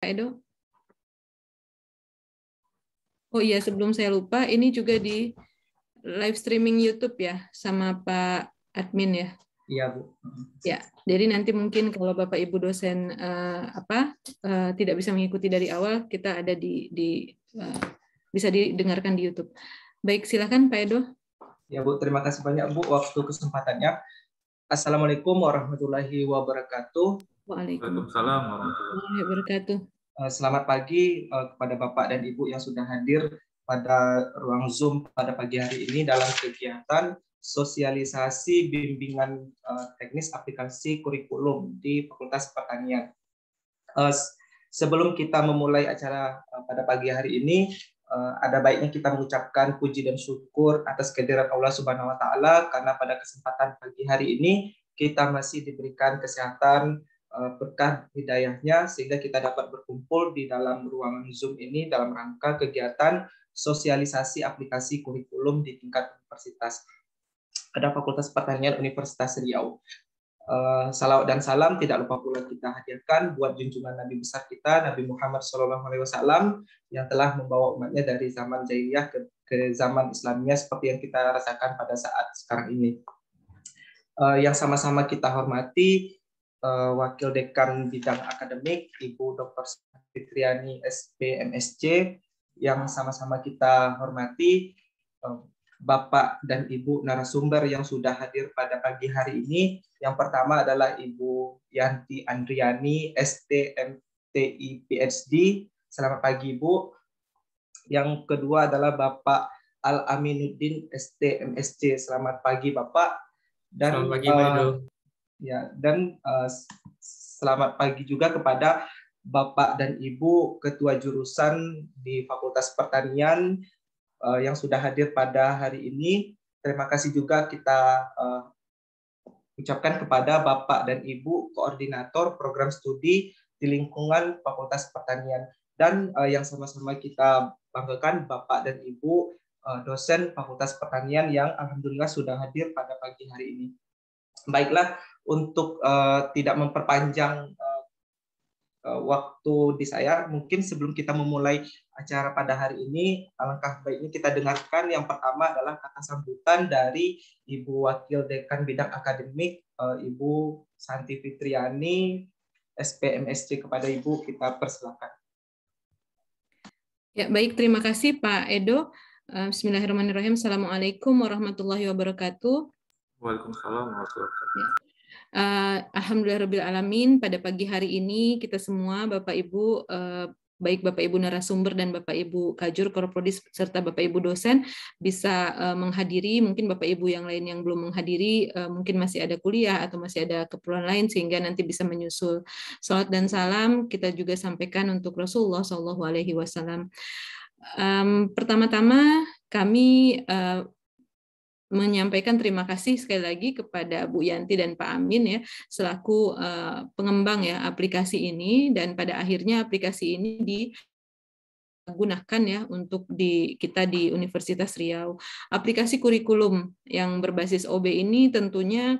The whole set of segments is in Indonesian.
Pak Edo. Oh iya, sebelum saya lupa, ini juga di live streaming YouTube ya, sama Pak Admin ya. Iya Bu. Ya, jadi nanti mungkin kalau Bapak Ibu dosen uh, apa uh, tidak bisa mengikuti dari awal, kita ada di di uh, bisa didengarkan di YouTube. Baik, silakan Pak Edo. Ya Bu, terima kasih banyak Bu waktu kesempatannya. Assalamualaikum warahmatullahi wabarakatuh. Waalaikumsalam warahmatullahi wabarakatuh. Selamat pagi kepada Bapak dan Ibu yang sudah hadir pada ruang Zoom pada pagi hari ini dalam kegiatan sosialisasi bimbingan uh, teknis aplikasi kurikulum di Fakultas Pertanian. Sebelum kita memulai acara pada pagi hari ini, uh, ada baiknya kita mengucapkan puji dan syukur atas kehadiran Allah Subhanahu wa taala karena pada kesempatan pagi hari ini kita masih diberikan kesehatan berkah hidayahnya sehingga kita dapat berkumpul di dalam ruangan Zoom ini dalam rangka kegiatan sosialisasi aplikasi kurikulum di tingkat universitas ada Fakultas Pertanian Universitas Riau. Uh, salawat dan salam tidak lupa pula kita hadirkan buat junjungan Nabi besar kita Nabi Muhammad SAW yang telah membawa umatnya dari zaman jahiliyah ke, ke zaman Islamnya seperti yang kita rasakan pada saat sekarang ini. Uh, yang sama-sama kita hormati uh, Wakil Dekan Bidang Akademik Ibu Dr. Fitriani SPMSC yang sama-sama kita hormati uh, Bapak dan Ibu narasumber yang sudah hadir pada pagi hari ini. Yang pertama adalah Ibu Yanti Andriani, STMTI PhD. Selamat pagi Ibu. Yang kedua adalah Bapak Al Aminuddin STMSC. Selamat pagi Bapak. Dan selamat pagi uh, Ya, dan uh, selamat pagi juga kepada Bapak dan Ibu Ketua Jurusan di Fakultas Pertanian uh, yang sudah hadir pada hari ini. Terima kasih juga kita uh, ucapkan kepada Bapak dan Ibu Koordinator Program Studi di lingkungan Fakultas Pertanian dan yang sama-sama kita banggakan Bapak dan Ibu dosen Fakultas Pertanian yang alhamdulillah sudah hadir pada pagi hari ini. Baiklah, untuk uh, tidak memperpanjang uh, Eh, waktu di saya. Mungkin sebelum kita memulai acara pada hari ini, alangkah baiknya kita dengarkan yang pertama adalah kata sambutan dari Ibu Wakil Dekan Bidang Akademik, eh, Ibu Santi Fitriani, SPMSC kepada Ibu. Kita persilakan. Ya, baik. Terima kasih Pak Edo. Bismillahirrahmanirrahim. Assalamualaikum warahmatullahi wabarakatuh. Waalaikumsalam warahmatullahi wabarakatuh. Ya. Uh, Alhamdulillah alamin pada pagi hari ini kita semua Bapak Ibu uh, baik Bapak Ibu narasumber dan Bapak Ibu kajur korprodis serta Bapak Ibu dosen bisa uh, menghadiri mungkin Bapak Ibu yang lain yang belum menghadiri uh, mungkin masih ada kuliah atau masih ada keperluan lain sehingga nanti bisa menyusul salat dan salam kita juga sampaikan untuk Rasulullah Wasallam. Um, pertama-tama kami uh, menyampaikan terima kasih sekali lagi kepada Bu Yanti dan Pak Amin ya selaku uh, pengembang ya aplikasi ini dan pada akhirnya aplikasi ini di gunakan ya untuk di kita di Universitas Riau. Aplikasi kurikulum yang berbasis OB ini tentunya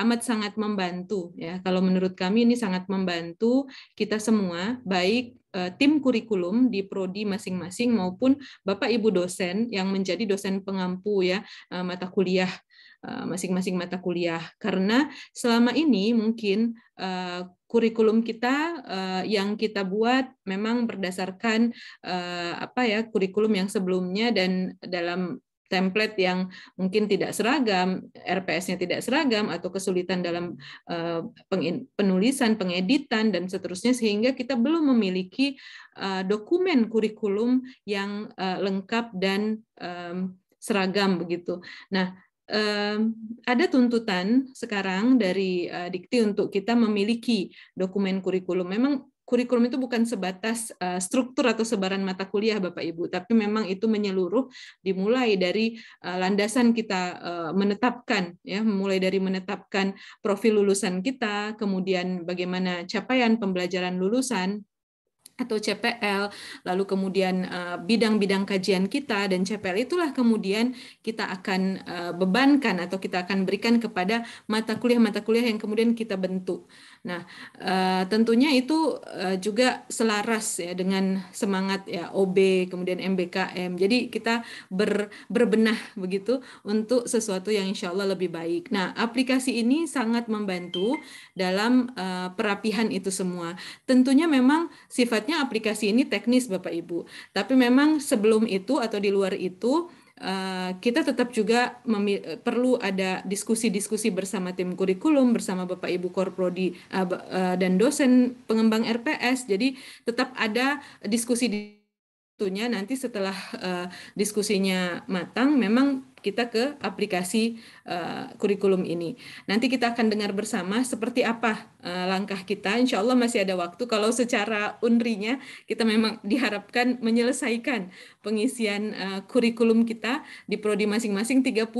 amat sangat membantu ya. Kalau menurut kami ini sangat membantu kita semua baik eh, tim kurikulum di prodi masing-masing maupun Bapak Ibu dosen yang menjadi dosen pengampu ya eh, mata kuliah eh, masing-masing mata kuliah. Karena selama ini mungkin kurikulum kita yang kita buat memang berdasarkan apa ya kurikulum yang sebelumnya dan dalam template yang mungkin tidak seragam, RPS-nya tidak seragam atau kesulitan dalam uh, penulisan, pengeditan dan seterusnya sehingga kita belum memiliki uh, dokumen kurikulum yang uh, lengkap dan seragam begitu. Nah, ada tuntutan sekarang dari Dikti untuk kita memiliki dokumen kurikulum. Memang kurikulum itu bukan sebatas uh, struktur atau sebaran mata kuliah Bapak Ibu, tapi memang itu menyeluruh dimulai dari uh, landasan kita uh, menetapkan ya, mulai dari menetapkan profil lulusan kita, kemudian bagaimana capaian pembelajaran lulusan atau CPL, lalu kemudian bidang-bidang kajian kita dan CPL itulah kemudian kita akan bebankan atau kita akan berikan kepada mata kuliah-mata kuliah yang kemudian kita bentuk. Nah, uh, tentunya itu uh, juga selaras ya dengan semangat ya OB kemudian MBKM. Jadi kita ber, berbenah begitu untuk sesuatu yang insya Allah lebih baik. Nah, aplikasi ini sangat membantu dalam uh, perapihan itu semua. Tentunya memang sifatnya aplikasi ini teknis Bapak Ibu. Tapi memang sebelum itu atau di luar itu Eh, kita tetap juga perlu ada diskusi-diskusi bersama tim kurikulum bersama Bapak Ibu Korprodi uh, uh, dan dosen pengembang RPS. Jadi tetap ada diskusi tentunya nanti setelah uh, diskusinya matang memang kita ke aplikasi uh, kurikulum ini. Nanti kita akan dengar bersama seperti apa uh, langkah kita. Insya Allah masih ada waktu. Kalau secara unrinya kita memang diharapkan menyelesaikan pengisian uh, kurikulum kita di prodi masing-masing 30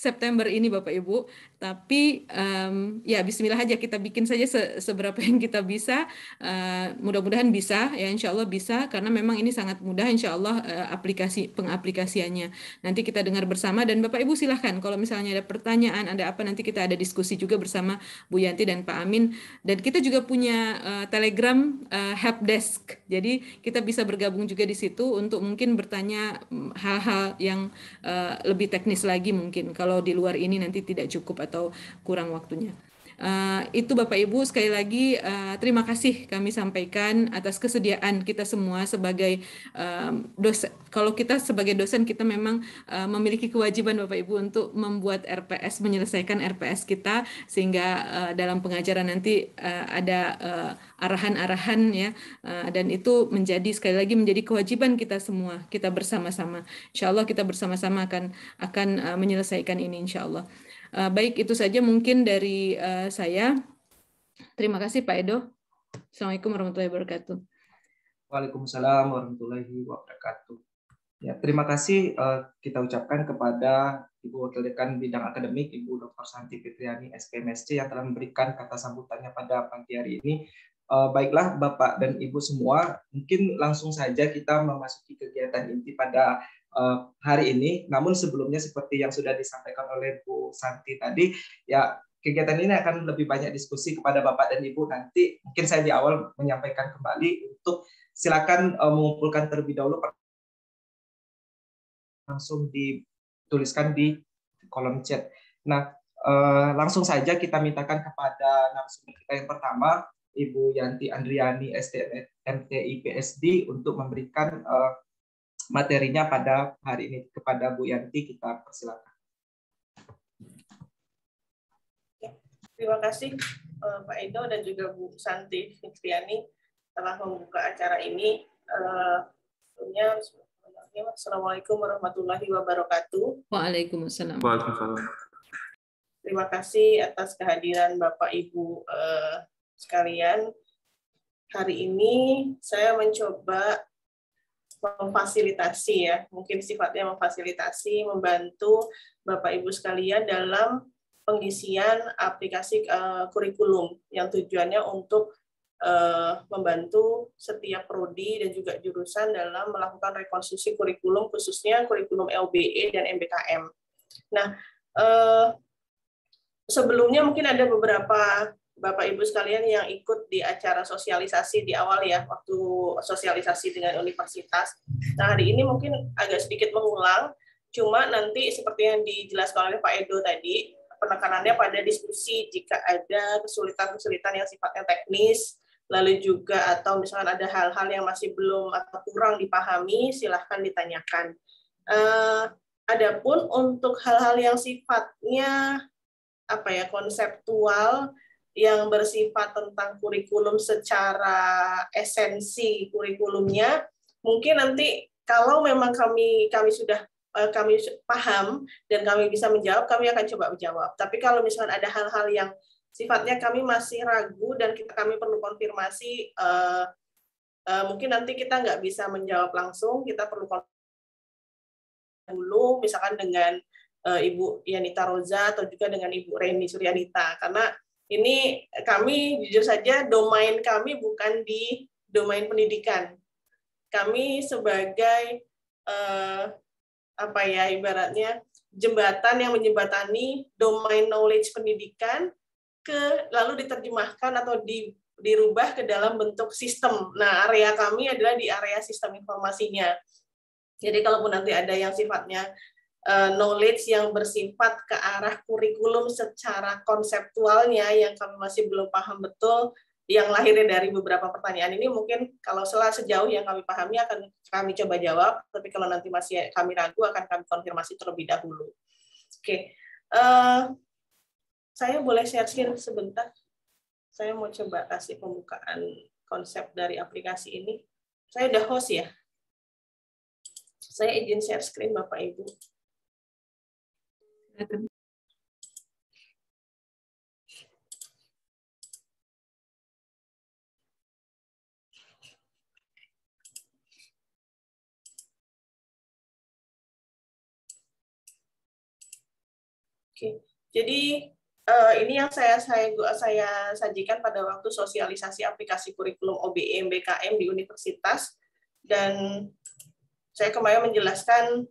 September ini Bapak Ibu. Tapi um, ya Bismillah aja kita bikin saja se seberapa yang kita bisa. Uh, Mudah-mudahan bisa ya Insya Allah bisa karena memang ini sangat mudah Insya Allah uh, aplikasi pengaplikasiannya. Nanti kita dengar bersama dan Bapak Ibu silahkan kalau misalnya ada pertanyaan ada apa nanti kita ada diskusi juga bersama Bu Yanti dan Pak Amin dan kita juga punya uh, Telegram uh, help desk. Jadi kita bisa bergabung juga di situ untuk mungkin bertanya mm, hal-hal yang uh, lebih teknis lagi mungkin kalau di luar ini nanti tidak cukup atau kurang waktunya. Uh, itu Bapak Ibu sekali lagi uh, terima kasih kami sampaikan atas kesediaan kita semua sebagai uh, dosen. Kalau kita sebagai dosen kita memang uh, memiliki kewajiban Bapak Ibu untuk membuat RPS menyelesaikan RPS kita sehingga uh, dalam pengajaran nanti uh, ada arahan-arahan ya uh, dan itu menjadi sekali lagi menjadi kewajiban kita semua kita bersama-sama. Insya Allah kita bersama-sama akan akan uh, menyelesaikan ini Insya Allah. Uh, baik itu saja mungkin dari uh, saya. Terima kasih Pak Edo. Assalamualaikum warahmatullahi wabarakatuh. Waalaikumsalam warahmatullahi wabarakatuh. Ya, terima kasih uh, kita ucapkan kepada Ibu Wakil Dekan Bidang Akademik, Ibu Dr. Santi Fitriani, SPMSC yang telah memberikan kata sambutannya pada pagi hari ini. Uh, baiklah Bapak dan Ibu semua, mungkin langsung saja kita memasuki kegiatan inti pada uh, hari ini. Namun sebelumnya seperti yang sudah disampaikan oleh Bu Santi tadi, ya kegiatan ini akan lebih banyak diskusi kepada Bapak dan Ibu nanti. Mungkin saya di awal menyampaikan kembali untuk silakan uh, mengumpulkan terlebih dahulu langsung dituliskan di kolom chat. Nah, uh, langsung saja kita mintakan kepada narasumber kita yang pertama, Ibu Yanti Andriani SDM MTI PSD untuk memberikan uh, materinya pada hari ini kepada Bu Yanti kita persilakan. Ya, terima kasih uh, Pak Edo dan juga Bu Santi Fitriani telah membuka acara ini. Uh, Assalamualaikum warahmatullahi wabarakatuh. Waalaikumsalam. Waalaikumsalam. Terima kasih atas kehadiran Bapak Ibu uh, sekalian. Hari ini saya mencoba memfasilitasi ya, mungkin sifatnya memfasilitasi, membantu Bapak Ibu sekalian dalam pengisian aplikasi uh, kurikulum yang tujuannya untuk uh, membantu setiap prodi dan juga jurusan dalam melakukan rekonstruksi kurikulum khususnya kurikulum LBE dan MBKM. Nah, uh, sebelumnya mungkin ada beberapa Bapak Ibu sekalian yang ikut di acara sosialisasi di awal ya, waktu sosialisasi dengan universitas. Nah, hari ini mungkin agak sedikit mengulang, cuma nanti seperti yang dijelaskan oleh Pak Edo tadi, penekanannya pada diskusi jika ada kesulitan-kesulitan yang sifatnya teknis, lalu juga atau misalkan ada hal-hal yang masih belum atau kurang dipahami, silahkan ditanyakan. Uh, adapun untuk hal-hal yang sifatnya apa ya konseptual yang bersifat tentang kurikulum secara esensi kurikulumnya mungkin nanti kalau memang kami kami sudah eh, kami paham dan kami bisa menjawab kami akan coba menjawab. Tapi kalau misalnya ada hal-hal yang sifatnya kami masih ragu dan kita kami perlu konfirmasi uh, uh, mungkin nanti kita nggak bisa menjawab langsung kita perlu dulu misalkan dengan Ibu Yanita Roza atau juga dengan Ibu Reni Suryanita karena ini kami jujur saja domain kami bukan di domain pendidikan. Kami sebagai eh, apa ya ibaratnya jembatan yang menjembatani domain knowledge pendidikan ke lalu diterjemahkan atau di, dirubah ke dalam bentuk sistem. Nah, area kami adalah di area sistem informasinya. Jadi kalaupun nanti ada yang sifatnya knowledge yang bersifat ke arah kurikulum secara konseptualnya yang kami masih belum paham betul, yang lahirnya dari beberapa pertanyaan ini mungkin kalau setelah sejauh yang kami pahami akan kami coba jawab, tapi kalau nanti masih kami ragu akan kami konfirmasi terlebih dahulu. Oke, okay. uh, eh, saya boleh share screen sebentar? Saya mau coba kasih pembukaan konsep dari aplikasi ini. Saya udah host ya? Saya izin share screen Bapak Ibu. Oke, jadi uh, ini yang saya saya saya sajikan pada waktu sosialisasi aplikasi kurikulum OBE BKM di universitas. Dan saya kemarin menjelaskan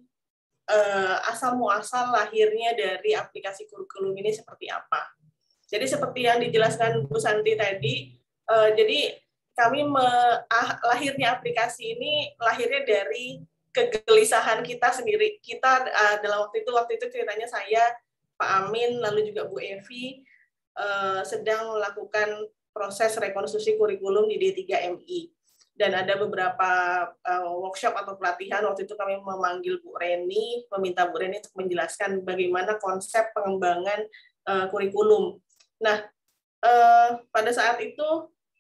uh, asal muasal lahirnya dari aplikasi kurikulum ini seperti apa. Jadi seperti yang dijelaskan Bu Santi tadi, uh, jadi kami me, ah, lahirnya aplikasi ini lahirnya dari kegelisahan kita sendiri. Kita uh, dalam waktu itu waktu itu ceritanya saya Pak Amin, lalu juga Bu Evi uh, sedang melakukan proses rekonstruksi kurikulum di D3MI. Dan ada beberapa uh, workshop atau pelatihan, waktu itu kami memanggil Bu Reni, meminta Bu Reni untuk menjelaskan bagaimana konsep pengembangan uh, kurikulum. Nah, uh, pada saat itu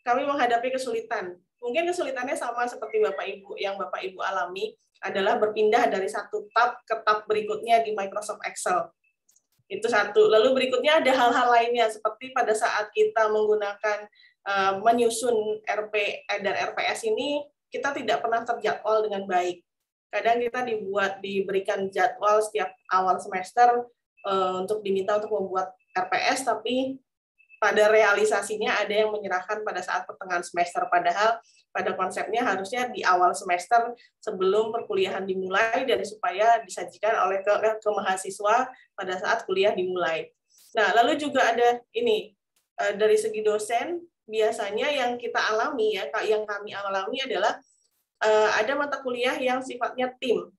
kami menghadapi kesulitan. Mungkin kesulitannya sama seperti Bapak Ibu yang Bapak Ibu alami, adalah berpindah dari satu tab ke tab berikutnya di Microsoft Excel itu satu. Lalu berikutnya ada hal-hal lainnya seperti pada saat kita menggunakan uh, menyusun RP dan RPS ini kita tidak pernah terjadwal dengan baik. Kadang kita dibuat diberikan jadwal setiap awal semester uh, untuk diminta untuk membuat RPS tapi pada realisasinya ada yang menyerahkan pada saat pertengahan semester padahal pada konsepnya harusnya di awal semester sebelum perkuliahan dimulai dan supaya disajikan oleh ke, ke mahasiswa pada saat kuliah dimulai. Nah, lalu juga ada ini eh, dari segi dosen biasanya yang kita alami ya, yang kami alami adalah eh, ada mata kuliah yang sifatnya tim,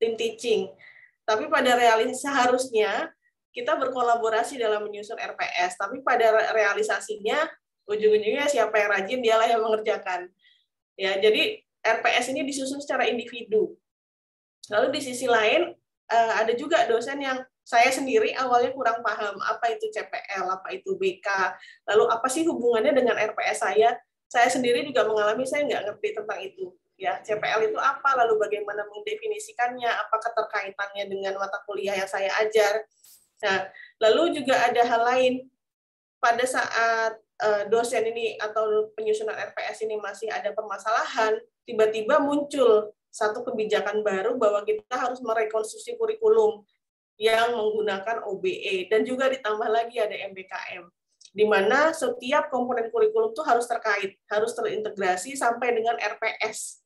tim teaching. Tapi pada realis seharusnya kita berkolaborasi dalam menyusun RPS, tapi pada realisasinya ujung-ujungnya siapa yang rajin dialah yang mengerjakan. Ya, jadi RPS ini disusun secara individu. Lalu di sisi lain eh, ada juga dosen yang saya sendiri awalnya kurang paham apa itu CPL, apa itu BK, lalu apa sih hubungannya dengan RPS saya. Saya sendiri juga mengalami saya nggak ngerti tentang itu. Ya, CPL itu apa, lalu bagaimana mendefinisikannya, apa keterkaitannya dengan mata kuliah yang saya ajar. Nah, lalu juga ada hal lain. Pada saat Eh, dosen ini atau penyusunan RPS ini masih ada permasalahan, tiba-tiba muncul satu kebijakan baru bahwa kita harus merekonstruksi kurikulum yang menggunakan OBE dan juga ditambah lagi ada MBKM di mana setiap komponen kurikulum itu harus terkait, harus terintegrasi sampai dengan RPS.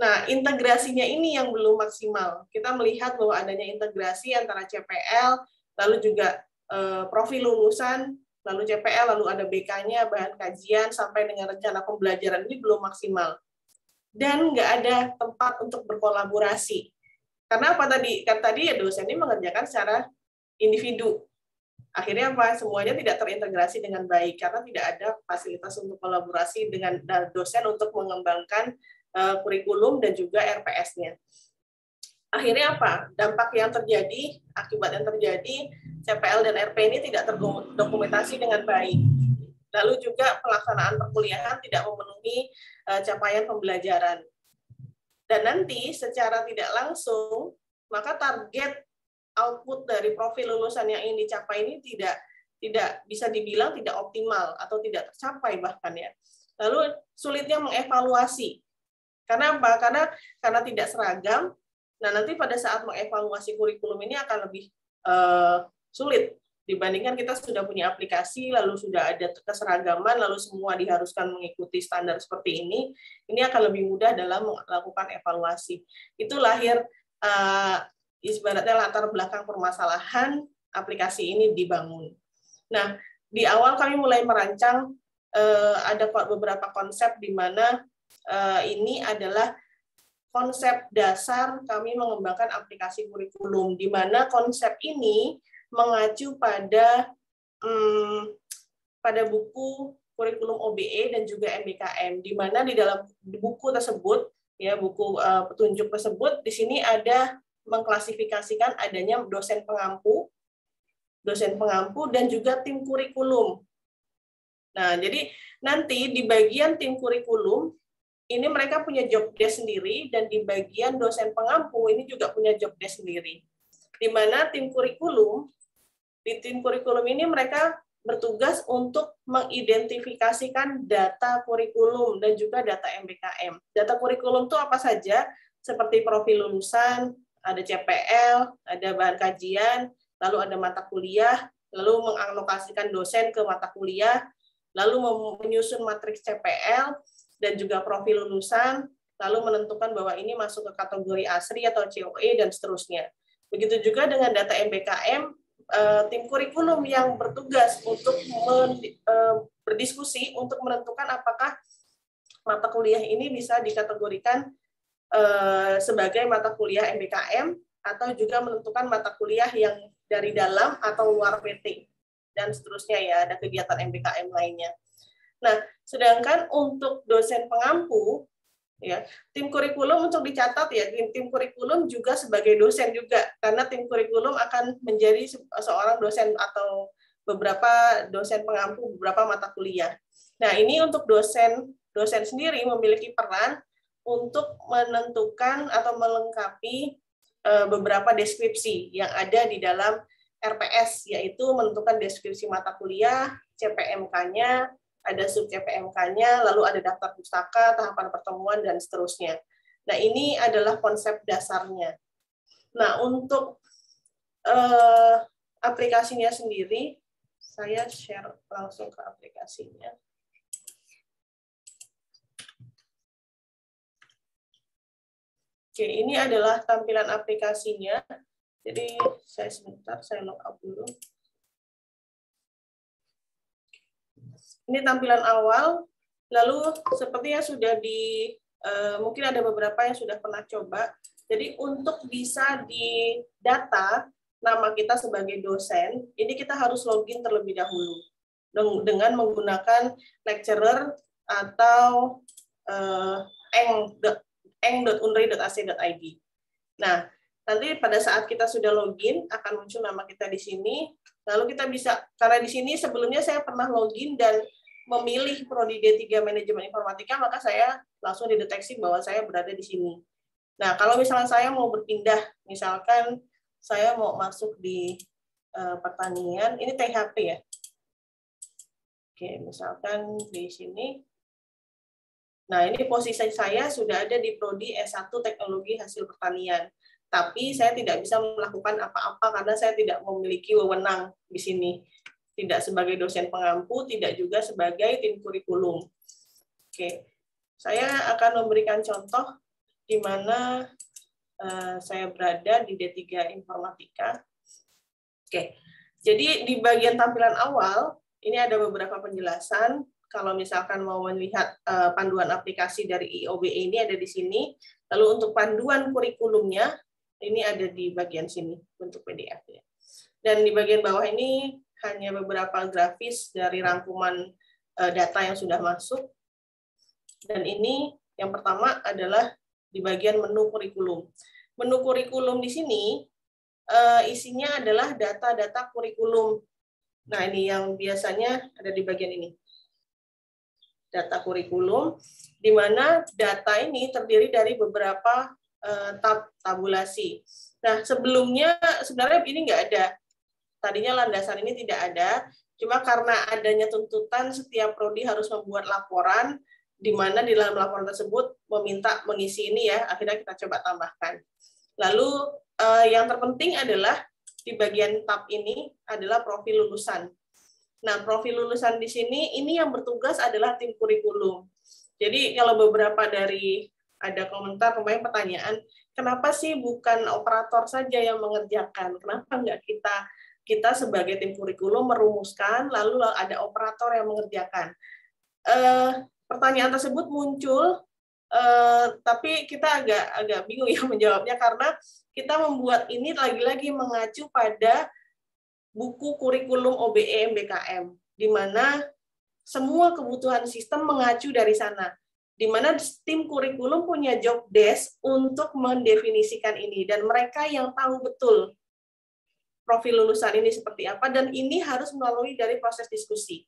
Nah, integrasinya ini yang belum maksimal. Kita melihat bahwa adanya integrasi antara CPL, lalu juga eh, profil lulusan lalu CPL, lalu ada BK-nya, bahan kajian, sampai dengan rencana pembelajaran ini belum maksimal. Dan nggak ada tempat untuk berkolaborasi. Karena apa tadi? Kan tadi ya dosen ini mengerjakan secara individu. Akhirnya apa? Semuanya tidak terintegrasi dengan baik karena tidak ada fasilitas untuk kolaborasi dengan dosen untuk mengembangkan eh, kurikulum dan juga RPS-nya akhirnya apa? Dampak yang terjadi, akibat yang terjadi, CPL dan RP ini tidak terdokumentasi dengan baik. Lalu juga pelaksanaan perkuliahan tidak memenuhi uh, capaian pembelajaran. Dan nanti secara tidak langsung, maka target output dari profil lulusan yang ingin dicapai ini tidak tidak bisa dibilang tidak optimal atau tidak tercapai bahkan ya. Lalu sulitnya mengevaluasi. Karena apa? Karena karena tidak seragam, Nah, nanti pada saat mengevaluasi kurikulum ini akan lebih uh, sulit dibandingkan kita sudah punya aplikasi, lalu sudah ada keseragaman, lalu semua diharuskan mengikuti standar seperti ini, ini akan lebih mudah dalam melakukan evaluasi. Itu lahir uh, ibaratnya latar belakang permasalahan aplikasi ini dibangun. Nah, di awal kami mulai merancang uh, ada beberapa konsep di mana uh, ini adalah konsep dasar kami mengembangkan aplikasi kurikulum, di mana konsep ini mengacu pada hmm, pada buku kurikulum OBE dan juga MBKM, di mana di dalam buku tersebut, ya buku uh, petunjuk tersebut, di sini ada mengklasifikasikan adanya dosen pengampu, dosen pengampu, dan juga tim kurikulum. Nah, jadi nanti di bagian tim kurikulum ini mereka punya job desk sendiri dan di bagian dosen pengampu ini juga punya job desk sendiri. Di mana tim kurikulum di tim kurikulum ini mereka bertugas untuk mengidentifikasikan data kurikulum dan juga data MBKM. Data kurikulum itu apa saja? Seperti profil lulusan, ada CPL, ada bahan kajian, lalu ada mata kuliah, lalu mengalokasikan dosen ke mata kuliah, lalu menyusun matriks CPL, dan juga profil lulusan, lalu menentukan bahwa ini masuk ke kategori ASRI atau COE dan seterusnya. Begitu juga dengan data MBKM, eh, tim kurikulum yang bertugas untuk eh, berdiskusi untuk menentukan apakah mata kuliah ini bisa dikategorikan eh, sebagai mata kuliah MBKM atau juga menentukan mata kuliah yang dari dalam atau luar PT dan seterusnya ya ada kegiatan MBKM lainnya. Nah, sedangkan untuk dosen pengampu, ya tim kurikulum untuk dicatat ya tim, tim kurikulum juga sebagai dosen juga karena tim kurikulum akan menjadi seorang dosen atau beberapa dosen pengampu beberapa mata kuliah. Nah ini untuk dosen dosen sendiri memiliki peran untuk menentukan atau melengkapi eh, beberapa deskripsi yang ada di dalam RPS yaitu menentukan deskripsi mata kuliah, CPMK-nya, ada sub CPMK-nya, lalu ada daftar pustaka, tahapan pertemuan, dan seterusnya. Nah, ini adalah konsep dasarnya. Nah, untuk eh, aplikasinya sendiri, saya share langsung ke aplikasinya. Oke, ini adalah tampilan aplikasinya. Jadi, saya sebentar, saya log out dulu. Ini tampilan awal, lalu sepertinya sudah di, uh, mungkin ada beberapa yang sudah pernah coba. Jadi untuk bisa di data nama kita sebagai dosen, ini kita harus login terlebih dahulu dengan menggunakan lecturer atau uh, eng.unri.ac.id. Nah, nanti pada saat kita sudah login akan muncul nama kita di sini, Lalu kita bisa, karena di sini sebelumnya saya pernah login dan memilih prodi D3 Manajemen Informatika, maka saya langsung dideteksi bahwa saya berada di sini. Nah, kalau misalnya saya mau berpindah, misalkan saya mau masuk di uh, pertanian, ini THP ya. Oke, misalkan di sini. Nah, ini posisi saya sudah ada di prodi S1 Teknologi Hasil Pertanian tapi saya tidak bisa melakukan apa-apa karena saya tidak memiliki wewenang di sini. Tidak sebagai dosen pengampu, tidak juga sebagai tim kurikulum. Oke, saya akan memberikan contoh di mana uh, saya berada di D3 Informatika. Oke, jadi di bagian tampilan awal, ini ada beberapa penjelasan. Kalau misalkan mau melihat uh, panduan aplikasi dari IOB ini ada di sini. Lalu untuk panduan kurikulumnya, ini ada di bagian sini bentuk PDF ya. Dan di bagian bawah ini hanya beberapa grafis dari rangkuman eh, data yang sudah masuk. Dan ini yang pertama adalah di bagian menu kurikulum. Menu kurikulum di sini eh, isinya adalah data-data kurikulum. Nah, ini yang biasanya ada di bagian ini. Data kurikulum, di mana data ini terdiri dari beberapa tab tabulasi. Nah, sebelumnya sebenarnya ini nggak ada. Tadinya landasan ini tidak ada, cuma karena adanya tuntutan setiap prodi harus membuat laporan, di mana di dalam laporan tersebut meminta mengisi ini ya, akhirnya kita coba tambahkan. Lalu eh, yang terpenting adalah di bagian tab ini adalah profil lulusan. Nah, profil lulusan di sini ini yang bertugas adalah tim kurikulum. Jadi kalau beberapa dari ada komentar kemarin pertanyaan, kenapa sih bukan operator saja yang mengerjakan? Kenapa nggak kita kita sebagai tim kurikulum merumuskan, lalu ada operator yang mengerjakan. Uh, pertanyaan tersebut muncul, uh, tapi kita agak agak bingung ya menjawabnya karena kita membuat ini lagi-lagi mengacu pada buku kurikulum OBE MBKM, di mana semua kebutuhan sistem mengacu dari sana di mana tim kurikulum punya job desk untuk mendefinisikan ini dan mereka yang tahu betul profil lulusan ini seperti apa dan ini harus melalui dari proses diskusi.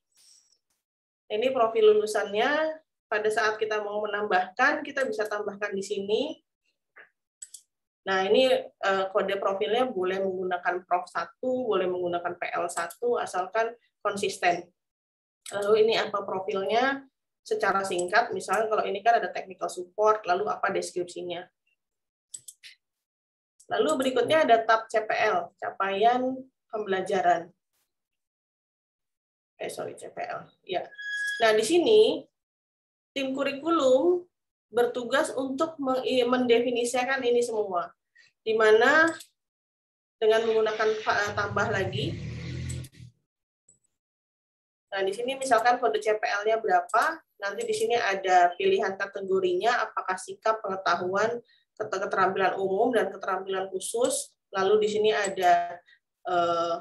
Ini profil lulusannya pada saat kita mau menambahkan kita bisa tambahkan di sini. Nah, ini eh, kode profilnya boleh menggunakan prof 1, boleh menggunakan PL1 asalkan konsisten. Lalu ini apa profilnya? Secara singkat, misalnya kalau ini kan ada technical support, lalu apa deskripsinya. Lalu berikutnya ada tab CPL, capaian pembelajaran. Eh, sorry, CPL. Ya. Nah, di sini tim kurikulum bertugas untuk mendefinisikan ini semua. Di mana dengan menggunakan tambah lagi, Nah, di sini misalkan kode CPL-nya berapa, nanti di sini ada pilihan kategorinya, apakah sikap, pengetahuan, keterampilan umum, dan keterampilan khusus. Lalu di sini ada eh,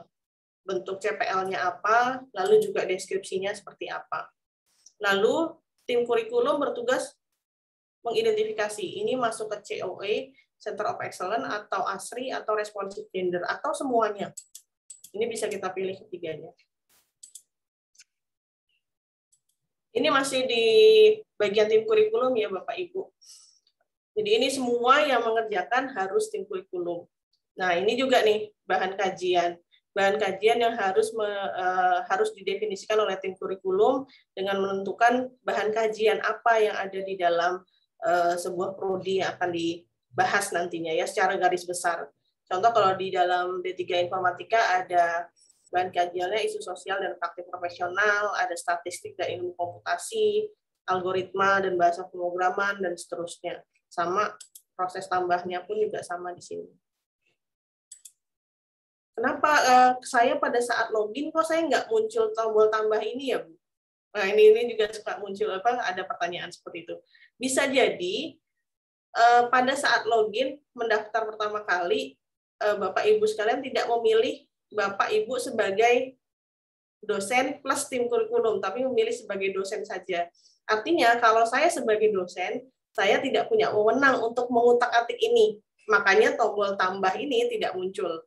bentuk CPL-nya apa, lalu juga deskripsinya seperti apa. Lalu tim kurikulum bertugas mengidentifikasi ini masuk ke COE, Center of Excellence, atau ASRI, atau Responsive Gender, atau semuanya. Ini bisa kita pilih ketiganya. Ini masih di bagian tim kurikulum ya Bapak Ibu. Jadi ini semua yang mengerjakan harus tim kurikulum. Nah, ini juga nih bahan kajian. Bahan kajian yang harus me, uh, harus didefinisikan oleh tim kurikulum dengan menentukan bahan kajian apa yang ada di dalam uh, sebuah prodi yang akan dibahas nantinya ya secara garis besar. Contoh kalau di dalam D3 Informatika ada bahan kajiannya isu sosial dan praktik profesional, ada statistik dan ilmu komputasi, algoritma dan bahasa pemrograman, dan seterusnya. Sama proses tambahnya pun juga sama di sini. Kenapa uh, saya pada saat login kok saya nggak muncul tombol tambah ini ya, Bu? Nah, ini ini juga suka muncul apa ada pertanyaan seperti itu. Bisa jadi uh, pada saat login mendaftar pertama kali uh, Bapak Ibu sekalian tidak memilih Bapak Ibu sebagai dosen plus tim kurikulum, tapi memilih sebagai dosen saja. Artinya kalau saya sebagai dosen, saya tidak punya wewenang untuk mengutak-atik ini. Makanya tombol tambah ini tidak muncul.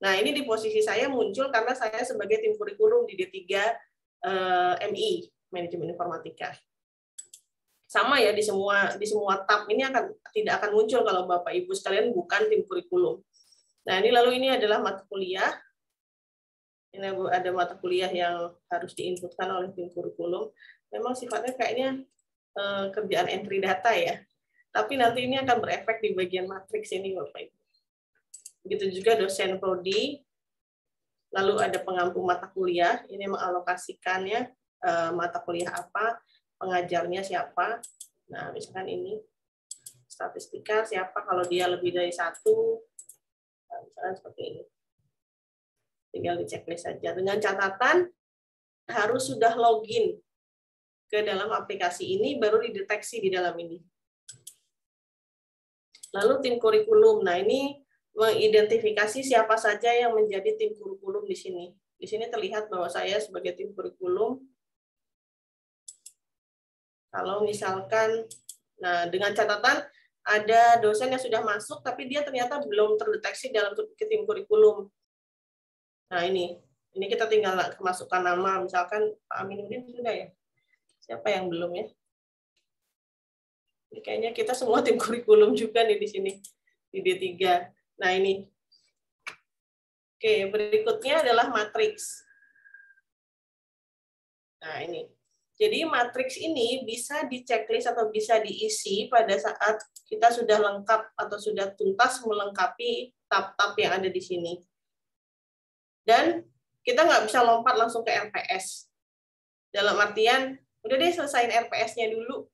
Nah, ini di posisi saya muncul karena saya sebagai tim kurikulum di D3 eh, MI, Manajemen Informatika. Sama ya di semua di semua tab ini akan tidak akan muncul kalau Bapak Ibu sekalian bukan tim kurikulum. Nah, ini lalu ini adalah mata kuliah. Ini ada mata kuliah yang harus diinputkan oleh tim kurikulum. Memang sifatnya kayaknya eh, kerjaan entry data ya. Tapi nanti ini akan berefek di bagian matriks ini Bapak Ibu. Begitu juga dosen prodi. Lalu ada pengampu mata kuliah, ini mengalokasikannya eh, mata kuliah apa, pengajarnya siapa. Nah, misalkan ini statistika siapa kalau dia lebih dari satu misalnya seperti ini. Tinggal di checklist saja. Dengan catatan harus sudah login ke dalam aplikasi ini baru dideteksi di dalam ini. Lalu tim kurikulum. Nah, ini mengidentifikasi siapa saja yang menjadi tim kurikulum di sini. Di sini terlihat bahwa saya sebagai tim kurikulum kalau misalkan nah dengan catatan ada dosen yang sudah masuk tapi dia ternyata belum terdeteksi dalam tim kurikulum. Nah ini, ini kita tinggal kemasukkan nama, misalkan Pak Aminuddin sudah ya. Siapa yang belum ya? Ini kayaknya kita semua tim kurikulum juga nih di sini di D3. Nah ini. Oke, berikutnya adalah matriks. Nah ini. Jadi matriks ini bisa di checklist atau bisa diisi pada saat kita sudah lengkap atau sudah tuntas melengkapi tab-tab yang ada di sini. Dan kita nggak bisa lompat langsung ke RPS. Dalam artian, udah deh selesaiin RPS-nya dulu.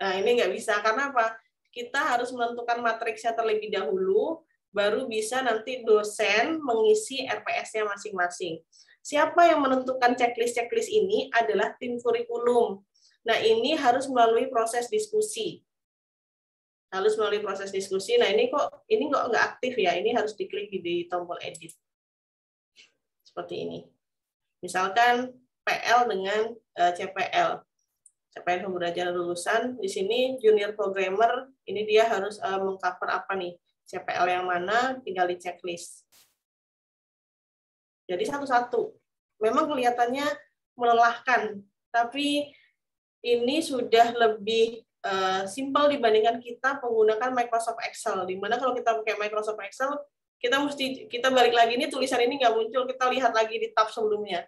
Nah, ini nggak bisa. Karena apa? Kita harus menentukan matriksnya terlebih dahulu, baru bisa nanti dosen mengisi RPS-nya masing-masing. Siapa yang menentukan checklist-checklist ini adalah tim kurikulum. Nah, ini harus melalui proses diskusi. Harus melalui proses diskusi. Nah, ini kok ini kok nggak aktif ya? Ini harus diklik di tombol edit. Seperti ini. Misalkan PL dengan eh, CPL. CPL pembelajaran lulusan. Di sini junior programmer, ini dia harus eh, mengcover apa nih? CPL yang mana, tinggal di checklist. Jadi satu-satu. Memang kelihatannya melelahkan, tapi ini sudah lebih uh, simpel dibandingkan kita menggunakan Microsoft Excel. Di mana kalau kita pakai Microsoft Excel, kita mesti kita balik lagi ini tulisan ini nggak muncul, kita lihat lagi di tab sebelumnya.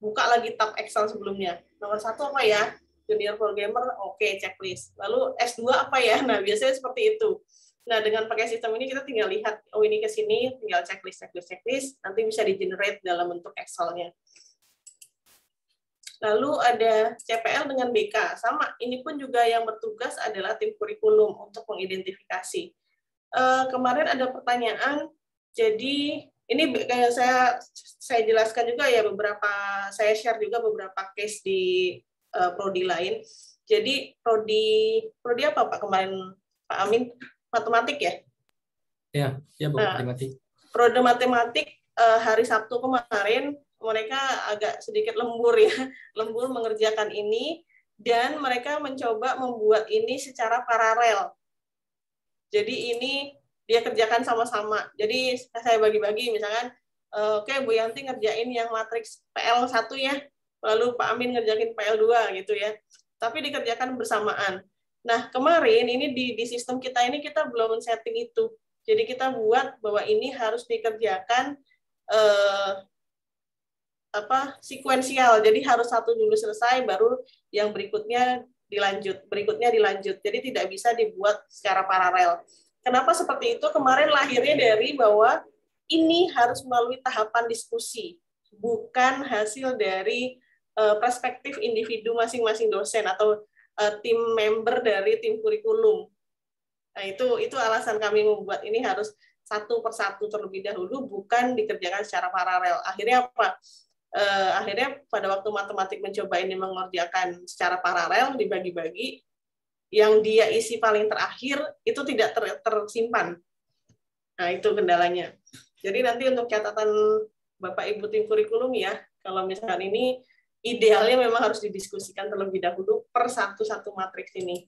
Buka lagi tab Excel sebelumnya. Nomor satu apa ya? Junior programmer, oke, okay, checklist. Lalu S2 apa ya? Nah, biasanya seperti itu. Nah, dengan pakai sistem ini kita tinggal lihat, oh ini ke sini, tinggal checklist, checklist, checklist, nanti bisa di-generate dalam bentuk Excel-nya. Lalu ada CPL dengan BK, sama. Ini pun juga yang bertugas adalah tim kurikulum untuk mengidentifikasi. Uh, kemarin ada pertanyaan, jadi ini saya saya jelaskan juga ya beberapa, saya share juga beberapa case di uh, prodi lain. Jadi prodi prodi apa Pak kemarin Pak Amin? matematik ya? Ya, ya Bu, nah, matematik. Prode matematik uh, hari Sabtu kemarin mereka agak sedikit lembur ya, lembur mengerjakan ini dan mereka mencoba membuat ini secara paralel. Jadi ini dia kerjakan sama-sama. Jadi saya bagi-bagi misalkan uh, oke okay, Bu Yanti ngerjain yang matriks PL1 ya, lalu Pak Amin ngerjain PL2 gitu ya. Tapi dikerjakan bersamaan. Nah, kemarin ini di, di sistem kita ini kita belum setting itu. Jadi kita buat bahwa ini harus dikerjakan eh, apa sekuensial. Jadi harus satu dulu selesai baru yang berikutnya dilanjut, berikutnya dilanjut. Jadi tidak bisa dibuat secara paralel. Kenapa seperti itu? Kemarin lahirnya dari bahwa ini harus melalui tahapan diskusi, bukan hasil dari eh, perspektif individu masing-masing dosen atau uh, tim member dari tim kurikulum. Nah, itu itu alasan kami membuat ini harus satu persatu terlebih dahulu, bukan dikerjakan secara paralel. Akhirnya apa? Uh, akhirnya pada waktu matematik mencoba ini mengerjakan secara paralel, dibagi-bagi, yang dia isi paling terakhir itu tidak ter, tersimpan. Nah, itu kendalanya. Jadi nanti untuk catatan Bapak Ibu tim kurikulum ya, kalau misalkan ini idealnya memang harus didiskusikan terlebih dahulu per satu-satu matriks ini.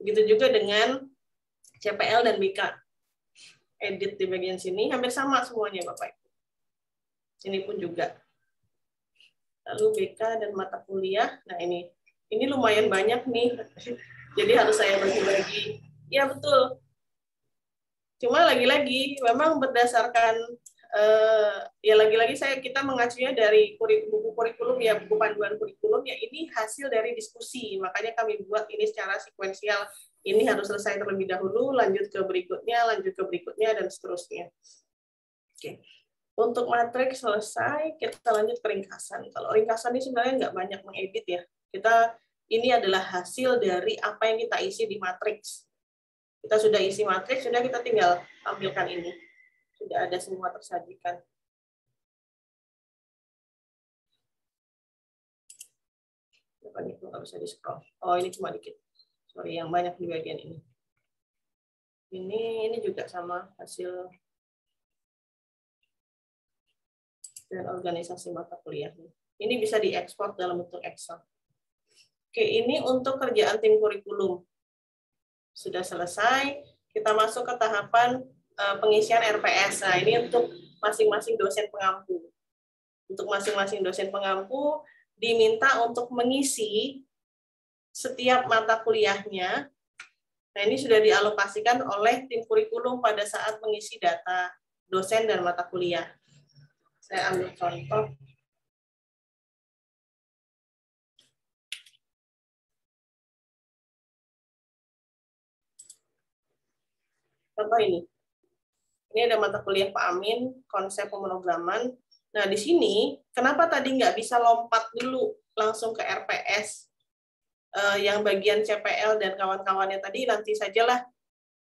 Begitu juga dengan CPL dan BK. Edit di bagian sini hampir sama semuanya Bapak Ibu. Ini pun juga. Lalu BK dan mata kuliah. Nah ini ini lumayan banyak nih. Jadi harus saya bagi-bagi. Ya betul. Cuma lagi-lagi memang berdasarkan uh, ya lagi-lagi saya kita mengacunya dari buku kurikulum ya buku panduan kurikulum ya ini hasil dari diskusi. Makanya kami buat ini secara sekuensial. Ini harus selesai terlebih dahulu lanjut ke berikutnya lanjut ke berikutnya dan seterusnya. Oke. Untuk matriks selesai kita lanjut ke ringkasan kalau ringkasan ini sebenarnya nggak banyak mengedit ya. Kita ini adalah hasil dari apa yang kita isi di matriks kita sudah isi matriks sudah kita tinggal tampilkan ini sudah ada semua tersajikan. Depan itu nggak bisa di scroll. Oh ini cuma dikit. Sorry yang banyak di bagian ini. Ini ini juga sama hasil dan organisasi mata kuliah. Ini bisa diekspor dalam bentuk Excel. Oke, ini untuk kerjaan tim kurikulum. Sudah selesai, kita masuk ke tahapan Eh, pengisian RPS. Nah, ini untuk masing-masing dosen pengampu. Untuk masing-masing dosen pengampu diminta untuk mengisi setiap mata kuliahnya. Nah, ini sudah dialokasikan oleh tim kurikulum pada saat mengisi data dosen dan mata kuliah. Saya ambil contoh. Contoh ini. Ini ada mata kuliah Pak Amin, konsep pemrograman. Nah, di sini, kenapa tadi nggak bisa lompat dulu langsung ke RPS eh, yang bagian CPL dan kawan-kawannya tadi nanti sajalah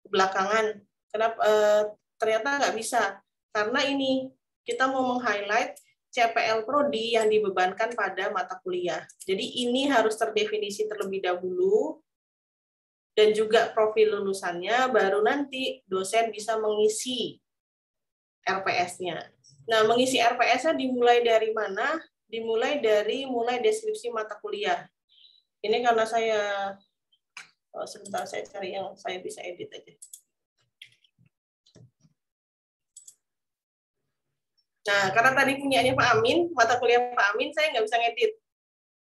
belakangan. Kenapa uh, ternyata nggak bisa karena ini kita mau meng-highlight CPL Prodi yang dibebankan pada mata kuliah. Jadi ini harus terdefinisi terlebih dahulu dan juga profil lulusannya, baru nanti dosen bisa mengisi RPS-nya. Nah, mengisi RPS-nya dimulai dari mana? Dimulai dari mulai deskripsi mata kuliah. Ini karena saya oh, sebentar saya cari yang saya bisa edit aja. Nah, karena tadi punyanya Pak Amin, mata kuliah Pak Amin, saya nggak bisa ngedit.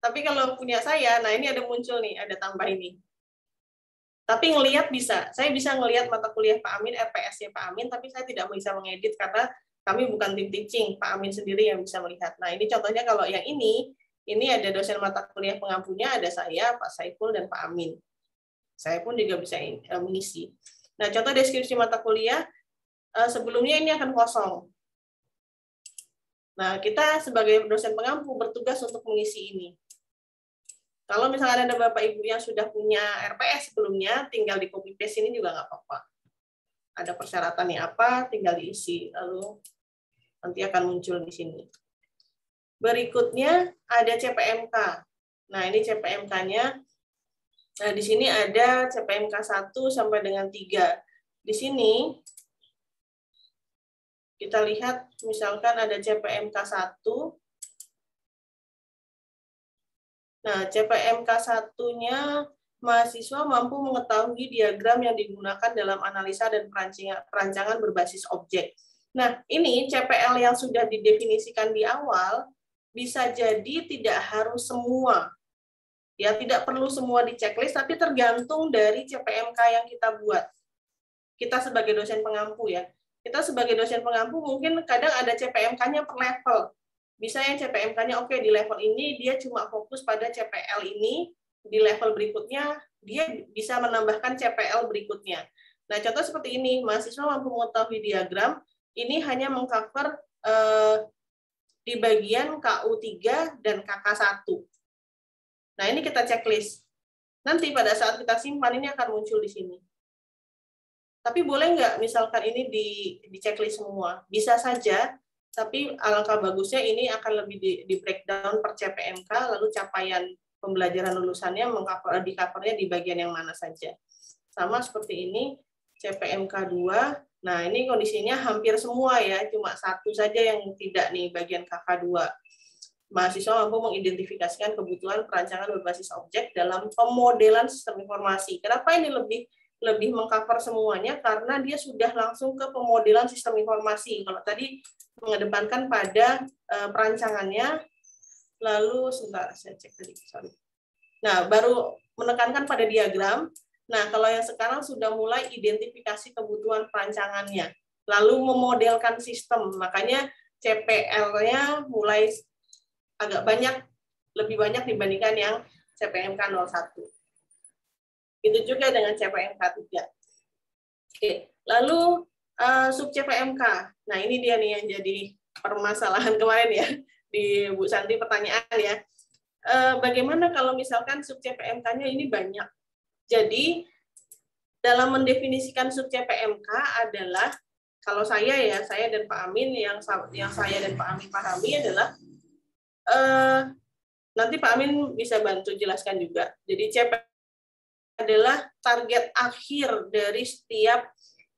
Tapi kalau punya saya, nah ini ada muncul nih, ada tambah ini. Tapi ngelihat bisa, saya bisa ngelihat mata kuliah Pak Amin, RPS-nya Pak Amin, tapi saya tidak bisa mengedit karena kami bukan tim teaching, Pak Amin sendiri yang bisa melihat. Nah, ini contohnya kalau yang ini, ini ada dosen mata kuliah pengampunya, ada saya, Pak Saiful, dan Pak Amin. Saya pun juga bisa eh, mengisi. Nah, contoh deskripsi mata kuliah, eh, sebelumnya ini akan kosong. Nah, kita sebagai dosen pengampu bertugas untuk mengisi ini. Kalau misalnya ada Bapak Ibu yang sudah punya RPS sebelumnya, tinggal di copy paste ini juga nggak apa-apa. Ada persyaratannya apa, tinggal diisi. Lalu nanti akan muncul di sini. Berikutnya ada CPMK. Nah, ini CPMK-nya. Nah, di sini ada CPMK 1 sampai dengan 3. Di sini kita lihat misalkan ada CPMK 1. Nah, CPMK 1-nya mahasiswa mampu mengetahui diagram yang digunakan dalam analisa dan perancangan berbasis objek. Nah, ini CPL yang sudah didefinisikan di awal bisa jadi tidak harus semua. Ya, tidak perlu semua di checklist, tapi tergantung dari CPMK yang kita buat. Kita sebagai dosen pengampu ya kita sebagai dosen pengampu mungkin kadang ada CPMK-nya per level. Yang CPMK-nya oke okay, di level ini dia cuma fokus pada CPL ini, di level berikutnya dia bisa menambahkan CPL berikutnya. Nah, contoh seperti ini, mahasiswa mampu mengetahui diagram, ini hanya mengcover eh, di bagian KU3 dan KK1. Nah, ini kita checklist. Nanti pada saat kita simpan, ini akan muncul di sini. Tapi boleh nggak misalkan ini di, di checklist semua? Bisa saja, tapi alangkah bagusnya ini akan lebih di, di breakdown per CPMK, lalu capaian pembelajaran lulusannya mengcover, di covernya di bagian yang mana saja. Sama seperti ini, CPMK 2, nah ini kondisinya hampir semua ya, cuma satu saja yang tidak nih, bagian KK 2 mahasiswa mampu mengidentifikasikan kebutuhan perancangan berbasis objek dalam pemodelan sistem informasi. Kenapa ini lebih lebih mengcover semuanya karena dia sudah langsung ke pemodelan sistem informasi. Kalau tadi mengedepankan pada uh, perancangannya, lalu sebentar saya cek tadi, sorry. Nah, baru menekankan pada diagram. Nah, kalau yang sekarang sudah mulai identifikasi kebutuhan perancangannya, lalu memodelkan sistem. Makanya CPL-nya mulai agak banyak, lebih banyak dibandingkan yang CPMK 01. Itu juga dengan CPMK 3. Oke, lalu uh, sub CPMK. Nah, ini dia nih yang jadi permasalahan kemarin ya di Bu Santi pertanyaan ya. Uh, bagaimana kalau misalkan sub CPMK-nya ini banyak? Jadi dalam mendefinisikan sub CPMK adalah kalau saya ya, saya dan Pak Amin yang yang saya dan Pak Amin pahami adalah uh, nanti Pak Amin bisa bantu jelaskan juga. Jadi CPMK adalah target akhir dari setiap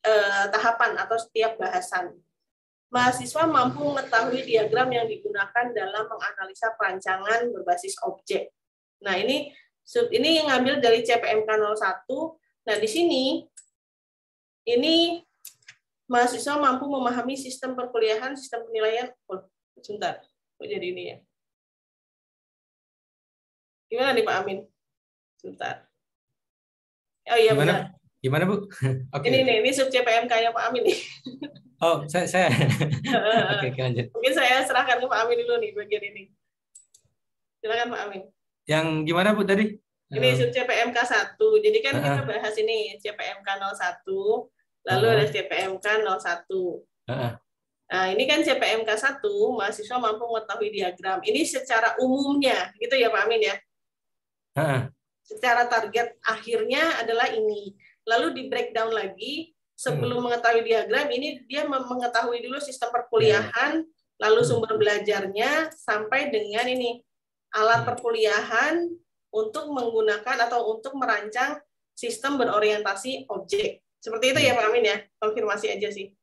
eh, tahapan atau setiap bahasan. Mahasiswa mampu mengetahui diagram yang digunakan dalam menganalisa perancangan berbasis objek. Nah, ini ini yang ngambil dari CPMK 01. Nah, di sini ini mahasiswa mampu memahami sistem perkuliahan, sistem penilaian. Oh, sebentar. Kok jadi ini ya? Gimana nih Pak Amin? Sebentar. Oh iya Gimana? benar. Gimana Bu? Okay. Ini nih, ini sub CPMK-nya Pak Amin nih. Oh, saya saya. Oke, okay, lanjut. Mungkin saya serahkan ke Pak Amin dulu nih bagian ini. Silakan Pak Amin. Yang gimana Bu tadi? Ini sub CPMK 1. Jadi kan uh -huh. kita bahas ini CPMK 01, lalu uh -huh. ada CPMK 01. Uh -huh. Nah, ini kan CPMK 1, mahasiswa mampu mengetahui diagram. Ini secara umumnya, gitu ya Pak Amin ya? Uh -huh secara target akhirnya adalah ini. Lalu di breakdown lagi, sebelum mengetahui diagram ini dia mengetahui dulu sistem perkuliahan, lalu sumber belajarnya sampai dengan ini alat perkuliahan untuk menggunakan atau untuk merancang sistem berorientasi objek. Seperti itu ya Pak Amin ya, konfirmasi aja sih.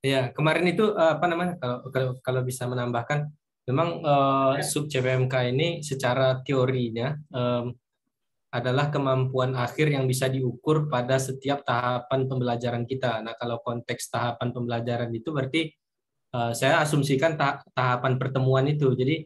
Ya, kemarin itu eh, apa namanya kalau kalau, kalau bisa menambahkan memang uh, sub CPMK ini secara teorinya um, adalah kemampuan akhir yang bisa diukur pada setiap tahapan pembelajaran kita. Nah, kalau konteks tahapan pembelajaran itu berarti uh, saya asumsikan ta tahapan pertemuan itu. Jadi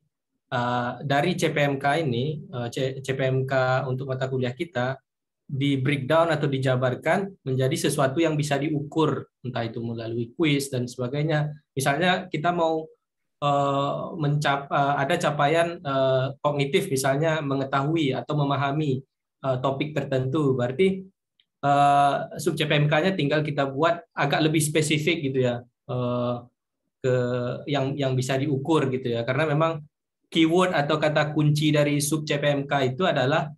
uh, dari CPMK ini, uh, CPMK untuk mata kuliah kita di breakdown atau dijabarkan menjadi sesuatu yang bisa diukur, entah itu melalui kuis dan sebagainya. Misalnya kita mau mencap ada capaian kognitif misalnya mengetahui atau memahami uh, topik tertentu. Berarti uh, sub CPMK-nya tinggal kita buat agak lebih spesifik gitu ya uh, ke yang yang bisa diukur gitu ya. Karena memang keyword atau kata kunci dari sub CPMK itu adalah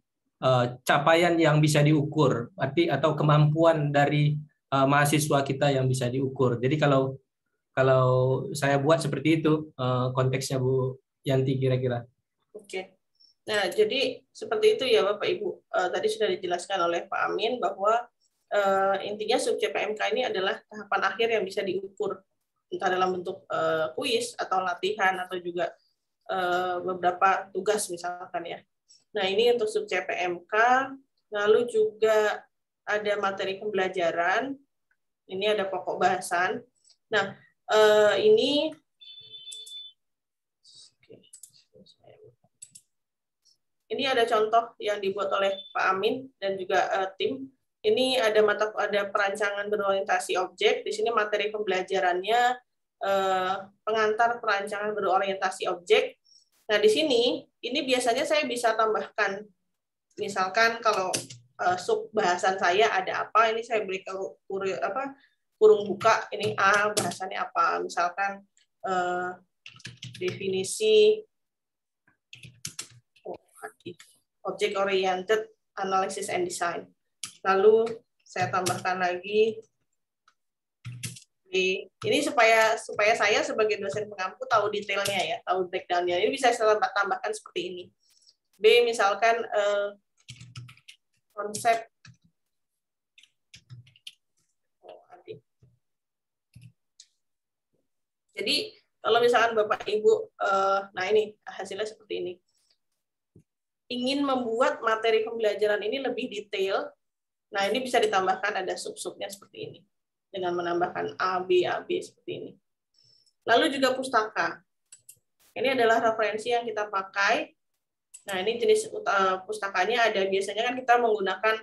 uh, capaian yang bisa diukur, arti atau kemampuan dari uh, mahasiswa kita yang bisa diukur. Jadi kalau kalau saya buat seperti itu konteksnya Bu Yanti kira-kira. Oke. Nah, jadi seperti itu ya Bapak Ibu. Uh, tadi sudah dijelaskan oleh Pak Amin bahwa uh, intinya sub CPMK ini adalah tahapan akhir yang bisa diukur entah dalam bentuk uh, kuis atau latihan atau juga uh, beberapa tugas misalkan ya. Nah, ini untuk sub CPMK, lalu juga ada materi pembelajaran. Ini ada pokok bahasan. Nah, uh, ini Ini ada contoh yang dibuat oleh Pak Amin dan juga uh, tim. Ini ada mata ada perancangan berorientasi objek. Di sini materi pembelajarannya uh, pengantar perancangan berorientasi objek. Nah, di sini ini biasanya saya bisa tambahkan misalkan kalau uh, sub bahasan saya ada apa, ini saya beri kurung apa kurung buka ini A bahasannya apa. Misalkan uh, definisi object oriented analysis and design. Lalu saya tambahkan lagi B. Ini supaya supaya saya sebagai dosen pengampu tahu detailnya ya, tahu breakdownnya. Ini bisa saya tambahkan seperti ini. B misalkan eh, konsep oh, Jadi kalau misalkan Bapak Ibu, eh, nah ini hasilnya seperti ini ingin membuat materi pembelajaran ini lebih detail, nah ini bisa ditambahkan ada sub-subnya seperti ini dengan menambahkan A, B, A, B seperti ini. Lalu juga pustaka. Ini adalah referensi yang kita pakai. Nah, ini jenis pustakanya ada biasanya kan kita menggunakan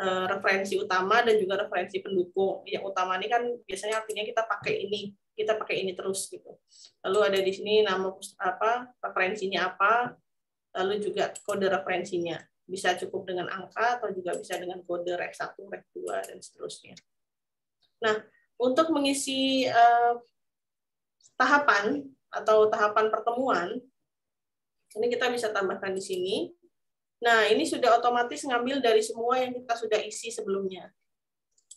eh, referensi utama dan juga referensi pendukung. Yang utama ini kan biasanya artinya kita pakai ini, kita pakai ini terus gitu. Lalu ada di sini nama apa referensinya apa, lalu juga kode referensinya. Bisa cukup dengan angka atau juga bisa dengan kode rek 1, rek 2, dan seterusnya. Nah, untuk mengisi uh, tahapan atau tahapan pertemuan, ini kita bisa tambahkan di sini. Nah, ini sudah otomatis ngambil dari semua yang kita sudah isi sebelumnya.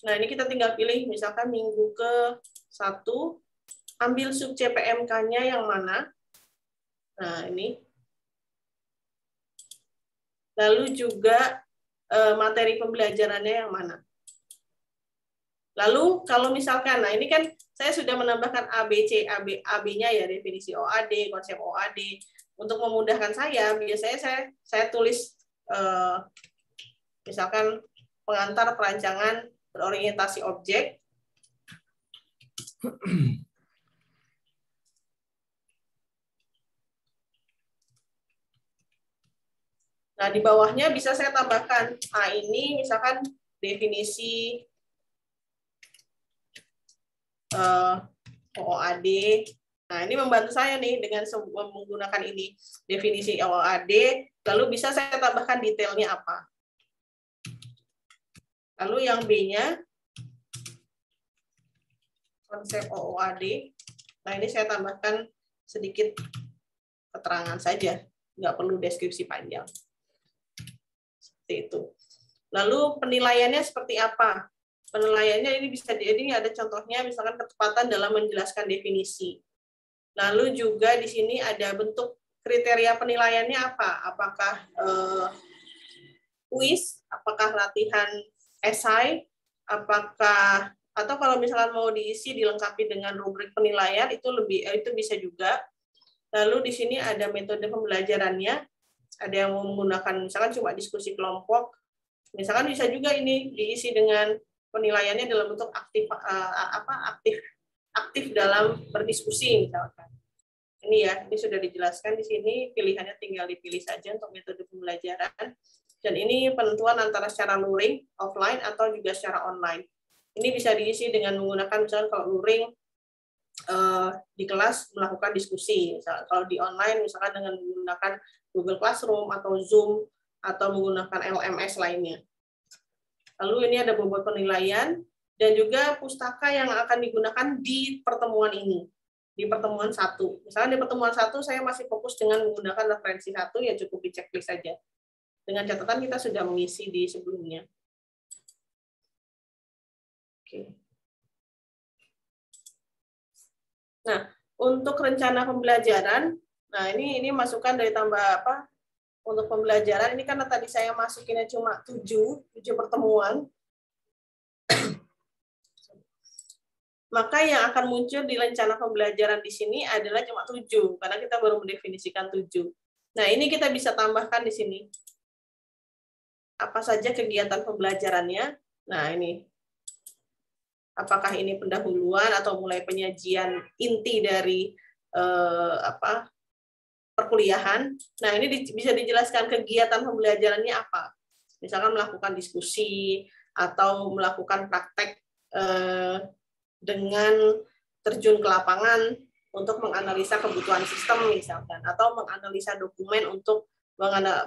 Nah, ini kita tinggal pilih, misalkan minggu ke satu, ambil sub CPMK-nya yang mana. Nah, ini lalu juga eh, materi pembelajarannya yang mana. Lalu kalau misalkan, nah ini kan saya sudah menambahkan ABC, AB, AB-nya ya definisi OAD, konsep OAD. Untuk memudahkan saya, biasanya saya saya tulis eh, misalkan pengantar perancangan berorientasi objek. Nah, di bawahnya bisa saya tambahkan, nah ini misalkan definisi uh, eh, OOAD. Nah, ini membantu saya nih dengan menggunakan ini definisi OOAD, lalu bisa saya tambahkan detailnya apa. Lalu yang B-nya konsep OOAD. Nah, ini saya tambahkan sedikit keterangan saja, nggak perlu deskripsi panjang. Seperti itu. Lalu penilaiannya seperti apa? penilaiannya ini bisa jadi ada contohnya misalkan ketepatan dalam menjelaskan definisi. Lalu juga di sini ada bentuk kriteria penilaiannya apa? Apakah uh, kuis, apakah latihan esai, apakah atau kalau misalkan mau diisi dilengkapi dengan rubrik penilaian itu lebih eh, itu bisa juga. Lalu di sini ada metode pembelajarannya, ada yang menggunakan misalkan cuma diskusi kelompok, misalkan bisa juga ini diisi dengan penilaiannya dalam bentuk aktif uh, apa aktif aktif dalam berdiskusi misalkan. Ini ya, ini sudah dijelaskan di sini, pilihannya tinggal dipilih saja untuk metode pembelajaran. Dan ini penentuan antara secara luring, offline, atau juga secara online. Ini bisa diisi dengan menggunakan misalnya kalau luring uh, di kelas melakukan diskusi. Misalnya, kalau di online misalkan dengan menggunakan Google Classroom atau Zoom atau menggunakan LMS lainnya. Lalu ini ada bobot penilaian dan juga pustaka yang akan digunakan di pertemuan ini. Di pertemuan satu. Misalnya di pertemuan satu saya masih fokus dengan menggunakan referensi satu, ya cukup di checklist saja. Dengan catatan kita sudah mengisi di sebelumnya. Oke. Nah, untuk rencana pembelajaran, nah ini ini masukan dari tambah apa untuk pembelajaran ini karena tadi saya masukinnya cuma tujuh, tujuh pertemuan. Maka yang akan muncul di rencana pembelajaran di sini adalah cuma tujuh, karena kita baru mendefinisikan tujuh. Nah, ini kita bisa tambahkan di sini. Apa saja kegiatan pembelajarannya? Nah, ini. Apakah ini pendahuluan atau mulai penyajian inti dari eh, apa perkuliahan. Nah, ini di, bisa dijelaskan kegiatan pembelajarannya apa. Misalkan melakukan diskusi atau melakukan praktek eh, dengan terjun ke lapangan untuk menganalisa kebutuhan sistem misalkan atau menganalisa dokumen untuk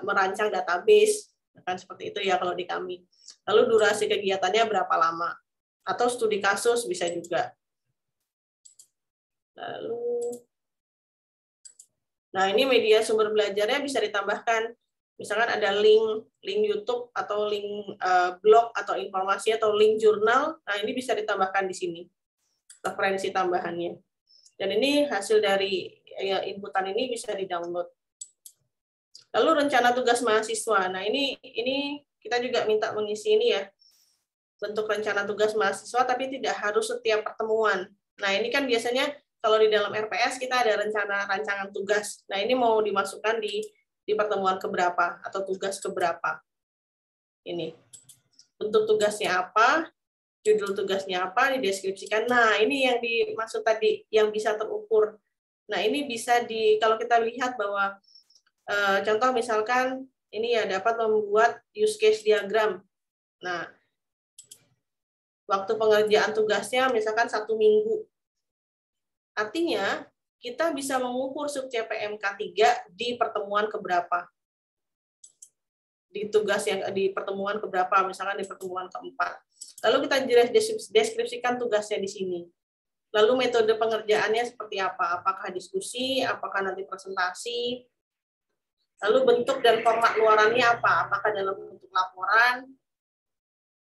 merancang database kan seperti itu ya kalau di kami. Lalu durasi kegiatannya berapa lama? Atau studi kasus bisa juga. Lalu Nah, ini media sumber belajarnya bisa ditambahkan. Misalkan ada link link YouTube atau link uh, blog atau informasi atau link jurnal. Nah, ini bisa ditambahkan di sini. Referensi tambahannya. Dan ini hasil dari ya, inputan ini bisa di-download. Lalu rencana tugas mahasiswa. Nah, ini ini kita juga minta mengisi ini ya. Bentuk rencana tugas mahasiswa tapi tidak harus setiap pertemuan. Nah, ini kan biasanya kalau di dalam RPS kita ada rencana rancangan tugas. Nah, ini mau dimasukkan di di pertemuan keberapa atau tugas keberapa. Ini. Bentuk tugasnya apa, judul tugasnya apa, dideskripsikan. Nah, ini yang dimaksud tadi yang bisa terukur. Nah, ini bisa di kalau kita lihat bahwa e, contoh misalkan ini ya dapat membuat use case diagram. Nah, waktu pengerjaan tugasnya misalkan satu minggu Artinya, kita bisa mengukur sub CPMK 3 di pertemuan keberapa. Di tugas yang di pertemuan keberapa, misalkan di pertemuan keempat. Lalu kita deskripsikan tugasnya di sini. Lalu metode pengerjaannya seperti apa? Apakah diskusi, apakah nanti presentasi? Lalu bentuk dan format luarannya apa? Apakah dalam bentuk laporan?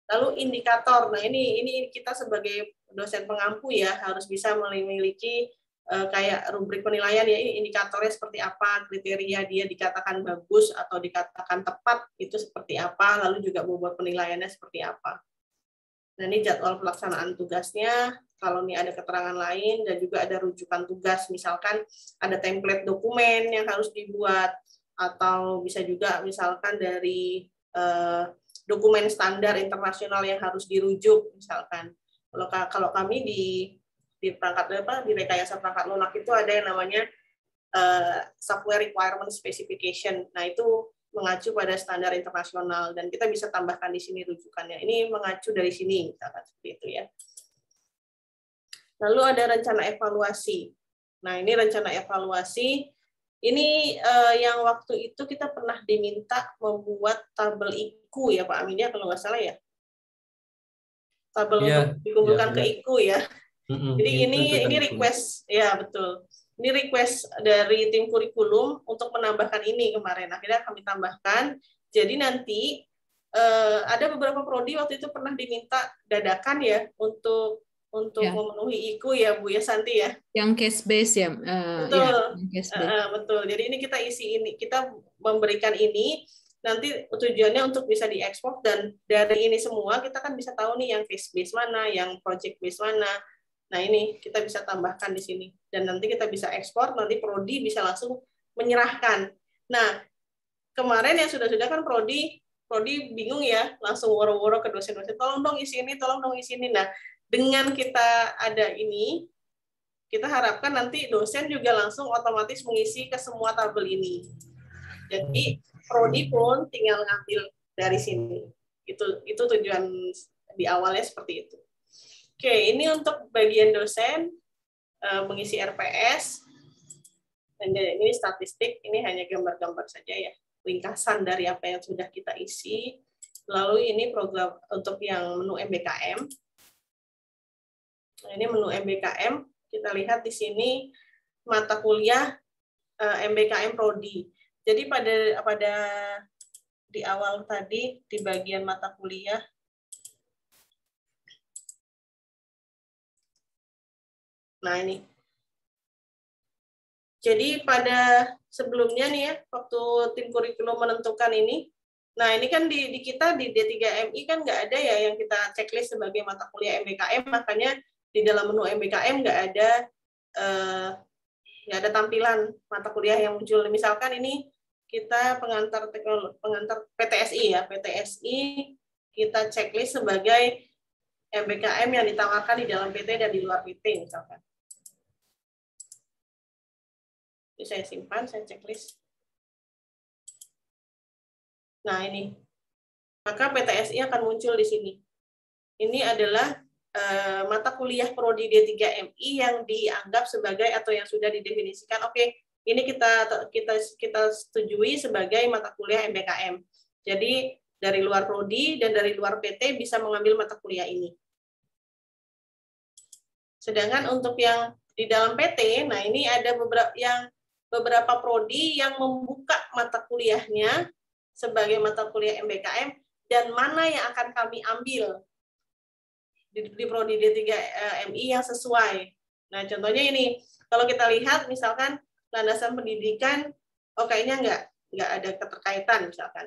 Lalu indikator. Nah, ini ini kita sebagai dosen pengampu ya harus bisa memiliki uh, kayak rubrik penilaian ya ini indikatornya seperti apa, kriteria dia dikatakan bagus atau dikatakan tepat itu seperti apa, lalu juga bobot penilaiannya seperti apa. Nah, ini jadwal pelaksanaan tugasnya, kalau ini ada keterangan lain dan juga ada rujukan tugas, misalkan ada template dokumen yang harus dibuat atau bisa juga misalkan dari uh, dokumen standar internasional yang harus dirujuk misalkan kalau kalau kami di di perangkat apa di rekayasa perangkat lunak itu ada yang namanya uh, software requirement specification. Nah itu mengacu pada standar internasional dan kita bisa tambahkan di sini rujukannya. Ini mengacu dari sini, misalkan seperti itu ya. Lalu ada rencana evaluasi. Nah ini rencana evaluasi. Ini uh, yang waktu itu kita pernah diminta membuat tabel IQ ya Pak Amin ya kalau nggak salah ya tabel yeah, untuk dikumpulkan yeah, ke IKU ya. Mm-hmm, Jadi ini ini request ya betul. Ini request dari tim kurikulum untuk menambahkan ini kemarin. Akhirnya kami tambahkan. Jadi nanti uh, ada beberapa prodi waktu itu pernah diminta dadakan ya untuk untuk ya. memenuhi IKU ya Bu ya Santi ya. Yang case base ya. Uh, betul. Ya, case base. Uh, betul. Jadi ini kita isi ini, kita memberikan ini nanti tujuannya untuk bisa diekspor dan dari ini semua kita kan bisa tahu nih yang case base mana, yang project base mana. Nah, ini kita bisa tambahkan di sini dan nanti kita bisa ekspor, nanti prodi bisa langsung menyerahkan. Nah, kemarin yang sudah-sudah kan prodi prodi bingung ya, langsung woro-woro ke dosen-dosen, tolong dong isi ini, tolong dong isi ini. Nah, dengan kita ada ini, kita harapkan nanti dosen juga langsung otomatis mengisi ke semua tabel ini. Jadi prodi pun tinggal ngambil dari sini. Itu itu tujuan di awalnya seperti itu. Oke, ini untuk bagian dosen uh, mengisi RPS. Dan ini statistik, ini hanya gambar-gambar saja ya, ringkasan dari apa yang sudah kita isi. Lalu ini program untuk yang menu MBKM. Nah, ini menu MBKM, kita lihat di sini mata kuliah uh, eh, MBKM Prodi. Jadi pada pada di awal tadi di bagian mata kuliah Nah, ini. Jadi pada sebelumnya nih ya, waktu tim kurikulum menentukan ini, nah ini kan di, di kita di D3MI kan nggak ada ya yang kita checklist sebagai mata kuliah MBKM, makanya di dalam menu MBKM nggak ada eh, ada tampilan mata kuliah yang muncul. Misalkan ini kita pengantar teknologi pengantar PTSI ya PTSI kita checklist sebagai MBKM yang ditawarkan di dalam PT dan di luar PT misalkan. Saya simpan, saya checklist. Nah ini, maka PTSI akan muncul di sini. Ini adalah uh, mata kuliah prodi D3MI yang dianggap sebagai atau yang sudah didefinisikan oke okay, ini kita kita kita setujui sebagai mata kuliah MBKM. Jadi dari luar prodi dan dari luar PT bisa mengambil mata kuliah ini. Sedangkan untuk yang di dalam PT, nah ini ada beberapa yang beberapa prodi yang membuka mata kuliahnya sebagai mata kuliah MBKM dan mana yang akan kami ambil di, di prodi D3MI yang sesuai. Nah, contohnya ini, kalau kita lihat misalkan landasan pendidikan oh kayaknya nggak nggak ada keterkaitan misalkan.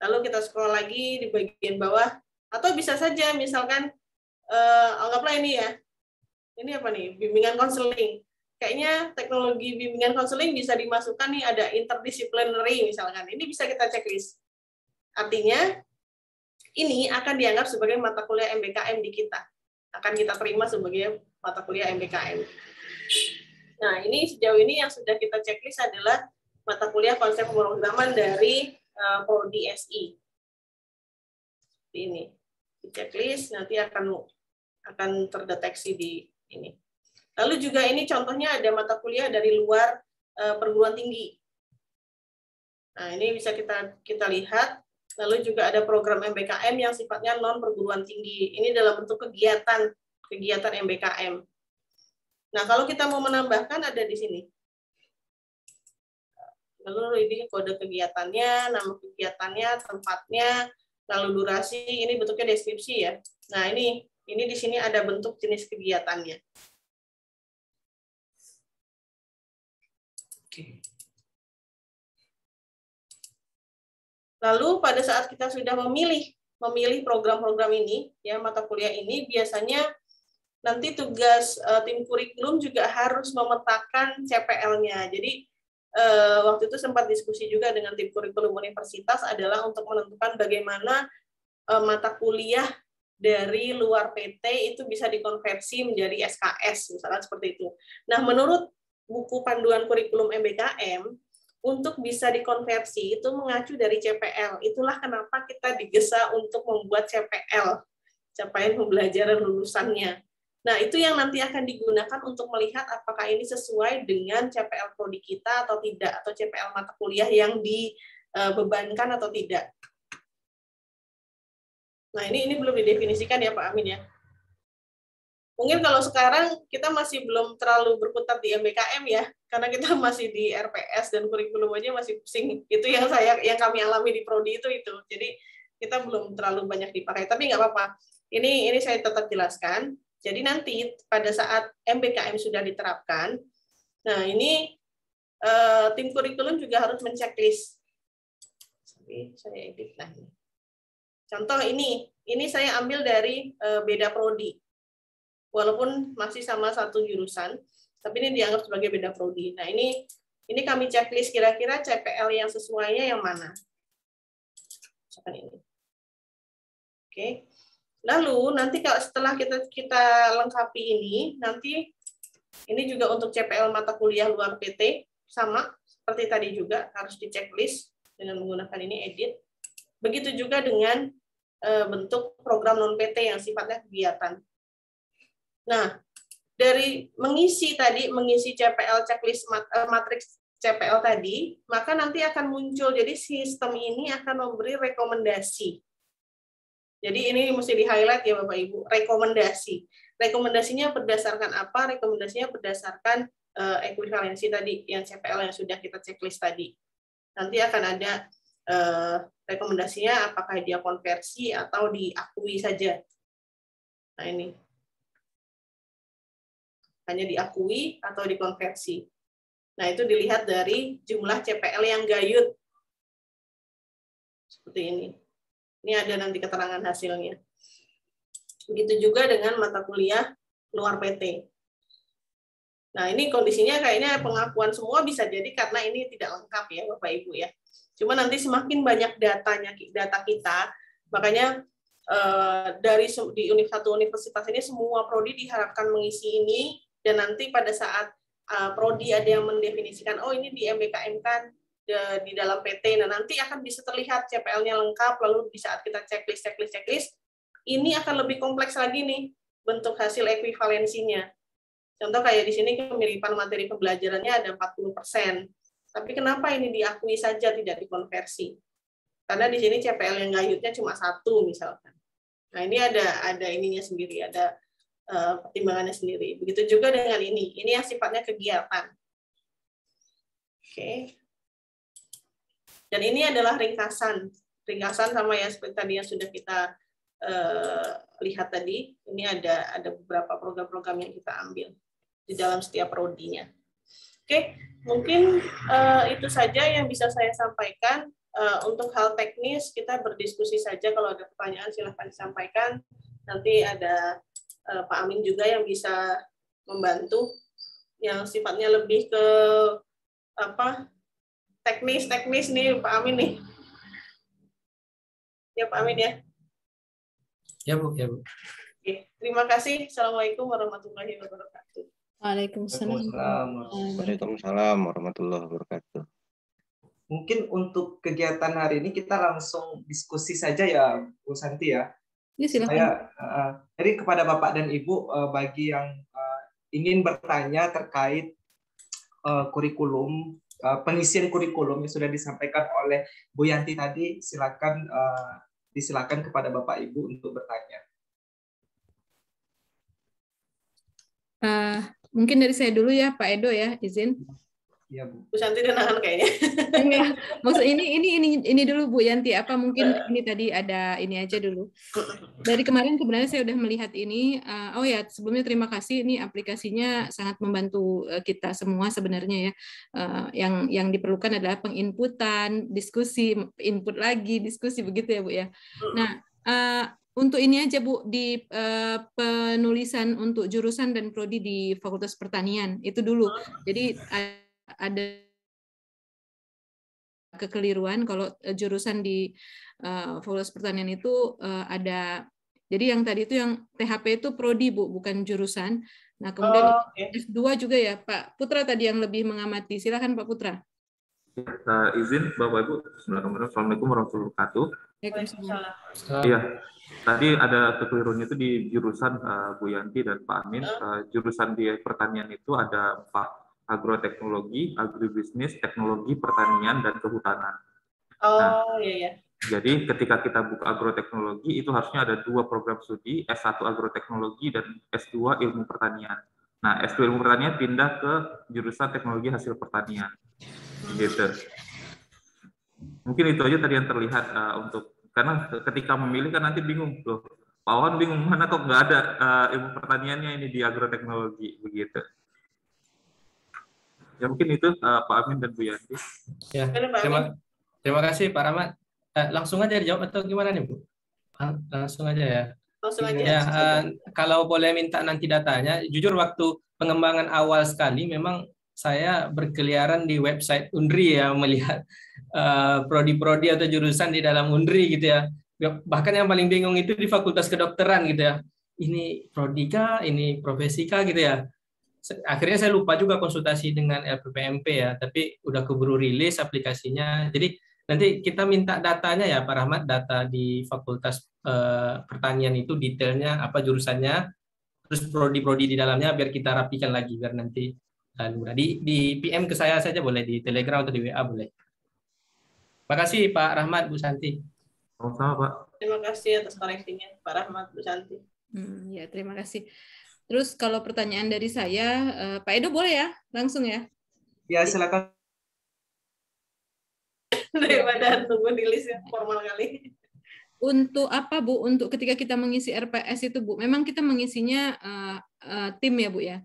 Lalu kita scroll lagi di bagian bawah atau bisa saja misalkan eh, anggaplah ini ya. Ini apa nih? Bimbingan konseling kayaknya teknologi bimbingan konseling bisa dimasukkan nih ada interdisciplinary misalkan ini bisa kita checklist artinya ini akan dianggap sebagai mata kuliah MBKM di kita akan kita terima sebagai mata kuliah MBKM Nah, ini sejauh ini yang sudah kita checklist adalah mata kuliah konsep pemrograman dari uh, Prodi SI. Ini. Di checklist nanti akan akan terdeteksi di ini. Lalu juga ini contohnya ada mata kuliah dari luar uh, perguruan tinggi. Nah, ini bisa kita kita lihat. Lalu juga ada program MBKM yang sifatnya non perguruan tinggi. Ini dalam bentuk kegiatan kegiatan MBKM. Nah, kalau kita mau menambahkan ada di sini. Lalu ini kode kegiatannya, nama kegiatannya, tempatnya, lalu durasi, ini bentuknya deskripsi ya. Nah, ini ini di sini ada bentuk jenis kegiatannya. Lalu pada saat kita sudah memilih memilih program-program ini, ya mata kuliah ini biasanya nanti tugas uh, tim kurikulum juga harus memetakan CPL-nya. Jadi uh, waktu itu sempat diskusi juga dengan tim kurikulum universitas adalah untuk menentukan bagaimana uh, mata kuliah dari luar PT itu bisa dikonversi menjadi SKS misalnya seperti itu. Nah, menurut buku panduan kurikulum MBKM untuk bisa dikonversi itu mengacu dari CPL. Itulah kenapa kita digesa untuk membuat CPL, capaian pembelajaran lulusannya. Nah, itu yang nanti akan digunakan untuk melihat apakah ini sesuai dengan CPL prodi kita atau tidak, atau CPL mata kuliah yang dibebankan atau tidak. Nah, ini ini belum didefinisikan ya Pak Amin ya. Mungkin kalau sekarang kita masih belum terlalu berkutat di MBKM ya, karena kita masih di RPS dan kurikulum aja masih pusing. Itu yang saya yang kami alami di prodi itu itu. Jadi kita belum terlalu banyak dipakai, tapi nggak apa-apa. Ini ini saya tetap jelaskan. Jadi nanti pada saat MBKM sudah diterapkan, nah ini uh, tim kurikulum juga harus menceklis. Tapi saya edit ini. Contoh ini, ini saya ambil dari uh, beda prodi. Walaupun masih sama satu jurusan, tapi ini dianggap sebagai beda prodi. Nah ini ini kami checklist kira-kira CPL yang sesuainya yang mana. Misalkan ini. Oke. Lalu nanti kalau setelah kita kita lengkapi ini, nanti ini juga untuk CPL mata kuliah luar PT sama seperti tadi juga harus di checklist dengan menggunakan ini edit. Begitu juga dengan e, bentuk program non PT yang sifatnya kegiatan. Nah, dari mengisi tadi mengisi CPL checklist mat, e, matriks CPL tadi, maka nanti akan muncul jadi sistem ini akan memberi rekomendasi jadi ini mesti di-highlight ya Bapak Ibu, rekomendasi. Rekomendasinya berdasarkan apa? Rekomendasinya berdasarkan uh, ekuivalensi tadi yang CPL yang sudah kita checklist tadi. Nanti akan ada uh, rekomendasinya apakah dia konversi atau diakui saja. Nah ini. Hanya diakui atau dikonversi. Nah itu dilihat dari jumlah CPL yang gayut. Seperti ini. Ini ada nanti keterangan hasilnya. Begitu juga dengan mata kuliah luar PT. Nah, ini kondisinya kayaknya pengakuan semua bisa jadi karena ini tidak lengkap ya Bapak Ibu ya. Cuma nanti semakin banyak datanya data kita, makanya eh, dari di satu universitas ini semua prodi diharapkan mengisi ini dan nanti pada saat eh, prodi ada yang mendefinisikan oh ini di MBKM kan di dalam PT. Nah, nanti akan bisa terlihat CPL-nya lengkap, lalu di saat kita checklist, checklist, checklist, ini akan lebih kompleks lagi nih bentuk hasil ekuivalensinya. Contoh kayak di sini kemiripan materi pembelajarannya ada 40%. Tapi kenapa ini diakui saja tidak dikonversi? Karena di sini CPL yang gayutnya cuma satu misalkan. Nah ini ada ada ininya sendiri, ada uh, pertimbangannya sendiri. Begitu juga dengan ini. Ini yang sifatnya kegiatan. Oke. Dan ini adalah ringkasan, ringkasan sama ya seperti tadi yang sudah kita uh, lihat tadi. Ini ada ada beberapa program-program yang kita ambil di dalam setiap prodinya. Oke, mungkin uh, itu saja yang bisa saya sampaikan. Uh, untuk hal teknis kita berdiskusi saja. Kalau ada pertanyaan silahkan disampaikan. Nanti ada uh, Pak Amin juga yang bisa membantu yang sifatnya lebih ke apa teknis teknis nih Pak Amin nih. Ya Pak Amin ya. Ya Bu, ya Bu. Oke, terima kasih. Assalamualaikum warahmatullahi wabarakatuh. Waalaikumsalam. Waalaikumsalam warahmatullahi wabarakatuh. Mungkin untuk kegiatan hari ini kita langsung diskusi saja ya Bu Santi ya. Ya silakan. Saya, uh, jadi kepada Bapak dan Ibu uh, bagi yang uh, ingin bertanya terkait uh, kurikulum uh, pengisian kurikulum yang sudah disampaikan oleh Bu Yanti tadi, silakan uh, disilakan kepada Bapak Ibu untuk bertanya. Uh, mungkin dari saya dulu ya, Pak Edo ya, izin. Iya, Bu. Bu Santi dan nahan kayaknya. Iya. Maksud ini ini ini ini dulu Bu Yanti, apa mungkin ini tadi ada ini aja dulu. Dari kemarin sebenarnya saya udah melihat ini uh, oh ya, sebelumnya terima kasih ini aplikasinya sangat membantu eh, kita semua sebenarnya ya. Uh, yang yang diperlukan adalah penginputan, diskusi, input lagi, diskusi begitu ya Bu ya. Nah, uh, untuk ini aja Bu di uh, penulisan untuk jurusan dan prodi di Fakultas Pertanian itu dulu. Jadi ada kekeliruan kalau eh, jurusan di uh, Fakultas Pertanian itu uh, ada jadi yang tadi itu yang THP itu prodi Bu, bukan jurusan. Nah, kemudian oh, okay. S2 juga ya, Pak Putra tadi yang lebih mengamati. Silakan Pak Putra. Uh, izin Bapak Ibu, Assalamualaikum warahmatullahi wabarakatuh. Iya, tadi ada kekeliruan itu di jurusan uh, Bu Yanti dan Pak Amin. Uh, jurusan di pertanian itu ada empat agroteknologi, agribisnis, teknologi pertanian dan kehutanan. Oh nah, iya iya. Jadi ketika kita buka agroteknologi itu harusnya ada dua program studi, S1 agroteknologi dan S2 ilmu pertanian. Nah, S2 ilmu pertanian pindah ke jurusan teknologi hasil pertanian. Gitu. Mungkin itu aja tadi yang terlihat uh, untuk karena ketika memilih kan nanti bingung loh Pak Wan bingung mana kok nggak ada uh, ilmu pertaniannya ini di agroteknologi begitu ya mungkin itu uh, Pak Amin dan Bu Yanti. Ya terima terima kasih Pak Rahmat. Uh, langsung aja dijawab atau gimana nih Bu? Langsung aja ya. Langsung aja ya uh, kalau boleh minta nanti datanya jujur waktu pengembangan awal sekali memang saya berkeliaran di website Undri ya melihat uh, prodi-prodi atau jurusan di dalam Undri gitu ya. Bahkan yang paling bingung itu di Fakultas Kedokteran gitu ya. Ini prodi kah, ini profesi kah? Gitu ya. Akhirnya saya lupa juga konsultasi dengan LPPMP ya, tapi udah keburu rilis aplikasinya. Jadi nanti kita minta datanya ya Pak Rahmat, data di Fakultas uh, Pertanian itu detailnya apa jurusannya, terus prodi-prodi di dalamnya biar kita rapikan lagi biar nanti Lalu di, di PM ke saya saja boleh di Telegram atau di WA boleh. Terima kasih Pak Rahmat, Bu Santi. Sama-sama Pak. Terima kasih atas koreksinya Pak Rahmat, Bu Santi. Hmm, ya terima kasih. Terus kalau pertanyaan dari saya, uh, Pak Edo boleh ya, langsung ya? Ya silakan. Daripada tunggu di list yang formal kali. Untuk apa Bu? Untuk ketika kita mengisi RPS itu Bu, memang kita mengisinya uh, uh, tim ya Bu ya?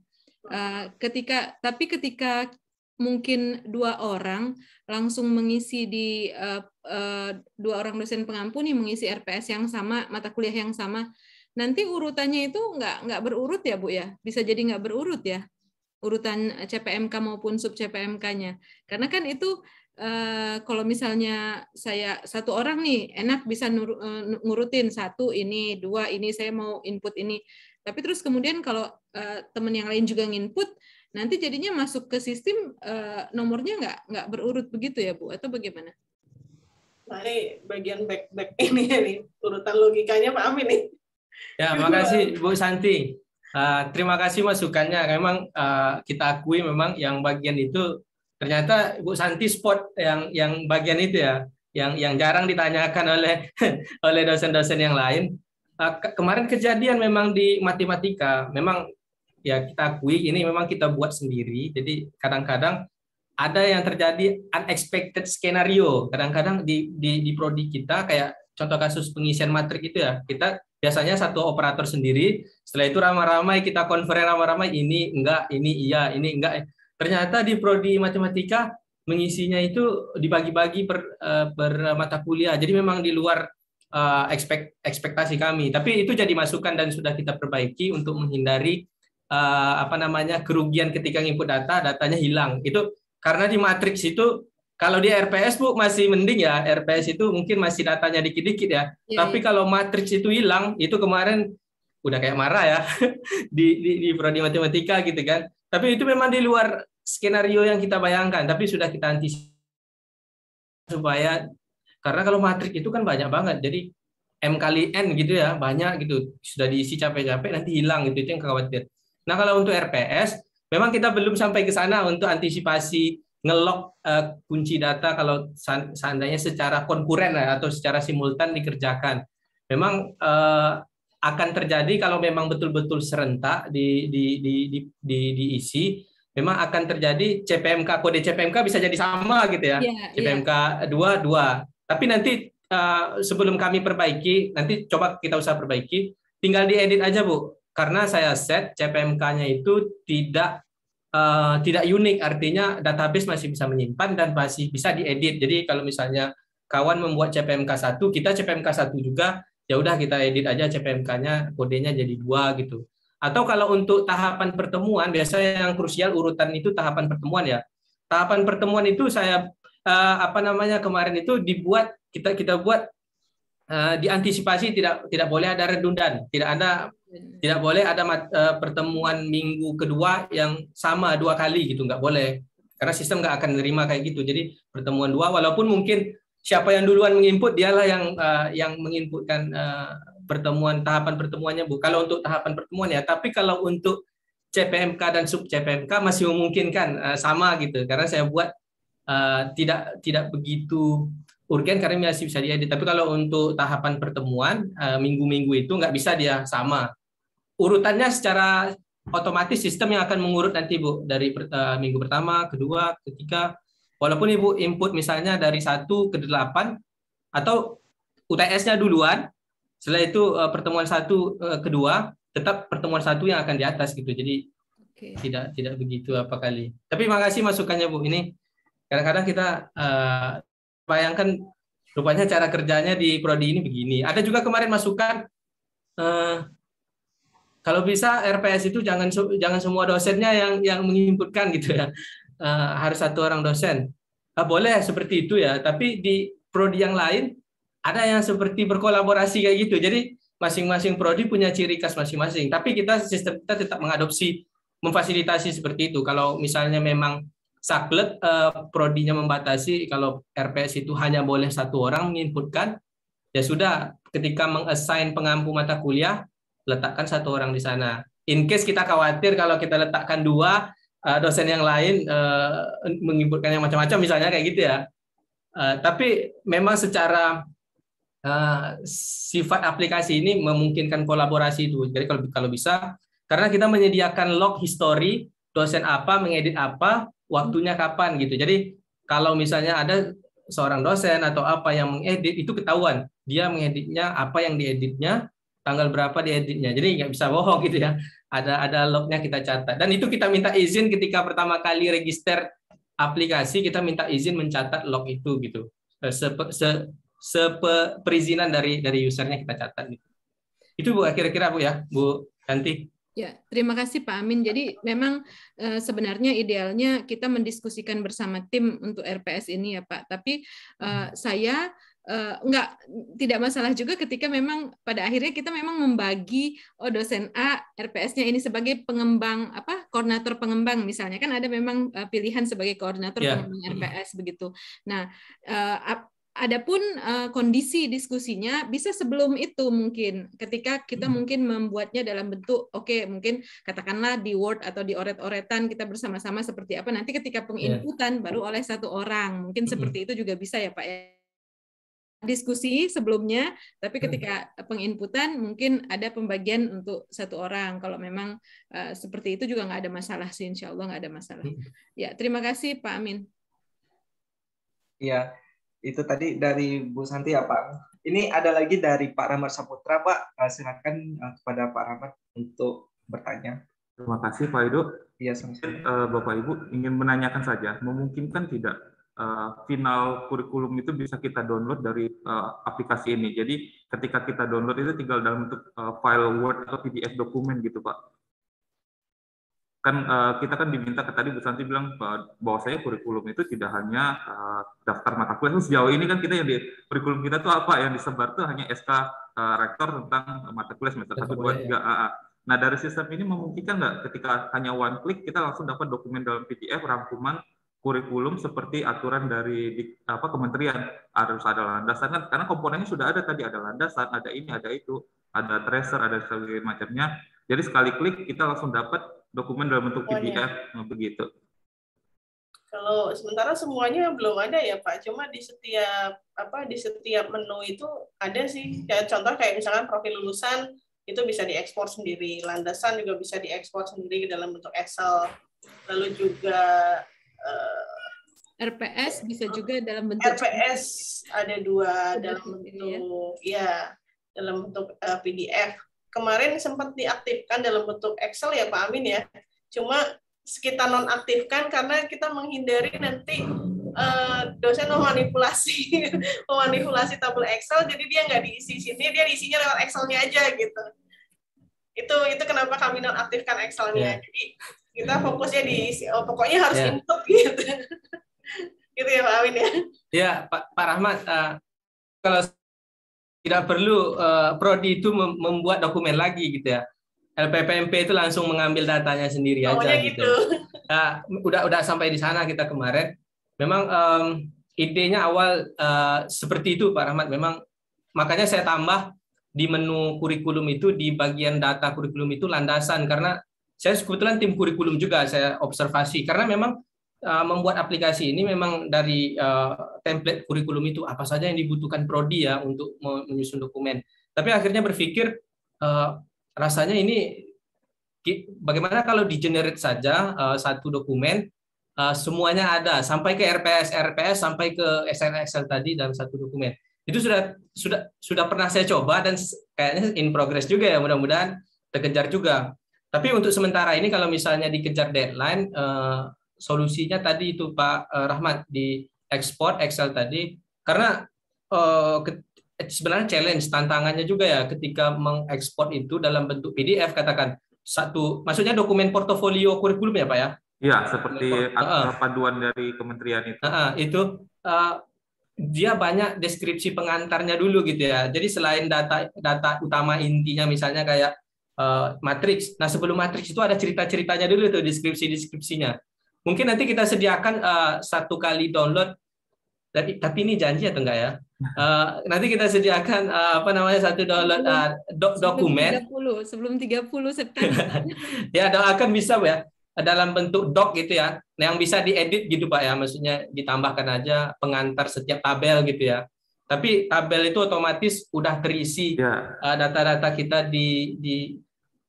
Uh, ketika tapi ketika mungkin dua orang langsung mengisi di uh, uh, dua orang dosen pengampuni mengisi RPS yang sama mata kuliah yang sama nanti urutannya itu nggak nggak berurut ya bu ya bisa jadi nggak berurut ya urutan CPMK maupun sub CPMK-nya karena kan itu uh, kalau misalnya saya satu orang nih enak bisa nur, uh, ngurutin satu ini dua ini saya mau input ini tapi terus kemudian kalau uh, teman yang lain juga nginput, nanti jadinya masuk ke sistem uh, nomornya nggak nggak berurut begitu ya Bu atau bagaimana? Nah ini bagian back back ini ya nih urutan logikanya Pak Amin nih. Ya makasih Bu Santi. Uh, terima kasih masukannya. Memang uh, kita akui memang yang bagian itu ternyata Bu Santi spot yang yang bagian itu ya, yang yang jarang ditanyakan oleh oleh dosen-dosen yang lain uh, kemarin kejadian memang di matematika, memang ya kita akui ini memang kita buat sendiri. Jadi kadang-kadang ada yang terjadi unexpected skenario. Kadang-kadang di, di di prodi kita kayak contoh kasus pengisian matrik itu ya, kita biasanya satu operator sendiri. Setelah itu ramai-ramai kita konferen ramai-ramai ini enggak, ini iya, ini enggak. Ternyata di prodi matematika mengisinya itu dibagi-bagi per, uh, per mata kuliah. Jadi memang di luar ekspek, ekspektasi kami. Tapi itu jadi masukan dan sudah kita perbaiki untuk menghindari apa namanya kerugian ketika input data, datanya hilang. Itu karena di matriks itu kalau di RPS Bu masih mending ya, RPS itu mungkin masih datanya dikit-dikit ya. ya Tapi ya. kalau matriks itu hilang, itu kemarin udah kayak marah ya di di, di prodi matematika gitu kan. Tapi itu memang di luar skenario yang kita bayangkan, tapi sudah kita antisipasi supaya karena kalau matrik itu kan banyak banget. Jadi M kali N gitu ya, banyak gitu. Sudah diisi capek-capek nanti hilang gitu itu yang khawatir. Nah, kalau untuk RPS memang kita belum sampai ke sana untuk antisipasi ngelok uh, kunci data kalau seandainya secara konkuren atau secara simultan dikerjakan. Memang uh, akan terjadi kalau memang betul-betul serentak di, di, di, di, di, diisi, memang akan terjadi CPMK kode CPMK bisa jadi sama gitu ya. Yeah, CPMK yeah. 2 2 tapi nanti uh, sebelum kami perbaiki, nanti coba kita usah perbaiki, tinggal diedit aja Bu. Karena saya set CPMK-nya itu tidak uh, tidak unik, artinya database masih bisa menyimpan dan masih bisa diedit. Jadi kalau misalnya kawan membuat CPMK 1, kita CPMK 1 juga, ya udah kita edit aja CPMK-nya, kodenya jadi dua gitu. Atau kalau untuk tahapan pertemuan, biasanya yang krusial urutan itu tahapan pertemuan ya. Tahapan pertemuan itu saya uh, apa namanya kemarin itu dibuat kita kita buat uh, diantisipasi tidak tidak boleh ada redundan, tidak ada tidak boleh ada uh, pertemuan minggu kedua yang sama dua kali gitu, nggak boleh karena sistem nggak akan menerima kayak gitu. Jadi pertemuan dua, walaupun mungkin siapa yang duluan menginput dialah yang uh, yang menginputkan uh, pertemuan tahapan pertemuannya bu. Kalau untuk tahapan pertemuan ya, tapi kalau untuk CPMK dan sub CPMK masih memungkinkan uh, sama gitu, karena saya buat uh, tidak tidak begitu urgen karena masih bisa diedit. Tapi kalau untuk tahapan pertemuan uh, minggu-minggu itu nggak bisa dia sama. Urutannya secara otomatis sistem yang akan mengurut nanti Bu dari uh, minggu pertama, kedua, ketiga. Walaupun Ibu input misalnya dari satu ke delapan atau UTS-nya duluan, setelah itu uh, pertemuan satu uh, kedua tetap pertemuan satu yang akan di atas gitu. Jadi okay. tidak tidak begitu apa kali. Tapi makasih masukannya Bu. Ini kadang-kadang kita uh, bayangkan rupanya cara kerjanya di prodi ini begini. Ada juga kemarin masukan uh, kalau bisa RPS itu jangan jangan semua dosennya yang yang menginputkan gitu ya. Uh, harus satu orang dosen. Uh, boleh seperti itu ya, tapi di prodi yang lain ada yang seperti berkolaborasi kayak gitu. Jadi masing-masing prodi punya ciri khas masing-masing. Tapi kita sistem kita tetap mengadopsi memfasilitasi seperti itu. Kalau misalnya memang saklet eh, prodinya membatasi kalau RPS itu hanya boleh satu orang menginputkan, ya sudah ketika mengassign pengampu mata kuliah letakkan satu orang di sana. In case kita khawatir kalau kita letakkan dua eh, dosen yang lain eh, menginputkan yang macam-macam misalnya kayak gitu ya. Uh, tapi memang secara uh, sifat aplikasi ini memungkinkan kolaborasi itu. Jadi kalau kalau bisa karena kita menyediakan log history dosen apa mengedit apa waktunya kapan gitu. Jadi kalau misalnya ada seorang dosen atau apa yang mengedit itu ketahuan dia mengeditnya apa yang dieditnya tanggal berapa dieditnya jadi nggak bisa bohong gitu ya ada ada lognya kita catat dan itu kita minta izin ketika pertama kali register aplikasi kita minta izin mencatat log itu gitu se, se, seperizinan dari dari usernya kita catat gitu. Itu Bu kira-kira Bu ya, Bu Yanti. Ya, terima kasih Pak Amin. Jadi memang e, sebenarnya idealnya kita mendiskusikan bersama tim untuk RPS ini ya Pak. Tapi e, saya uh, enggak tidak masalah juga ketika memang pada akhirnya kita memang membagi oh dosen A RPS-nya ini sebagai pengembang apa koordinator pengembang misalnya kan ada memang uh, pilihan sebagai koordinator yeah. pengembang RPS begitu. Nah, uh, Adapun uh, kondisi diskusinya bisa sebelum itu mungkin ketika kita hmm. mungkin membuatnya dalam bentuk oke okay, mungkin katakanlah di Word atau di oret-oretan kita bersama-sama seperti apa nanti ketika penginputan yeah. baru oleh satu orang mungkin hmm. seperti itu juga bisa ya Pak ya diskusi sebelumnya tapi hmm. ketika penginputan mungkin ada pembagian untuk satu orang kalau memang uh, seperti itu juga nggak ada masalah sih Insya Allah nggak ada masalah ya terima kasih Pak Amin ya itu tadi dari Bu Santi ya Pak. Ini ada lagi dari Pak Rahmat Saputra Pak. Eh, silakan eh, kepada Pak Rahmat untuk bertanya. Terima kasih Pak Edo. Iya, sama uh, Bapak Ibu ingin menanyakan saja, memungkinkan tidak uh, final kurikulum itu bisa kita download dari uh, aplikasi ini. Jadi ketika kita download itu tinggal dalam bentuk uh, file Word atau PDF dokumen gitu Pak kan uh, kita kan diminta ke tadi Bu Santi bilang bahwa saya kurikulum itu tidak hanya uh, daftar mata kuliah sejauh ini kan kita yang di kurikulum kita tuh apa yang disebar tuh hanya SK uh, rektor tentang mata kuliah semester satu dua tiga AA. Nah dari sistem ini memungkinkan nggak ketika hanya one click kita langsung dapat dokumen dalam PDF rangkuman kurikulum seperti aturan dari di, apa kementerian. Harus ada landasan kan? Karena komponennya sudah ada tadi. Ada landasan ada ini ada itu. Ada tracer ada sebagainya macamnya. Jadi sekali klik kita langsung dapat dokumen dalam bentuk PDF oh, begitu. Kalau sementara semuanya belum ada ya Pak, cuma di setiap apa di setiap menu itu ada sih. Ya, contoh kayak misalkan profil lulusan itu bisa diekspor sendiri, landasan juga bisa diekspor sendiri dalam bentuk Excel. Lalu juga RPS bisa juga dalam bentuk RPS ada dua dalam bentuk ya, ya dalam bentuk uh, PDF kemarin sempat diaktifkan dalam bentuk Excel ya Pak Amin ya. Cuma kita nonaktifkan karena kita menghindari nanti uh, dosen memanipulasi memanipulasi tabel Excel jadi dia nggak diisi sini dia diisinya lewat Excelnya aja gitu itu itu kenapa kami nonaktifkan Excelnya yeah. jadi kita fokusnya di oh, pokoknya harus yeah. input gitu gitu ya Pak Amin ya ya Pak Pak Rahmat uh, kalau tidak perlu uh, prodi itu membuat dokumen lagi gitu ya. LPPMP itu langsung mengambil datanya sendiri oh, aja gitu. gitu. Nah, udah udah sampai di sana kita kemarin. Memang um, idenya awal uh, seperti itu Pak Rahmat. Memang makanya saya tambah di menu kurikulum itu di bagian data kurikulum itu landasan karena saya kebetulan tim kurikulum juga saya observasi karena memang uh, membuat aplikasi ini memang dari uh, template kurikulum itu apa saja yang dibutuhkan prodi ya untuk menyusun dokumen. Tapi akhirnya berpikir uh, rasanya ini bagaimana kalau di generate saja satu dokumen semuanya ada sampai ke RPS RPS sampai ke SNXL tadi dalam satu dokumen. Itu sudah sudah sudah pernah saya coba dan kayaknya in progress juga ya. Mudah-mudahan terkejar juga. Tapi untuk sementara ini kalau misalnya dikejar deadline, uh, solusinya tadi itu Pak uh, Rahmat di ekspor Excel tadi, karena uh, sebenarnya challenge tantangannya juga ya ketika mengekspor itu dalam bentuk PDF katakan satu, maksudnya dokumen portofolio kurikulum ya Pak ya? Iya, seperti uh, panduan dari kementerian itu. Uh, itu uh, dia banyak deskripsi pengantarnya dulu gitu ya. Jadi selain data data utama intinya misalnya kayak uh, matriks. Nah sebelum matriks itu ada cerita-ceritanya dulu tuh deskripsi-deskripsinya. Mungkin nanti kita sediakan uh, satu kali download. Tapi, tapi ini janji atau enggak ya? Uh, nanti kita sediakan uh, apa namanya satu download uh, do, dokumen. Sebelum 30, sebelum 30 September. ya doakan bisa ya dalam bentuk doc gitu ya, yang bisa diedit gitu Pak ya, maksudnya ditambahkan aja pengantar setiap tabel gitu ya. Tapi tabel itu otomatis udah terisi ya. data-data ya. kita di di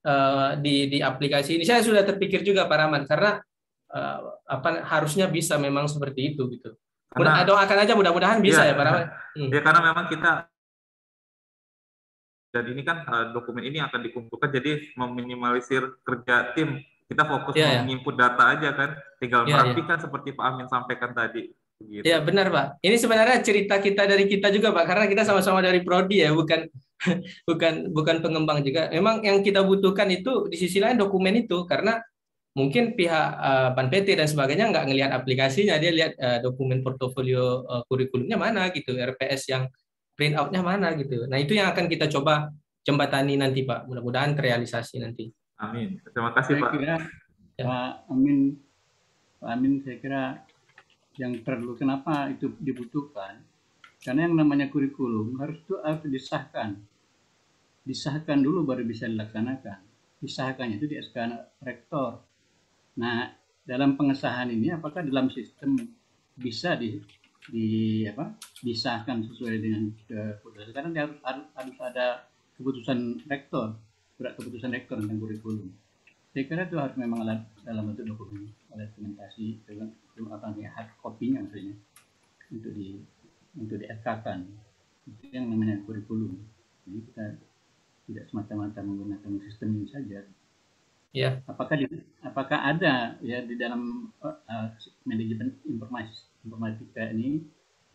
uh, di di aplikasi ini. Saya sudah terpikir juga Pak Rahman karena uh, apa harusnya bisa memang seperti itu gitu. Karena, doakan aja mudah-mudahan bisa ya, ya Pak Rahman. Hmm. Ya karena memang kita dan ini kan dokumen ini akan dikumpulkan jadi meminimalisir kerja tim kita fokus yeah, yeah. menginput data aja kan, tinggal yeah, merapikan yeah. seperti Pak Amin sampaikan tadi. Gitu. Ya benar Pak. Ini sebenarnya cerita kita dari kita juga Pak, karena kita sama-sama dari prodi ya, bukan bukan bukan pengembang juga. Memang yang kita butuhkan itu di sisi lain dokumen itu, karena mungkin pihak uh, Ban PT dan sebagainya nggak ngelihat aplikasinya, dia lihat uh, dokumen portofolio uh, kurikulumnya mana gitu, RPS yang print outnya mana gitu. Nah itu yang akan kita coba jembatani nanti Pak. Mudah-mudahan terrealisasi nanti. Amin. Terima kasih saya Pak. Kira, ya. Pak Amin, Pak Amin saya kira yang perlu kenapa itu dibutuhkan karena yang namanya kurikulum harus itu harus disahkan disahkan dulu baru bisa dilaksanakan disahkannya itu di SK rektor nah dalam pengesahan ini apakah dalam sistem bisa di di apa disahkan sesuai dengan keputusan karena harus, harus harus ada keputusan rektor surat keputusan rektor tentang kurikulum. Saya kira itu harus memang dalam bentuk dokumen, oleh dokumentasi, dengan apa namanya hard copy-nya maksudnya untuk di untuk di kan itu yang namanya kurikulum. Jadi kita tidak semata-mata menggunakan sistem ini saja. Ya. Apakah di, apakah ada ya di dalam uh, manajemen informasi informatika ini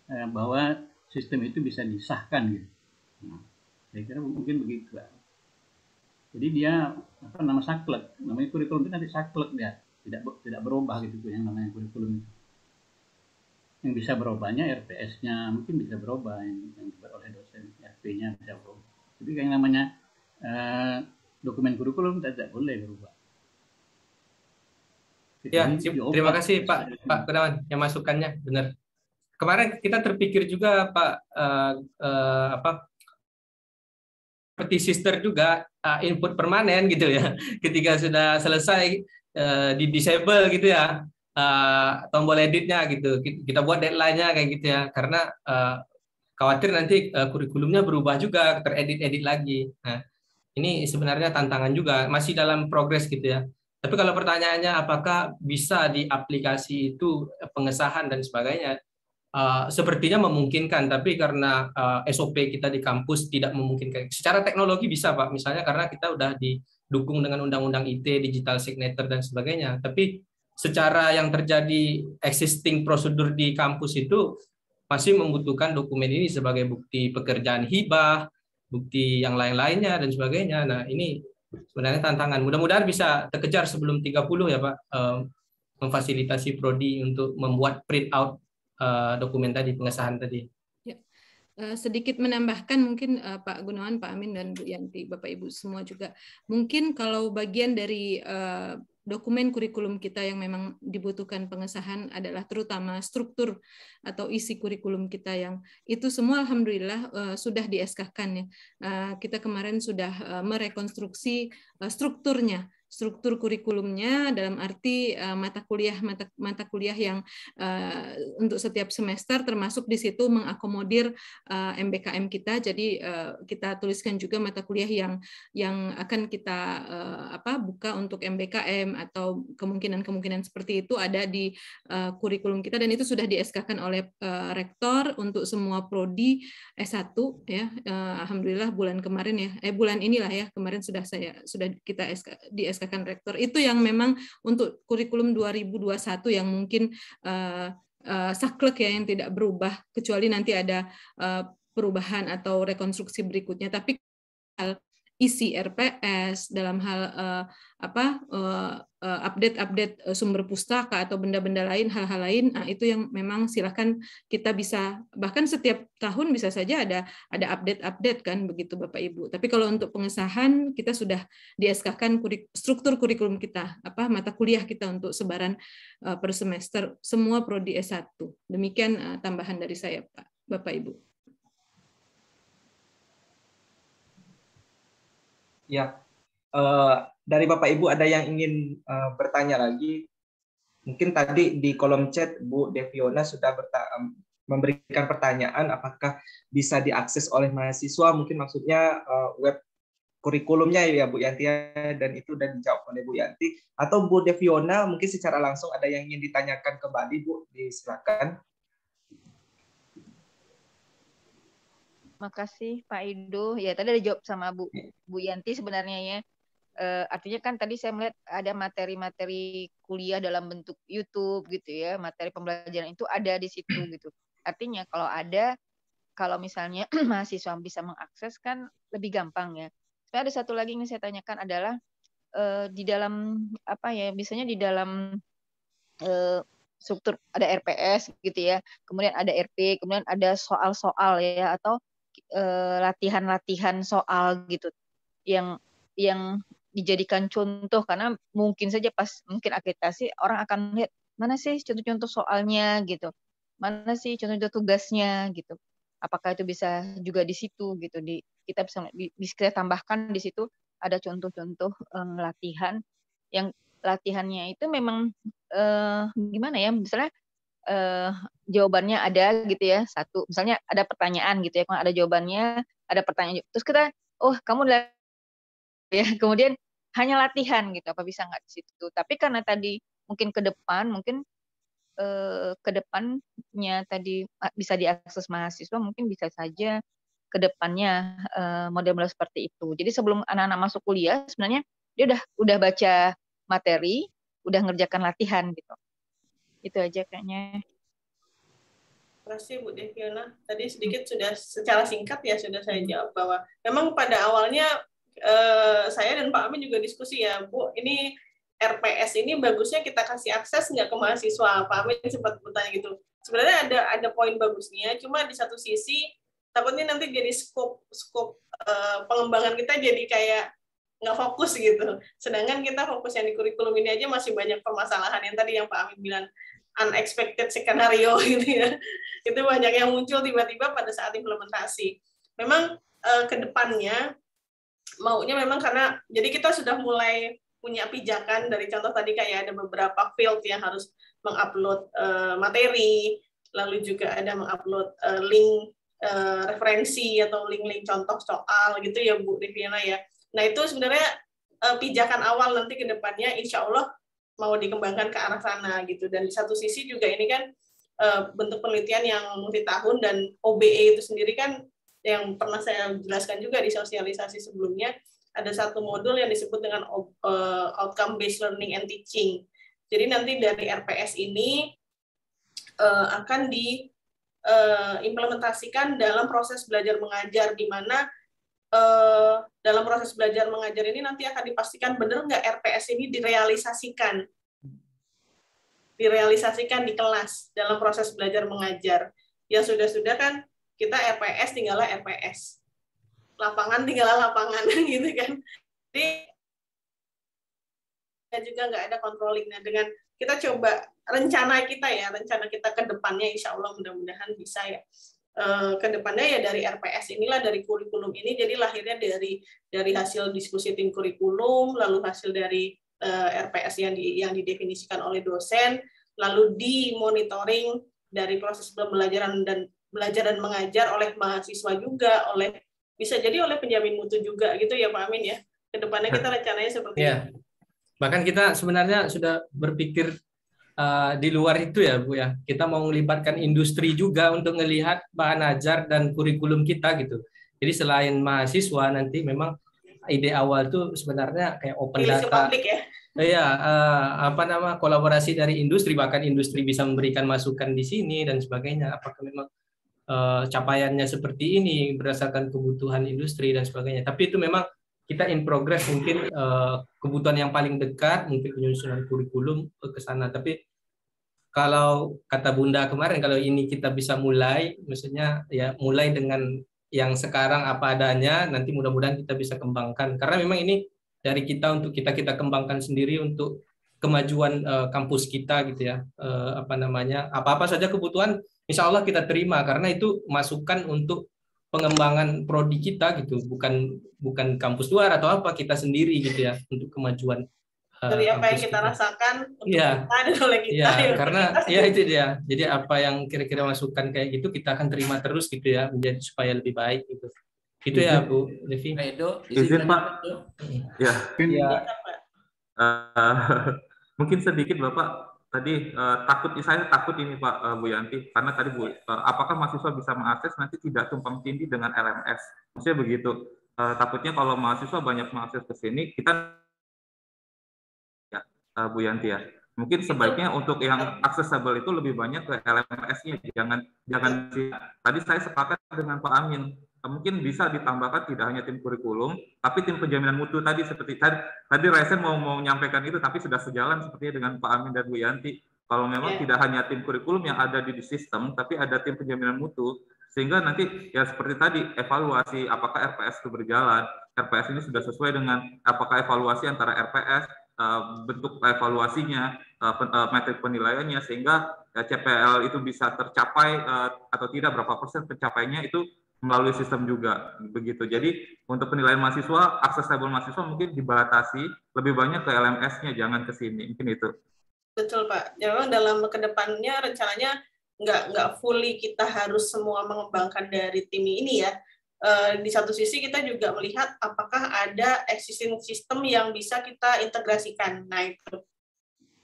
uh, bahwa sistem itu bisa disahkan gitu. Nah, saya kira mungkin begitu. Jadi dia apa nama saklek, namanya kurikulum itu nanti saklek dia, tidak tidak berubah gitu tuh yang namanya kurikulum itu. Yang bisa berubahnya RPS-nya mungkin bisa berubah yang, yang dibuat oleh dosen, RP-nya bisa berubah. Tapi yang namanya eh, dokumen kurikulum tidak, boleh berubah. ya, terima kasih Pak Pak Gunawan yang masukannya benar. Kemarin kita terpikir juga Pak uh, uh, apa seperti sister juga uh, input permanen gitu ya. Ketika sudah selesai uh, di disable gitu ya, uh, tombol editnya gitu. Kita buat deadline-nya kayak gitu ya. Karena uh, khawatir nanti uh, kurikulumnya berubah juga, teredit-edit lagi. Nah, ini sebenarnya tantangan juga, masih dalam progres gitu ya. Tapi kalau pertanyaannya apakah bisa di aplikasi itu pengesahan dan sebagainya, Uh, sepertinya memungkinkan, tapi karena uh, eh, SOP kita di kampus tidak memungkinkan. Secara teknologi bisa, Pak, misalnya karena kita udah didukung dengan undang-undang IT, digital signature dan sebagainya. Tapi secara yang terjadi existing prosedur di kampus itu masih membutuhkan dokumen ini sebagai bukti pekerjaan hibah, bukti yang lain-lainnya dan sebagainya. Nah, ini sebenarnya tantangan. Mudah-mudahan bisa terkejar sebelum 30 ya, Pak, uh, memfasilitasi prodi untuk membuat print out uh, dokumen tadi pengesahan tadi. Ya. Uh, sedikit menambahkan mungkin Pak Gunawan, Pak Amin dan Bu Yanti, Bapak Ibu semua juga. Mungkin kalau bagian dari dokumen kurikulum kita yang memang dibutuhkan pengesahan adalah terutama struktur atau isi kurikulum kita yang itu semua alhamdulillah uh, sudah di ya. Uh, kita kemarin sudah uh, merekonstruksi strukturnya struktur kurikulumnya dalam arti uh, mata kuliah mata mata kuliah yang uh, untuk setiap semester termasuk di situ mengakomodir uh, MBKM kita. Jadi uh, kita tuliskan juga mata kuliah yang yang akan kita uh, apa buka untuk MBKM atau kemungkinan-kemungkinan seperti itu ada di uh, kurikulum kita dan itu sudah di SK-kan oleh uh, rektor untuk semua prodi S1 ya. Uh, alhamdulillah bulan kemarin ya. Eh bulan inilah ya kemarin sudah saya sudah kita SK, di SK kan rektor. Itu yang memang untuk kurikulum 2021 yang mungkin uh, uh, saklek ya yang tidak berubah kecuali nanti ada uh, perubahan atau rekonstruksi berikutnya. Tapi isi RPS dalam hal uh, apa update-update uh, sumber pustaka atau benda-benda lain hal-hal lain nah itu yang memang silakan kita bisa bahkan setiap tahun bisa saja ada ada update-update kan begitu Bapak Ibu. Tapi kalau untuk pengesahan kita sudah di SK-kan kurik, struktur kurikulum kita apa mata kuliah kita untuk sebaran uh, per semester semua prodi S1 demikian uh, tambahan dari saya Pak Bapak Ibu Ya, uh, dari Bapak Ibu ada yang ingin uh, bertanya lagi? Mungkin tadi di kolom chat Bu Deviona sudah memberikan pertanyaan apakah bisa diakses oleh mahasiswa? Mungkin maksudnya uh, web kurikulumnya ya Bu Yanti ya, dan itu dan dijawab oleh Bu Yanti atau Bu Deviona mungkin secara langsung ada yang ingin ditanyakan kembali Bu disilakan Makasih Pak Ido. Ya tadi ada jawab sama Bu Bu Yanti sebenarnya ya. Uh, artinya kan tadi saya melihat ada materi-materi kuliah dalam bentuk YouTube gitu ya, materi pembelajaran itu ada di situ gitu. Artinya kalau ada, kalau misalnya mahasiswa bisa mengakses kan lebih gampang ya. Tapi ada satu lagi yang saya tanyakan adalah uh, di dalam apa ya, biasanya di dalam uh, struktur ada RPS gitu ya, kemudian ada RP, kemudian ada soal-soal ya atau latihan-latihan soal gitu yang yang dijadikan contoh. Karena mungkin saja pas mungkin akreditasi orang akan lihat mana sih contoh-contoh soalnya? gitu. Mana sih contoh-contoh tugasnya? gitu. Apakah itu bisa juga di situ? gitu. Di kita bisa bisa tambahkan di situ ada contoh-contoh um, latihan yang latihannya itu memang uh, gimana ya misalnya uh, jawabannya ada gitu ya satu. Misalnya ada pertanyaan gitu ya kalau ada jawabannya ada pertanyaan terus kita oh kamu ya kemudian hanya latihan gitu apa bisa nggak di situ? Tapi karena tadi mungkin ke depan mungkin eh, ke depannya tadi bisa diakses mahasiswa mungkin bisa saja ke depannya eh, model-model seperti itu. Jadi sebelum anak-anak masuk kuliah sebenarnya dia udah udah baca materi udah ngerjakan latihan gitu itu aja kayaknya Terima kasih Bu Deviana. Tadi sedikit sudah secara singkat ya sudah saya jawab bahwa memang pada awalnya eh, saya dan Pak Amin juga diskusi ya Bu, ini RPS ini bagusnya kita kasih akses nggak ke mahasiswa? Pak Amin sempat bertanya gitu. Sebenarnya ada ada poin bagusnya, cuma di satu sisi takutnya nanti jadi skop skop eh, pengembangan kita jadi kayak nggak fokus gitu. Sedangkan kita fokus yang di kurikulum ini aja masih banyak permasalahan yang tadi yang Pak Amin bilang unexpected skenario gitu ya. Itu banyak yang muncul tiba-tiba pada saat implementasi. Memang eh, ke depannya maunya memang karena jadi kita sudah mulai punya pijakan dari contoh tadi kayak ada beberapa field yang harus mengupload eh, materi, lalu juga ada mengupload eh, link eh, referensi atau link-link contoh soal gitu ya Bu Riviana ya Nah itu sebenarnya uh, pijakan awal nanti ke depannya insya Allah mau dikembangkan ke arah sana gitu. Dan di satu sisi juga ini kan uh, bentuk penelitian yang multi tahun dan OBE itu sendiri kan yang pernah saya jelaskan juga di sosialisasi sebelumnya ada satu modul yang disebut dengan uh, outcome based learning and teaching. Jadi nanti dari RPS ini uh, akan diimplementasikan dalam proses belajar mengajar di mana uh, dalam proses belajar mengajar ini nanti akan dipastikan benar nggak RPS ini direalisasikan direalisasikan di kelas dalam proses belajar mengajar. Ya sudah-sudah kan kita RPS tinggallah RPS. Lapangan tinggallah lapangan gitu kan. Jadi juga nggak ada controlling. Nah dengan kita coba rencana kita ya, rencana kita ke depannya insya Allah mudah-mudahan bisa ya Eh, ke depannya ya dari RPS inilah dari kurikulum ini jadi lahirnya dari dari hasil diskusi tim kurikulum lalu hasil dari RPS yang di, yang didefinisikan oleh dosen, lalu dimonitoring dari proses pembelajaran dan belajar dan mengajar oleh mahasiswa juga, oleh bisa jadi oleh penjamin mutu juga gitu ya Pak Amin ya. Ke depannya kita rencananya seperti ya. itu. Bahkan kita sebenarnya sudah berpikir uh, di luar itu ya Bu ya. Kita mau melibatkan industri juga untuk melihat bahan ajar dan kurikulum kita gitu. Jadi selain mahasiswa nanti memang ide awal itu sebenarnya kayak open Pilih data. Publik ya. Iya, uh, apa nama kolaborasi dari industri bahkan industri bisa memberikan masukan di sini dan sebagainya. Apakah memang uh, capaiannya seperti ini berdasarkan kebutuhan industri dan sebagainya. Tapi itu memang kita in progress mungkin uh, kebutuhan yang paling dekat mungkin penyusunan kurikulum ke sana. Tapi kalau kata Bunda kemarin kalau ini kita bisa mulai, maksudnya ya mulai dengan yang sekarang apa adanya, nanti mudah-mudahan kita bisa kembangkan. Karena memang ini dari kita untuk kita kita kembangkan sendiri untuk kemajuan uh, kampus kita gitu ya. Uh, apa namanya? Apa-apa saja kebutuhan, insya Allah kita terima karena itu masukan untuk pengembangan prodi kita gitu, bukan bukan kampus luar atau apa kita sendiri gitu ya untuk kemajuan dari apa yang kita, rasakan untuk ya. kita dan oleh kita. Ya, ya karena kita ya itu dia. Jadi apa yang kira-kira masukan kayak gitu kita akan terima terus gitu ya menjadi supaya lebih baik gitu. Itu ya Bu Devi. Edo, izin Pak. Ya. ya. Uh, mungkin sedikit Bapak tadi uh, takut saya takut ini Pak uh, Bu Yanti karena tadi Bu uh, apakah mahasiswa bisa mengakses nanti tidak tumpang tindih dengan LMS. Maksudnya begitu. Uh, takutnya kalau mahasiswa banyak mengakses ke sini kita uh, Bu Yanti ya. Mungkin sebaiknya untuk yang accessible itu lebih banyak ke LMS-nya, jangan jangan tadi saya sepakat dengan Pak Amin. Mungkin bisa ditambahkan tidak hanya tim kurikulum, tapi tim penjaminan mutu tadi seperti tadi tadi Resen mau mau menyampaikan itu, tapi sudah sejalan sepertinya dengan Pak Amin dan Bu Yanti. Kalau memang yeah. tidak hanya tim kurikulum yang ada di, di sistem, tapi ada tim penjaminan mutu, sehingga nanti ya seperti tadi evaluasi apakah RPS itu berjalan, RPS ini sudah sesuai dengan apakah evaluasi antara RPS Eh, bentuk evaluasinya, uh, metrik penilaiannya sehingga CPL itu bisa tercapai atau tidak berapa persen pencapaiannya itu melalui sistem juga begitu. Jadi untuk penilaian mahasiswa, aksesibel mahasiswa mungkin dibatasi lebih banyak ke LMS-nya, jangan ke sini. Mungkin itu. Betul Pak. Ya, memang dalam ke depannya rencananya nggak nggak fully kita harus semua mengembangkan dari tim ini ya Eh, di satu sisi kita juga melihat apakah ada existing system yang bisa kita integrasikan. Nah itu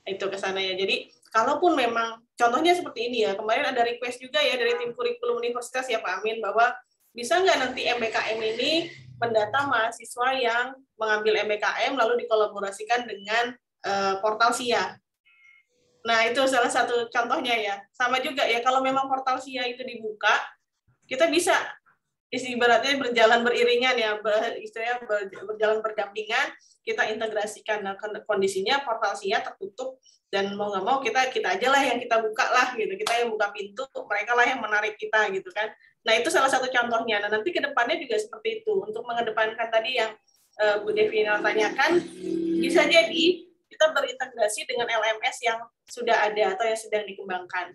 itu ke sana ya. Jadi kalaupun memang contohnya seperti ini ya, kemarin ada request juga ya dari tim kurikulum universitas ya Pak Amin bahwa bisa nggak nanti MBKM ini mendata mahasiswa yang mengambil MBKM lalu dikolaborasikan dengan uh, portal SIA. Nah, itu salah satu contohnya ya. Sama juga ya, kalau memang portal SIA itu dibuka, kita bisa ibaratnya berjalan beriringan ya, istilahnya berjalan berdampingan, kita integrasikan. Nah, kondisinya portal tertutup dan mau nggak mau kita kita aja lah yang kita buka lah gitu, kita yang buka pintu, mereka lah yang menarik kita gitu kan. Nah itu salah satu contohnya. Nah nanti ke depannya juga seperti itu untuk mengedepankan tadi yang uh, Bu Devi tanyakan, bisa jadi kita berintegrasi dengan LMS yang sudah ada atau yang sedang dikembangkan.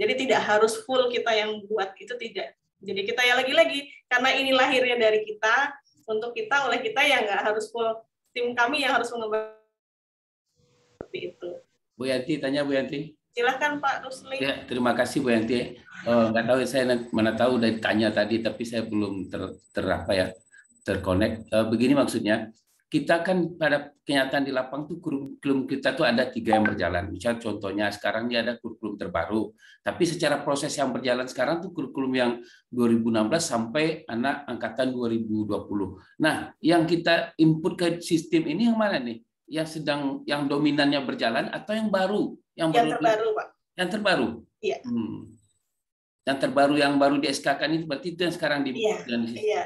Jadi tidak harus full kita yang buat itu tidak jadi kita ya lagi-lagi karena ini lahirnya dari kita untuk kita oleh kita ya nggak harus full tim kami yang harus mengembangkan seperti itu. Bu Yanti tanya Bu Yanti. Silahkan Pak Rusli. Ya, terima kasih Bu Yanti. Nggak tahu saya mana tahu dari tanya tadi tapi saya belum ter, ter apa ya terkonek. Uh, begini maksudnya kita kan pada kenyataan di lapang tuh kurikulum kita tuh ada tiga yang berjalan. Misal contohnya sekarang ini ada kurikulum terbaru. Tapi secara proses yang berjalan sekarang tuh kurikulum yang 2016 sampai anak angkatan 2020. Nah, yang kita input ke sistem ini yang mana nih? Yang sedang yang dominannya berjalan atau yang baru? Yang, yang baru, terbaru, Pak. Yang terbaru. Iya. Hmm. Yang terbaru yang baru di SK kan itu berarti itu yang sekarang di Iya. Iya.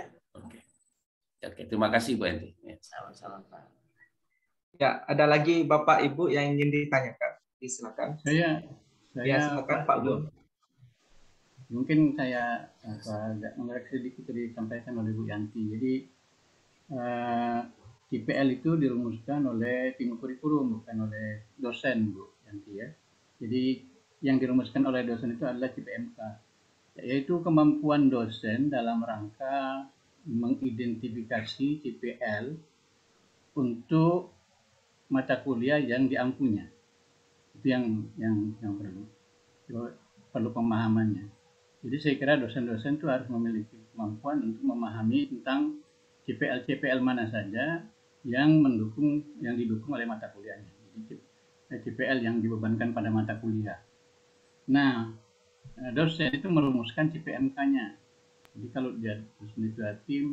Oke, terima kasih Bu Enti. Ya. Sama-sama Pak. Ya, ada lagi Bapak Ibu yang ingin ditanyakan? Silakan. Saya, saya ya, silakan Pak Bu. Mungkin saya agak mengoreksi sedikit tadi disampaikan oleh Bu Yanti. Jadi uh, eh, IPL itu dirumuskan oleh tim kurikulum bukan oleh dosen Bu Yanti ya. Jadi yang dirumuskan oleh dosen itu adalah CPMK yaitu kemampuan dosen dalam rangka mengidentifikasi CPL untuk mata kuliah yang diampunya. Itu yang yang yang perlu perlu pemahamannya. Jadi saya kira dosen-dosen itu harus memiliki kemampuan untuk memahami tentang CPL-CPL mana saja yang mendukung yang didukung oleh mata kuliahnya. Jadi CPL yang dibebankan pada mata kuliah. Nah, dosen itu merumuskan CPMK-nya. Jadi kalau dia dosen itu tim,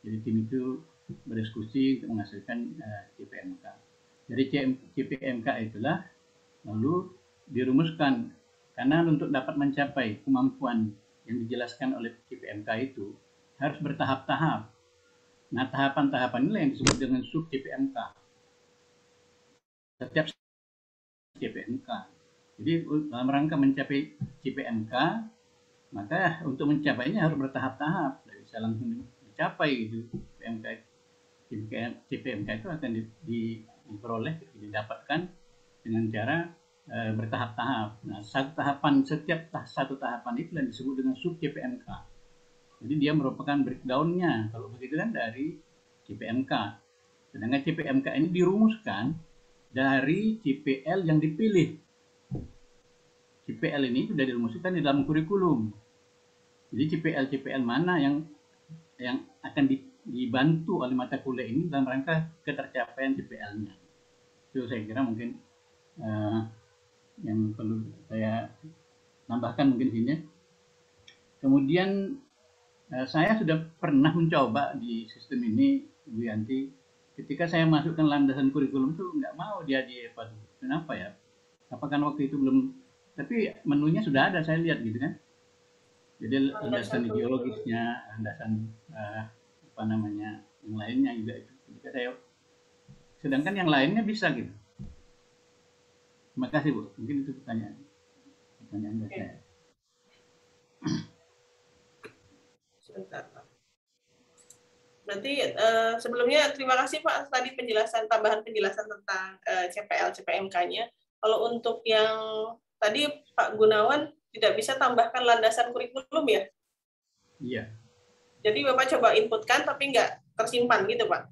jadi tim itu berdiskusi untuk menghasilkan uh, CPMK. Jadi CPMK itulah lalu dirumuskan karena untuk dapat mencapai kemampuan yang dijelaskan oleh CPMK itu harus bertahap-tahap. Nah, tahapan-tahapan inilah yang disebut dengan sub CPMK. Setiap CPMK. Jadi dalam rangka mencapai CPMK, maka untuk mencapainya harus bertahap-tahap. Tidak bisa langsung dicapai gitu. CPMK, CPMK itu akan di, di, diperoleh, didapatkan dengan cara e, bertahap-tahap. Nah, satu tahapan setiap satu tahapan itu yang disebut dengan sub CPMK. Jadi dia merupakan breakdownnya kalau begitu kan dari CPMK. Sedangkan CPMK ini dirumuskan dari CPL yang dipilih. CPL ini sudah dirumuskan di dalam kurikulum. Jadi CPL CPL mana yang yang akan dibantu oleh mata kuliah ini dalam rangka ketercapaian CPL-nya. Itu saya kira mungkin uh, yang perlu saya tambahkan mungkin sini. Kemudian uh, saya sudah pernah mencoba di sistem ini Bu Yanti ketika saya masukkan landasan kurikulum tuh nggak mau dia di apa kenapa ya apakah waktu itu belum tapi menunya sudah ada saya lihat gitu kan. Jadi landasan ideologisnya landasan uh, apa namanya yang lainnya juga itu. Ketika saya sedangkan yang lainnya bisa gitu. Terima kasih bu. Mungkin itu pertanyaan. Pertanyaan dari saya. Sebentar Berarti uh, sebelumnya terima kasih Pak tadi penjelasan tambahan penjelasan tentang uh, CPL CPMK-nya. Kalau untuk yang tadi Pak Gunawan tidak bisa tambahkan landasan kurikulum ya? Iya. Jadi Bapak coba inputkan tapi nggak tersimpan gitu Pak?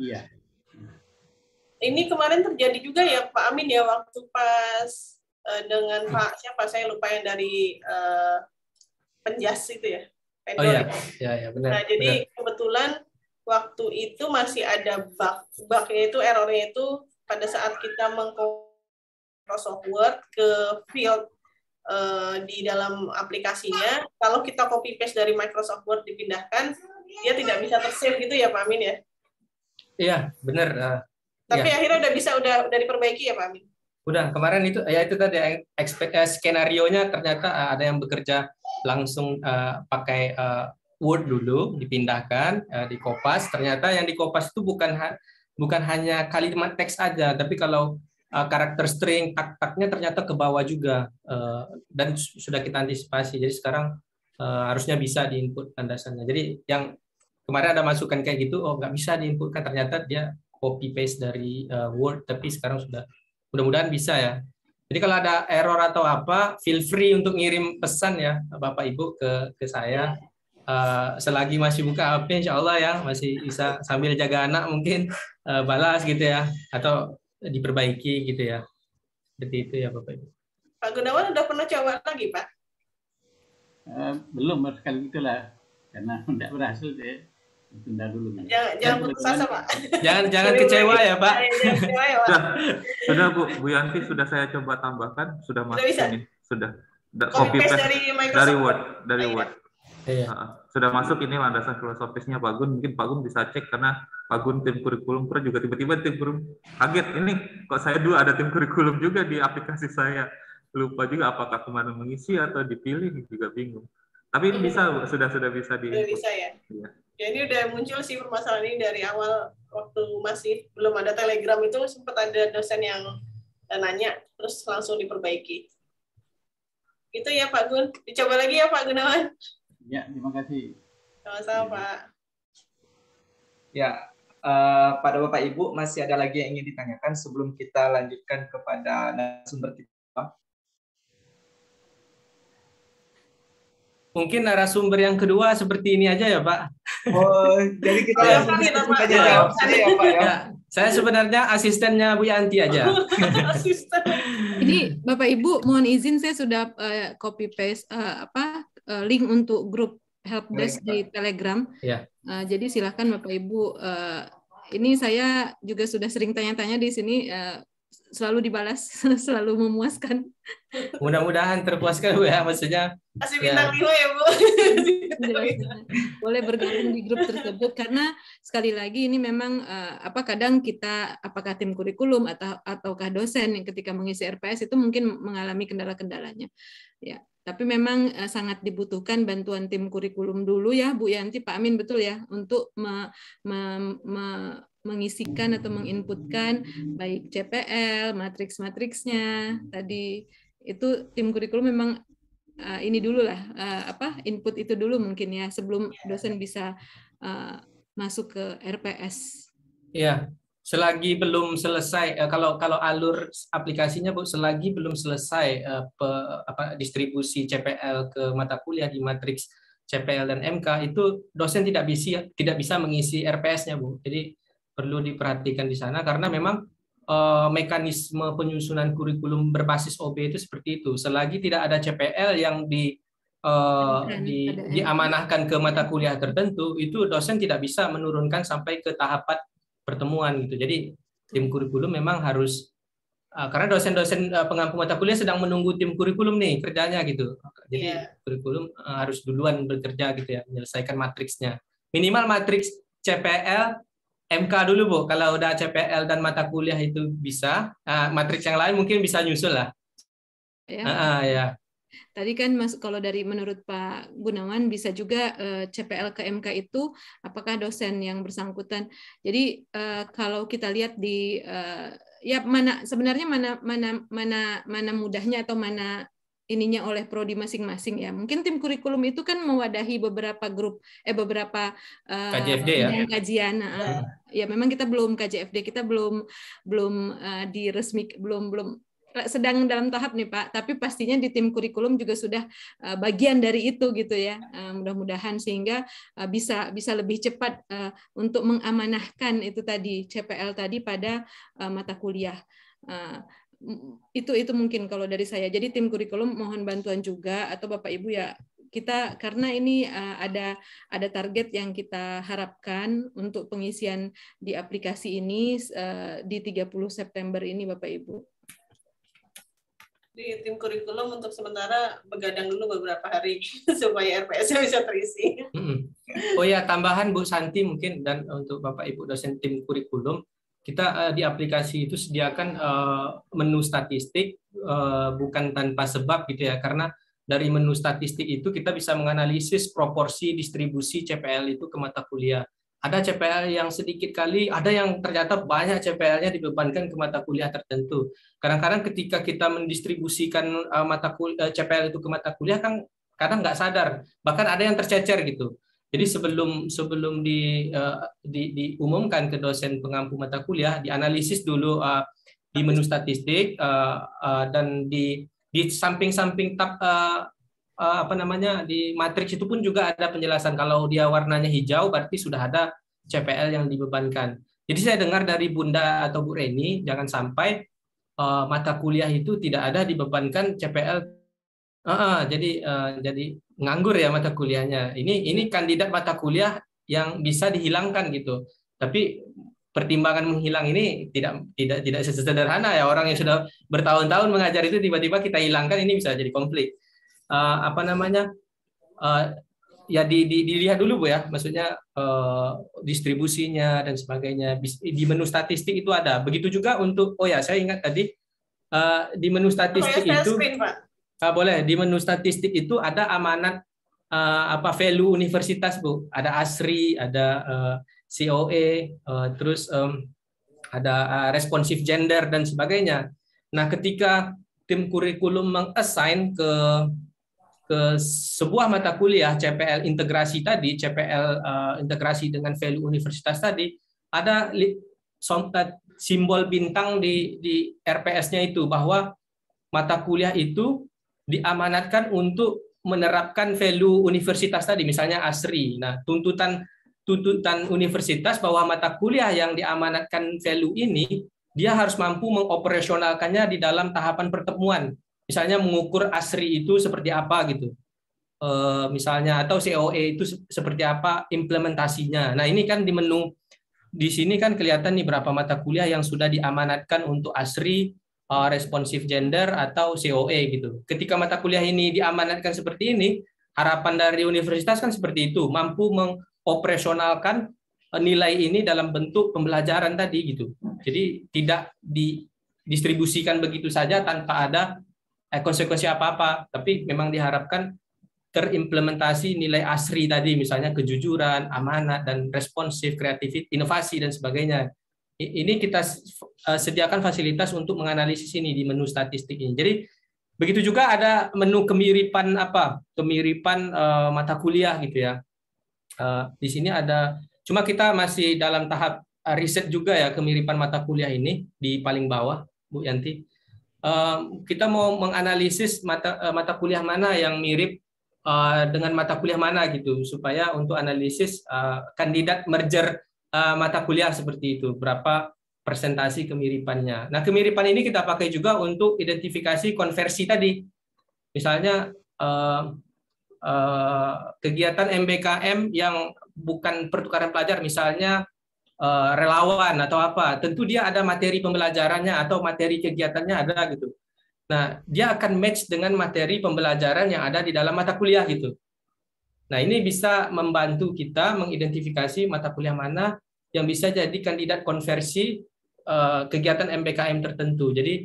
Iya. Ini kemarin terjadi juga ya Pak Amin ya waktu pas uh, dengan Pak siapa saya lupa yang dari uh, penjas itu ya. Pendor. Oh iya, ya, ya benar. Nah, jadi benar. kebetulan waktu itu masih ada bug. Bugnya itu errornya itu pada saat kita Microsoft Word ke field uh, di dalam aplikasinya, kalau kita copy paste dari Microsoft Word dipindahkan, dia tidak bisa tersave gitu ya Pak Amin ya? Iya, benar. Uh, Tapi ya. akhirnya udah bisa udah udah diperbaiki ya Pak Amin? Udah, kemarin itu ya itu tadi expect, uh, skenario-nya ternyata uh, ada yang bekerja langsung uh, pakai uh, Word dulu dipindahkan uh, di Kopas. Ternyata yang di Kopas itu bukan ha bukan hanya kalimat teks aja, tapi kalau uh, karakter string tak-taknya ternyata ke bawah juga uh, dan sudah kita antisipasi. Jadi sekarang uh, harusnya bisa diinput landasannya. Jadi yang kemarin ada masukan kayak gitu, oh nggak bisa diinputkan ternyata dia copy paste dari uh, Word, tapi sekarang sudah mudah-mudahan bisa ya. Jadi kalau ada error atau apa, feel free untuk ngirim pesan ya Bapak Ibu ke ke saya uh, selagi masih buka HP insya Allah ya masih bisa sambil jaga anak mungkin uh, balas gitu ya atau diperbaiki gitu ya seperti itu ya Bapak Ibu. Pak Gunawan udah pernah coba lagi Pak? Uh, belum sekali itulah karena tidak berhasil deh tunda dulu. Jangan, jangan putus asa Pak. Jangan jangan kecewa ya Pak. Sudah, sudah Bu, Bu Yanti sudah saya coba tambahkan sudah masuk ini sudah. Copy paste dari dari Word dari. Word. Iya. Uh, sudah masuk ini landasan filosofisnya Pak Gun. Mungkin Pak Gun bisa cek karena Pak Gun tim kurikulum pro juga tiba-tiba tim kurikulum kaget ini kok saya dulu ada tim kurikulum juga di aplikasi saya. Lupa juga apakah ke mana mengisi atau dipilih juga bingung. Tapi ini bisa sudah sudah bisa di. Sudah bisa ya. ya. Ya ini udah muncul sih permasalahan ini dari awal waktu masih belum ada Telegram itu sempat ada dosen yang nanya terus langsung diperbaiki. Itu ya Pak Gun. Dicoba lagi ya Pak Gunawan. Ya, terima kasih. Sama-sama, ya. Pak. Ya, uh, pada Bapak Ibu masih ada lagi yang ingin ditanyakan sebelum kita lanjutkan kepada narasumber kita. Mungkin narasumber yang kedua seperti ini aja ya, Pak. Oh, jadi kita ya, Pak, kita aja jawab saja ya, Pak ya. ya. Saya sebenarnya asistennya Bu Yanti aja. Asisten. Ini Bapak Ibu mohon izin saya sudah uh, copy paste uh, apa uh, link untuk grup helpdesk di Telegram. Ya. Uh, jadi silahkan Bapak Ibu. Uh, ini saya juga sudah sering tanya-tanya di sini. Uh, selalu dibalas, selalu memuaskan. Mudah-mudahan terpuaskan Bu ya, maksudnya. Kasih bintang ya. ya Bu. Boleh bergabung di grup tersebut karena sekali lagi ini memang uh, apa kadang kita apakah tim kurikulum atau ataukah dosen yang ketika mengisi RPS itu mungkin mengalami kendala-kendalanya. Ya, tapi memang uh, sangat dibutuhkan bantuan tim kurikulum dulu ya Bu Yanti Pak Amin betul ya untuk me, me, me, mengisikan atau menginputkan baik CPL, matriks-matriksnya tadi itu tim kurikulum memang uh, ini dulu lah uh, apa input itu dulu mungkin ya sebelum dosen bisa uh, masuk ke RPS. Iya, selagi belum selesai uh, kalau kalau alur aplikasinya Bu selagi belum selesai uh, pe, apa distribusi CPL ke mata kuliah di matriks CPL dan MK itu dosen tidak bisa tidak bisa mengisi RPS-nya Bu. Jadi perlu diperhatikan di sana karena memang uh, mekanisme penyusunan kurikulum berbasis OB itu seperti itu. Selagi tidak ada CPL yang di uh, di, diamanahkan ke mata kuliah tertentu, itu dosen tidak bisa menurunkan sampai ke tahapan pertemuan gitu. Jadi tim kurikulum memang harus uh, karena dosen-dosen pengampu mata kuliah sedang menunggu tim kurikulum nih kerjanya gitu. Jadi yeah. kurikulum harus duluan bekerja gitu ya, menyelesaikan matriksnya. Minimal matriks CPL MK dulu Bu, kalau udah CPL dan mata kuliah itu bisa, uh, matriks yang lain mungkin bisa nyusul lah. Ya. Uh, ya. Tadi kan mas kalau dari menurut Pak Gunawan bisa juga uh, eh, CPL ke MK itu apakah dosen yang bersangkutan. Jadi uh, kalau kita lihat di uh, ya mana sebenarnya mana mana mana mana mudahnya atau mana ininya oleh prodi masing-masing ya. Mungkin tim kurikulum itu kan mewadahi beberapa grup eh beberapa uh, KJFD ya. kajian. Uh, ya memang kita belum KJFD, kita belum belum uh, diresmi belum belum sedang dalam tahap nih Pak, tapi pastinya di tim kurikulum juga sudah uh, bagian dari itu gitu ya. Uh, mudah-mudahan sehingga uh, bisa bisa lebih cepat uh, untuk mengamanahkan itu tadi CPL tadi pada uh, mata kuliah. Uh, itu itu mungkin kalau dari saya. Jadi tim kurikulum mohon bantuan juga atau Bapak Ibu ya kita karena ini uh, ada ada target yang kita harapkan untuk pengisian di aplikasi ini uh, di 30 September ini Bapak Ibu. Di tim kurikulum untuk sementara begadang dulu beberapa hari supaya RPS-nya bisa terisi. Oh ya tambahan Bu Santi mungkin dan untuk Bapak Ibu dosen tim kurikulum kita uh, di aplikasi itu sediakan uh, menu statistik uh, bukan tanpa sebab gitu ya karena dari menu statistik itu kita bisa menganalisis proporsi distribusi CPL itu ke mata kuliah. Ada CPL yang sedikit kali, ada yang ternyata banyak CPL-nya dibebankan ke mata kuliah tertentu. Kadang-kadang ketika kita mendistribusikan mata kuliah, CPL itu ke mata kuliah kan kadang nggak sadar, bahkan ada yang tercecer gitu. Jadi sebelum sebelum di, uh, di diumumkan ke dosen pengampu mata kuliah, dianalisis dulu uh, di menu statistik uh, uh, dan di di samping-samping tab uh, uh, apa namanya di matriks itu pun juga ada penjelasan kalau dia warnanya hijau berarti sudah ada CPL yang dibebankan. Jadi saya dengar dari Bunda atau Bu Reni jangan sampai uh, mata kuliah itu tidak ada dibebankan CPL Uh, jadi uh, jadi nganggur ya mata kuliahnya. Ini ini kandidat mata kuliah yang bisa dihilangkan gitu. Tapi pertimbangan menghilang ini tidak tidak tidak sesederhana ya orang yang sudah bertahun-tahun mengajar itu tiba-tiba kita hilangkan ini bisa jadi konflik. Uh, apa namanya? Uh, ya di, di, dilihat dulu bu ya, maksudnya uh, distribusinya dan sebagainya di menu statistik itu ada. Begitu juga untuk oh ya saya ingat tadi uh, di menu statistik oh, ya, itu. Screen, Pak Uh, boleh di menu statistik itu ada amanat uh, apa value universitas bu, ada ASRI, ada uh, COE, uh, terus um, ada uh, responsive gender dan sebagainya. Nah, ketika tim kurikulum mengassign ke ke sebuah mata kuliah CPL integrasi tadi, CPL uh, integrasi dengan value universitas tadi, ada simbol bintang di di RPS-nya itu bahwa mata kuliah itu diamanatkan untuk menerapkan value universitas tadi, misalnya ASRI. Nah, tuntutan tuntutan universitas bahwa mata kuliah yang diamanatkan value ini dia harus mampu mengoperasionalkannya di dalam tahapan pertemuan. Misalnya mengukur ASRI itu seperti apa gitu. E, misalnya atau COE itu seperti apa implementasinya. Nah, ini kan di menu di sini kan kelihatan nih berapa mata kuliah yang sudah diamanatkan untuk ASRI, uh, responsive gender atau COE gitu. Ketika mata kuliah ini diamanatkan seperti ini, harapan dari universitas kan seperti itu, mampu operasionalkan eh, nilai ini dalam bentuk pembelajaran tadi gitu. Jadi tidak didistribusikan begitu saja tanpa ada eh, konsekuensi apa-apa, tapi memang diharapkan terimplementasi nilai asri tadi, misalnya kejujuran, amanat, dan responsif, kreatif, inovasi, dan sebagainya. Ini kita eh, sediakan fasilitas untuk menganalisis ini di menu statistik ini. Jadi begitu juga ada menu kemiripan apa, kemiripan uh, mata kuliah gitu ya. Eh, di sini ada cuma kita masih dalam tahap riset juga ya kemiripan mata kuliah ini di paling bawah Bu Yanti. Eh, kita mau menganalisis mata mata kuliah mana yang mirip dengan mata kuliah mana gitu supaya untuk analisis kandidat merger mata kuliah seperti itu berapa presentasi kemiripannya. Nah kemiripan ini kita pakai juga untuk identifikasi konversi tadi. Misalnya Eh, kegiatan MBKM yang bukan pertukaran pelajar, misalnya eh, relawan atau apa, tentu dia ada materi pembelajarannya atau materi kegiatannya ada gitu. Nah, dia akan match dengan materi pembelajaran yang ada di dalam mata kuliah gitu. Nah, ini bisa membantu kita mengidentifikasi mata kuliah mana yang bisa jadi kandidat konversi eh, kegiatan MBKM tertentu. Jadi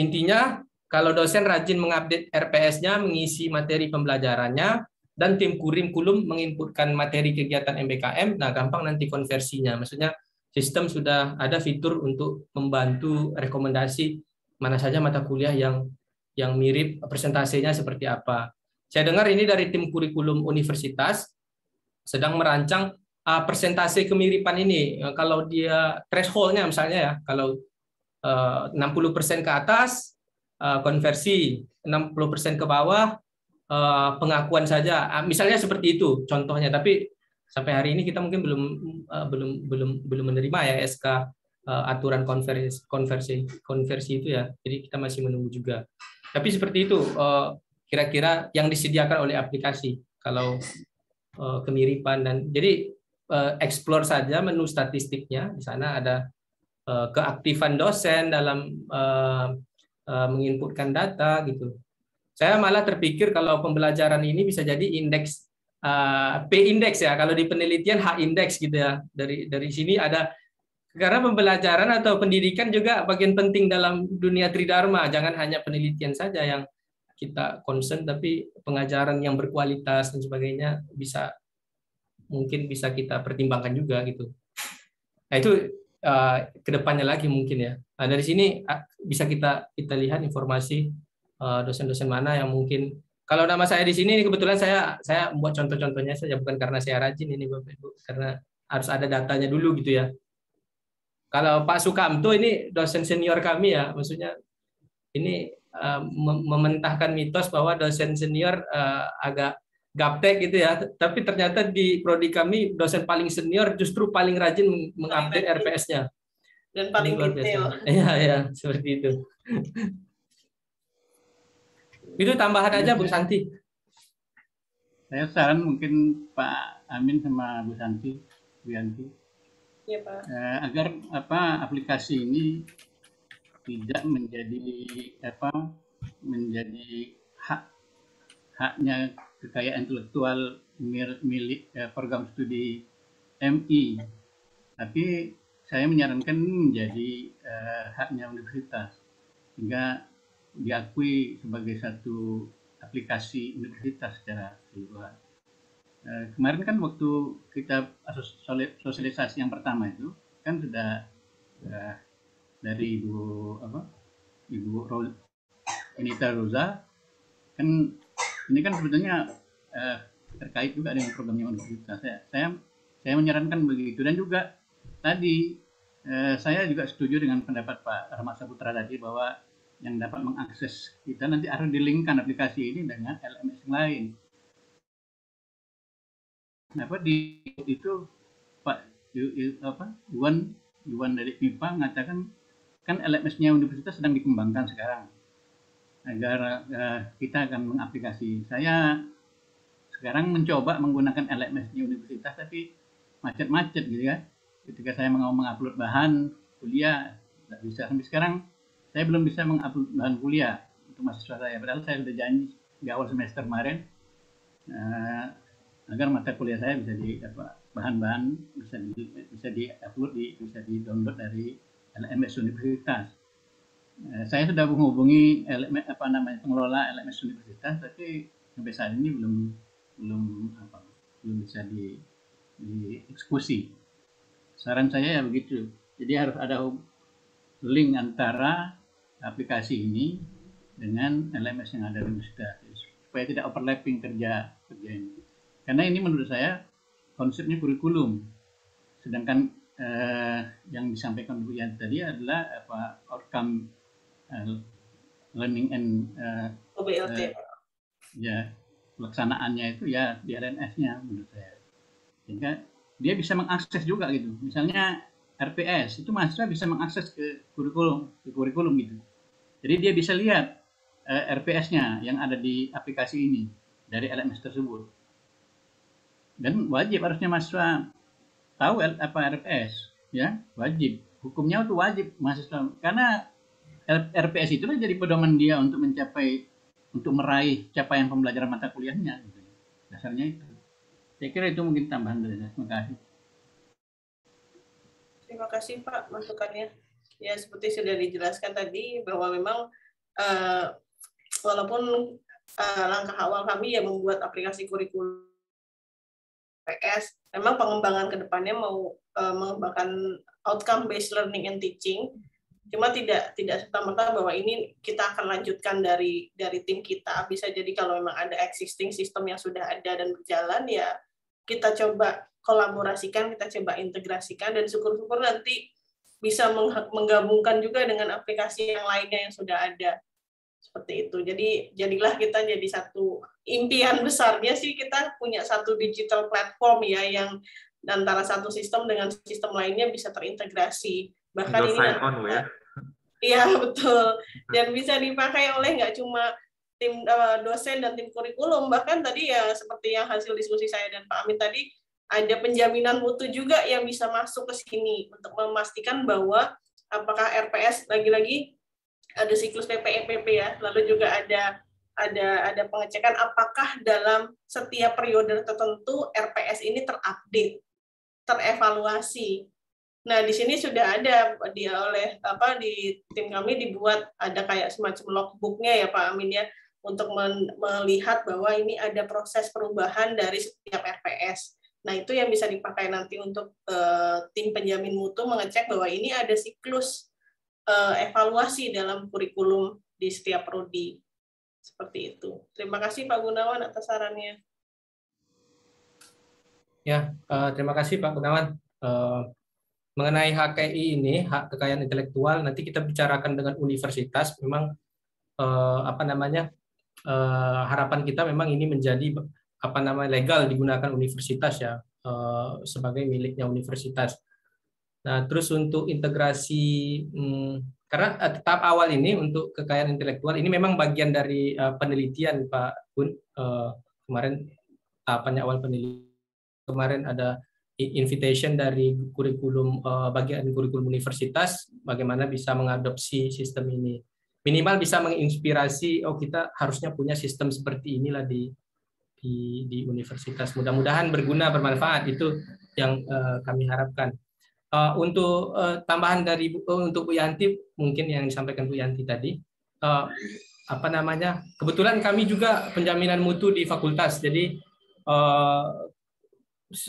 intinya kalau dosen rajin mengupdate RPS-nya, mengisi materi pembelajarannya, dan tim kurikulum menginputkan materi kegiatan MBKM, nah gampang nanti konversinya. Maksudnya sistem sudah ada fitur untuk membantu rekomendasi mana saja mata kuliah yang yang mirip presentasinya seperti apa. Saya dengar ini dari tim kurikulum universitas sedang merancang uh, presentasi kemiripan ini. Uh, kalau dia thresholdnya misalnya ya, kalau uh, 60% ke atas Eh, konversi 60% ke bawah eh, pengakuan saja. Ah, misalnya seperti itu contohnya, tapi sampai hari ini kita mungkin belum eh, belum belum belum menerima ya SK aturan konversi konversi konversi itu ya. Jadi kita masih menunggu juga. Tapi seperti itu kira-kira yang disediakan oleh aplikasi kalau kemiripan dan jadi explore saja menu statistiknya di sana ada keaktifan dosen dalam Eh, menginputkan data gitu. Saya malah terpikir kalau pembelajaran ini bisa jadi indeks uh, P indeks ya. Kalau di penelitian H indeks gitu ya. Dari dari sini ada karena pembelajaran atau pendidikan juga bagian penting dalam dunia tridharma. Jangan hanya penelitian saja yang kita concern, tapi pengajaran yang berkualitas dan sebagainya bisa mungkin bisa kita pertimbangkan juga gitu. Nah itu uh, ke depannya lagi mungkin ya. Nah, dari sini bisa kita kita lihat informasi eh, dosen-dosen uh, mana yang mungkin kalau nama saya di sini kebetulan saya saya buat contoh-contohnya saja bukan karena saya rajin ini Bapak Ibu karena harus ada datanya dulu gitu ya. Kalau Pak Sukamto ini dosen senior kami ya, maksudnya ini mementahkan mitos bahwa dosen senior uh, agak gaptek gitu ya. Tapi ternyata di prodi kami dosen paling senior justru paling rajin mengupdate RPS-nya. Dan paling detail. Iya, iya, seperti itu. itu tambahan aja Bu Santi. Saya saran mungkin Pak Amin sama Bu Santi, Bu Yanti. Iya, Pak. Eh, agar apa aplikasi ini tidak menjadi apa menjadi hak haknya kekayaan intelektual milik eh, program studi MI. Tapi saya menyarankan menjadi eh, haknya universitas sehingga diakui sebagai satu aplikasi universitas secara keseluruhan. Eh, kemarin kan waktu kita sosialisasi yang pertama itu kan sudah eh, dari ibu apa ibu Ro, Anita Rosa kan ini kan sebetulnya eh, terkait juga dengan programnya universitas. Saya, saya saya menyarankan begitu dan juga tadi eh, saya juga setuju dengan pendapat Pak Rahmat Saputra tadi bahwa yang dapat mengakses kita nanti harus dilingkan aplikasi ini dengan LMS yang lain. apa di itu Pak Iwan Iwan dari PIPA mengatakan kan LMS-nya universitas sedang dikembangkan sekarang agar uh, kita akan mengaplikasi. Saya sekarang mencoba menggunakan LMS-nya universitas tapi macet-macet gitu ya. Ketika saya mau mengupload bahan kuliah tidak bisa sampai sekarang saya belum bisa mengupload bahan kuliah untuk mahasiswa saya. Padahal saya sudah janji di awal semester kemarin uh, agar mata kuliah saya bisa di bahan-bahan bisa di bisa di upload di bisa di download dari LMS universitas. Eh, saya sudah menghubungi LMS, apa namanya pengelola LMS universitas, tapi sampai saat ini belum belum apa belum bisa di dieksekusi. Saran saya ya begitu. Jadi harus ada link antara aplikasi ini dengan LMS yang ada di universitas supaya tidak overlapping kerja kerja ini. Karena ini menurut saya konsepnya kurikulum. Sedangkan eh, yang disampaikan Bu Yanti tadi adalah apa outcome uh, learning and uh, OBLT. Uh, ya pelaksanaannya itu ya di LNS-nya menurut saya. Sehingga dia bisa mengakses juga gitu. Misalnya RPS itu mahasiswa bisa mengakses ke kurikulum ke kurikulum gitu. Jadi dia bisa lihat uh, RPS-nya yang ada di aplikasi ini dari LMS tersebut. Dan wajib harusnya mahasiswa tahu apa RPS ya wajib. Hukumnya itu wajib mahasiswa karena RPS itu jadi pedoman dia untuk mencapai untuk meraih capaian pembelajaran mata kuliahnya. Gitu. dasarnya itu. Saya kira itu mungkin tambahan dari saya. Terima kasih. Terima kasih Pak masukannya. Ya seperti sudah dijelaskan tadi bahwa memang uh, walaupun uh, langkah awal kami ya membuat aplikasi kurikulum PS, memang pengembangan ke depannya mau uh, mengembangkan outcome based learning and teaching, cuma tidak tidak serta merta bahwa ini kita akan lanjutkan dari dari tim kita. Bisa jadi kalau memang ada existing sistem yang sudah ada dan berjalan ya kita coba kolaborasikan, kita coba integrasikan dan syukur-syukur nanti bisa menggabungkan juga dengan aplikasi yang lainnya yang sudah ada seperti itu. Jadi jadilah kita jadi satu impian besarnya sih kita punya satu digital platform ya yang antara satu sistem dengan sistem lainnya bisa terintegrasi. Bahkan ini ya. Iya betul. Dan bisa dipakai oleh nggak cuma tim uh, dosen dan tim kurikulum, bahkan tadi ya seperti yang hasil diskusi saya dan Pak Amin tadi ada penjaminan mutu juga yang bisa masuk ke sini untuk memastikan bahwa apakah RPS lagi-lagi ada siklus PPEPP ya, lalu juga ada ada ada pengecekan apakah dalam setiap periode tertentu RPS ini terupdate, terevaluasi. Nah, di sini sudah ada dia oleh apa di tim kami dibuat ada kayak semacam logbooknya ya Pak Amin ya untuk melihat bahwa ini ada proses perubahan dari setiap RPS. Nah, itu yang bisa dipakai nanti untuk uh, tim penjamin mutu mengecek bahwa ini ada siklus evaluasi dalam kurikulum di setiap prodi. Seperti itu. Terima kasih Pak Gunawan atas sarannya. Ya, uh, terima kasih Pak Gunawan. Uh, mengenai HKI ini, hak kekayaan intelektual, nanti kita bicarakan dengan universitas. Memang apa namanya harapan kita memang ini menjadi apa namanya legal digunakan universitas ya sebagai miliknya universitas. Nah, terus untuk integrasi, hmm, karena eh, tahap awal ini untuk kekayaan intelektual ini memang bagian dari uh, penelitian Pak Kun. Uh, kemarin tahapannya awal penelitian kemarin ada invitation dari kurikulum uh, bagian kurikulum universitas bagaimana bisa mengadopsi sistem ini. Minimal bisa menginspirasi oh kita harusnya punya sistem seperti inilah di di, di universitas. Mudah-mudahan berguna bermanfaat. Itu yang uh, kami harapkan Uh, untuk uh, tambahan dari uh, untuk Bu Yanti mungkin yang disampaikan Bu Yanti tadi uh, apa namanya kebetulan kami juga penjaminan mutu di fakultas jadi uh,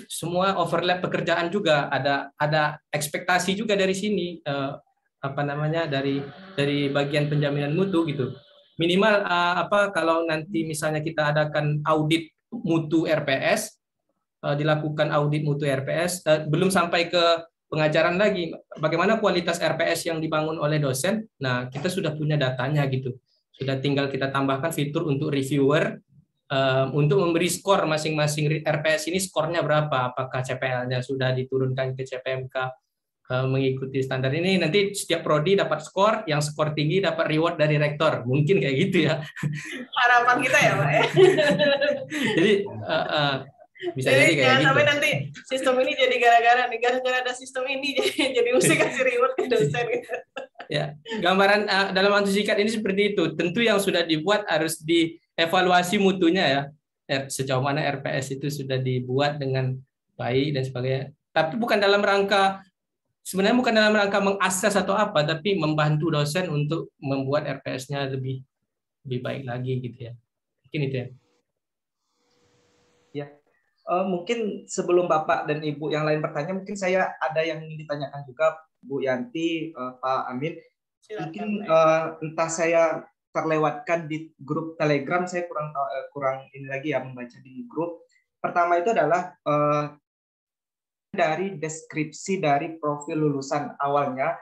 semua overlap pekerjaan juga ada ada ekspektasi juga dari sini uh, apa namanya dari dari bagian penjaminan mutu gitu. Minimal uh, apa kalau nanti misalnya kita adakan audit mutu RPS dilakukan audit mutu RPS belum sampai ke pengajaran lagi bagaimana kualitas RPS yang dibangun oleh dosen. Nah, kita sudah punya datanya gitu. Sudah tinggal kita tambahkan fitur untuk reviewer um, untuk memberi skor masing-masing RPS ini skornya berapa? Apakah CPL-nya sudah diturunkan ke CPMK uh, mengikuti standar ini? Nanti setiap prodi dapat skor, yang skor tinggi dapat reward dari rektor. Mungkin kayak gitu ya. Harapan kita ya, Pak. Ya? jadi uh, uh, bisa jadi, jadi kayak jangan gitu. sampai nanti sistem ini jadi gara-gara nih gara-gara ada sistem ini jadi jadi mesti kasih reward ke dosen gitu. Ya, gambaran uh, dalam antusikat ini seperti itu. Tentu yang sudah dibuat harus dievaluasi mutunya ya. Sejauh mana RPS itu sudah dibuat dengan baik dan sebagainya. Tapi bukan dalam rangka sebenarnya bukan dalam rangka mengakses atau apa, tapi membantu dosen untuk membuat RPS-nya lebih lebih baik lagi gitu ya. Mungkin itu ya. Ya, uh, mungkin sebelum Bapak dan Ibu yang lain bertanya, mungkin saya ada yang ingin ditanyakan juga Bu Yanti, uh, Pak Amin. Mungkin uh, entah saya terlewatkan di grup Telegram, saya kurang uh, kurang ini lagi ya membaca di grup. Pertama itu adalah uh, dari deskripsi dari profil lulusan awalnya.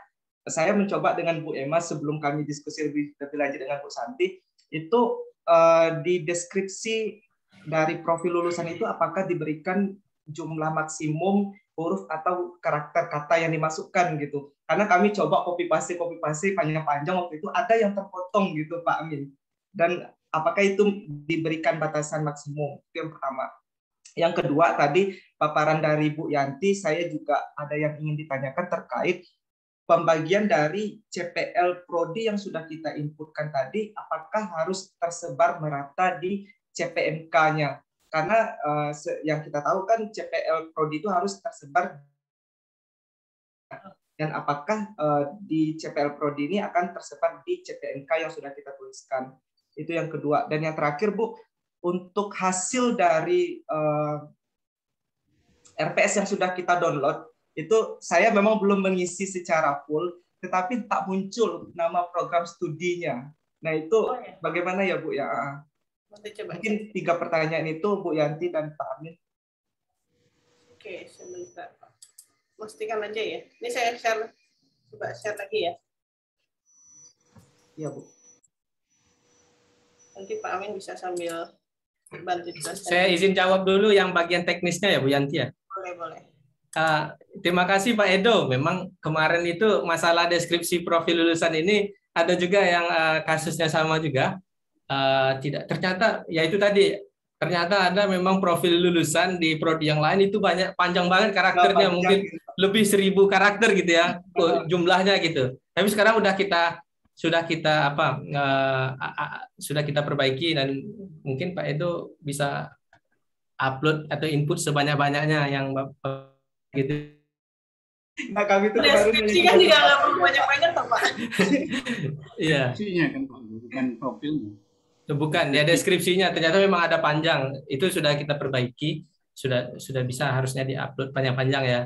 Saya mencoba dengan Bu Emma sebelum kami diskusi lebih, lebih lanjut dengan Bu Santi, itu uh, di deskripsi dari profil lulusan itu apakah diberikan jumlah maksimum huruf atau karakter kata yang dimasukkan gitu. Karena kami coba copy paste copy paste panjang-panjang waktu itu ada yang terpotong gitu Pak Amin. Dan apakah itu diberikan batasan maksimum? Itu yang pertama. Yang kedua tadi paparan dari Bu Yanti saya juga ada yang ingin ditanyakan terkait pembagian dari CPL prodi yang sudah kita inputkan tadi apakah harus tersebar merata di CPMK-nya. Karena uh, yang kita tahu kan CPL prodi itu harus tersebar dan apakah uh, di CPL prodi ini akan tersebar di CPMK yang sudah kita tuliskan. Itu yang kedua. Dan yang terakhir, Bu, untuk hasil dari uh, eh, RPS yang sudah kita download, itu saya memang belum mengisi secara full, tetapi tak muncul nama program studinya. Nah, itu oh, ya. bagaimana ya, Bu? Ya, coba. Mungkin tiga pertanyaan itu Bu Yanti dan Pak Amin. Oke, sebentar. Pastikan aja ya. Ini saya share, coba share lagi ya. Iya Bu. Nanti Pak Amin bisa sambil bantu jelaskan. Saya izin jawab dulu yang bagian teknisnya ya Bu Yanti ya. Boleh, boleh. Uh, terima kasih Pak Edo. Memang kemarin itu masalah deskripsi profil lulusan ini ada juga yang uh, kasusnya sama juga uh, tidak ternyata ya itu tadi ternyata ada memang profil lulusan di prodi yang lain itu banyak panjang banget karakternya panjang. mungkin lebih seribu karakter gitu ya jumlahnya gitu tapi sekarang udah kita sudah kita apa uh, uh, sudah kita perbaiki dan mungkin Pak Edo bisa upload atau input sebanyak banyaknya yang gitu Nah kami itu deskripsi kan juga nggak perlu banyak-banyak Pak. Iya. kan bukan profilnya. Bukan, ya deskripsinya ternyata memang ada panjang. Itu sudah kita perbaiki, sudah sudah bisa harusnya diupload panjang-panjang ya.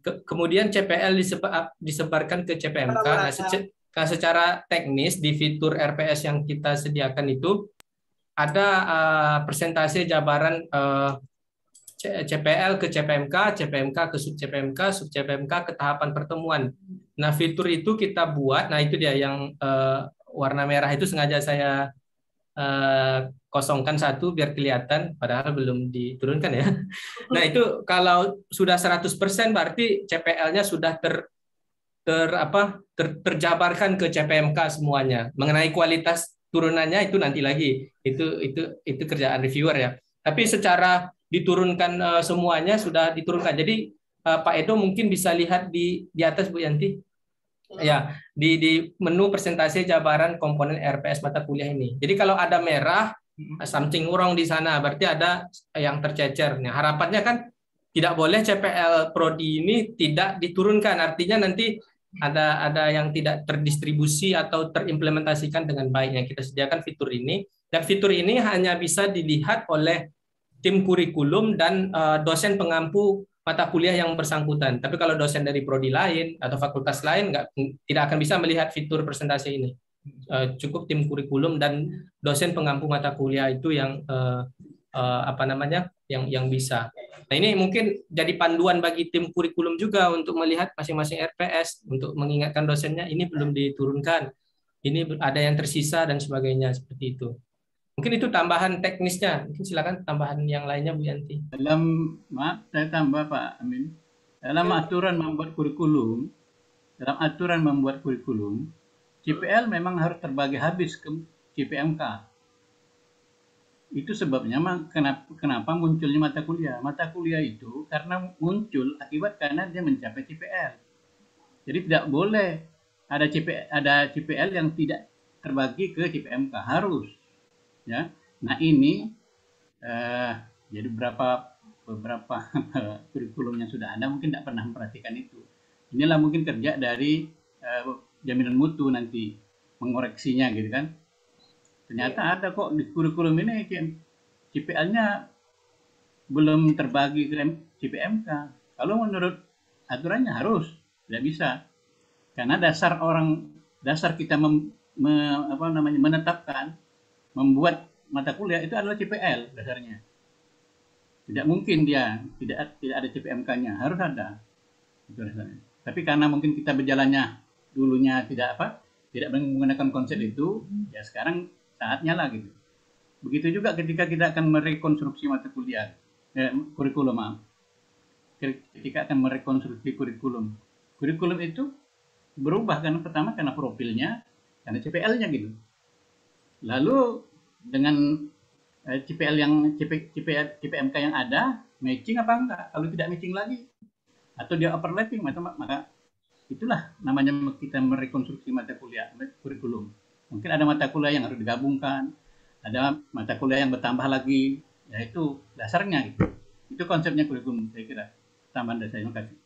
Ke, kemudian CPL disebar, disebarkan ke CPMK. Nah, sece, nah, secara teknis di fitur RPS yang kita sediakan itu ada uh, persentase jabaran uh, eh, CPL ke CPMK, CPMK ke sub CPMK, sub CPMK ke tahapan pertemuan. Nah, fitur itu kita buat. Nah, itu dia yang uh, warna merah itu sengaja saya uh, kosongkan satu biar kelihatan padahal belum diturunkan ya. Nah, itu kalau sudah 100% berarti CPL-nya sudah ter ter apa ter, terjabarkan ke CPMK semuanya. Mengenai kualitas turunannya itu nanti lagi. Itu itu itu kerjaan reviewer ya. Tapi secara diturunkan uh, semuanya sudah diturunkan. Jadi uh, Pak Edo mungkin bisa lihat di di atas Bu Yanti. Ya, di di menu presentasi jabaran komponen RPS mata kuliah ini. Jadi kalau ada merah, something wrong di sana, berarti ada yang tercecer. Nah, harapannya kan tidak boleh CPL prodi ini tidak diturunkan. Artinya nanti ada ada yang tidak terdistribusi atau terimplementasikan dengan baik yang kita sediakan fitur ini. Dan fitur ini hanya bisa dilihat oleh tim kurikulum dan uh, dosen pengampu mata kuliah yang bersangkutan. Tapi kalau dosen dari prodi lain atau fakultas lain nggak tidak akan bisa melihat fitur presentasi ini. Uh, cukup tim kurikulum dan dosen pengampu mata kuliah itu yang uh, uh, apa namanya yang yang bisa. Nah ini mungkin jadi panduan bagi tim kurikulum juga untuk melihat masing-masing RPS untuk mengingatkan dosennya ini belum diturunkan, ini ada yang tersisa dan sebagainya seperti itu. Mungkin itu tambahan teknisnya. Mungkin silakan tambahan yang lainnya Bu Yanti. Dalam maaf saya tambah Pak Amin. Dalam aturan membuat kurikulum, dalam aturan membuat kurikulum, CPL memang harus terbagi habis ke CPMK. Itu sebabnya kenapa, kenapa munculnya mata kuliah. Mata kuliah itu karena muncul akibat karena dia mencapai CPL. Jadi tidak boleh ada CPL, ada CPL yang tidak terbagi ke CPMK harus ya. Nah ini eh, jadi beberapa beberapa kurikulum yang sudah ada mungkin tidak pernah memperhatikan itu. Inilah mungkin kerja dari eh, jaminan mutu nanti mengoreksinya gitu kan. Ternyata iya. ada kok di kurikulum ini CPL-nya belum terbagi ke CPMK kalau menurut aturannya harus tidak bisa. Karena dasar orang dasar kita mem, me, apa namanya menetapkan membuat mata kuliah itu adalah CPL dasarnya. Tidak mungkin dia tidak tidak ada CPMK-nya, harus ada. Itu dasarnya. Tapi karena mungkin kita berjalannya dulunya tidak apa, tidak menggunakan konsep itu, ya sekarang saatnya lah gitu. Begitu juga ketika kita akan merekonstruksi mata kuliah, eh, kurikulum maaf. Ketika akan merekonstruksi kurikulum, kurikulum itu berubah karena pertama karena profilnya, karena CPL-nya gitu. Lalu dengan eh, CPL yang CP, CPL, CPMK yang ada matching apa enggak? Kalau tidak matching lagi atau dia overlapping maka, itulah namanya kita merekonstruksi mata kuliah kurikulum. Mungkin ada mata kuliah yang harus digabungkan, ada mata kuliah yang bertambah lagi, ya itu dasarnya gitu. Itu konsepnya kurikulum saya kira. Tambahan saya, terima kasih.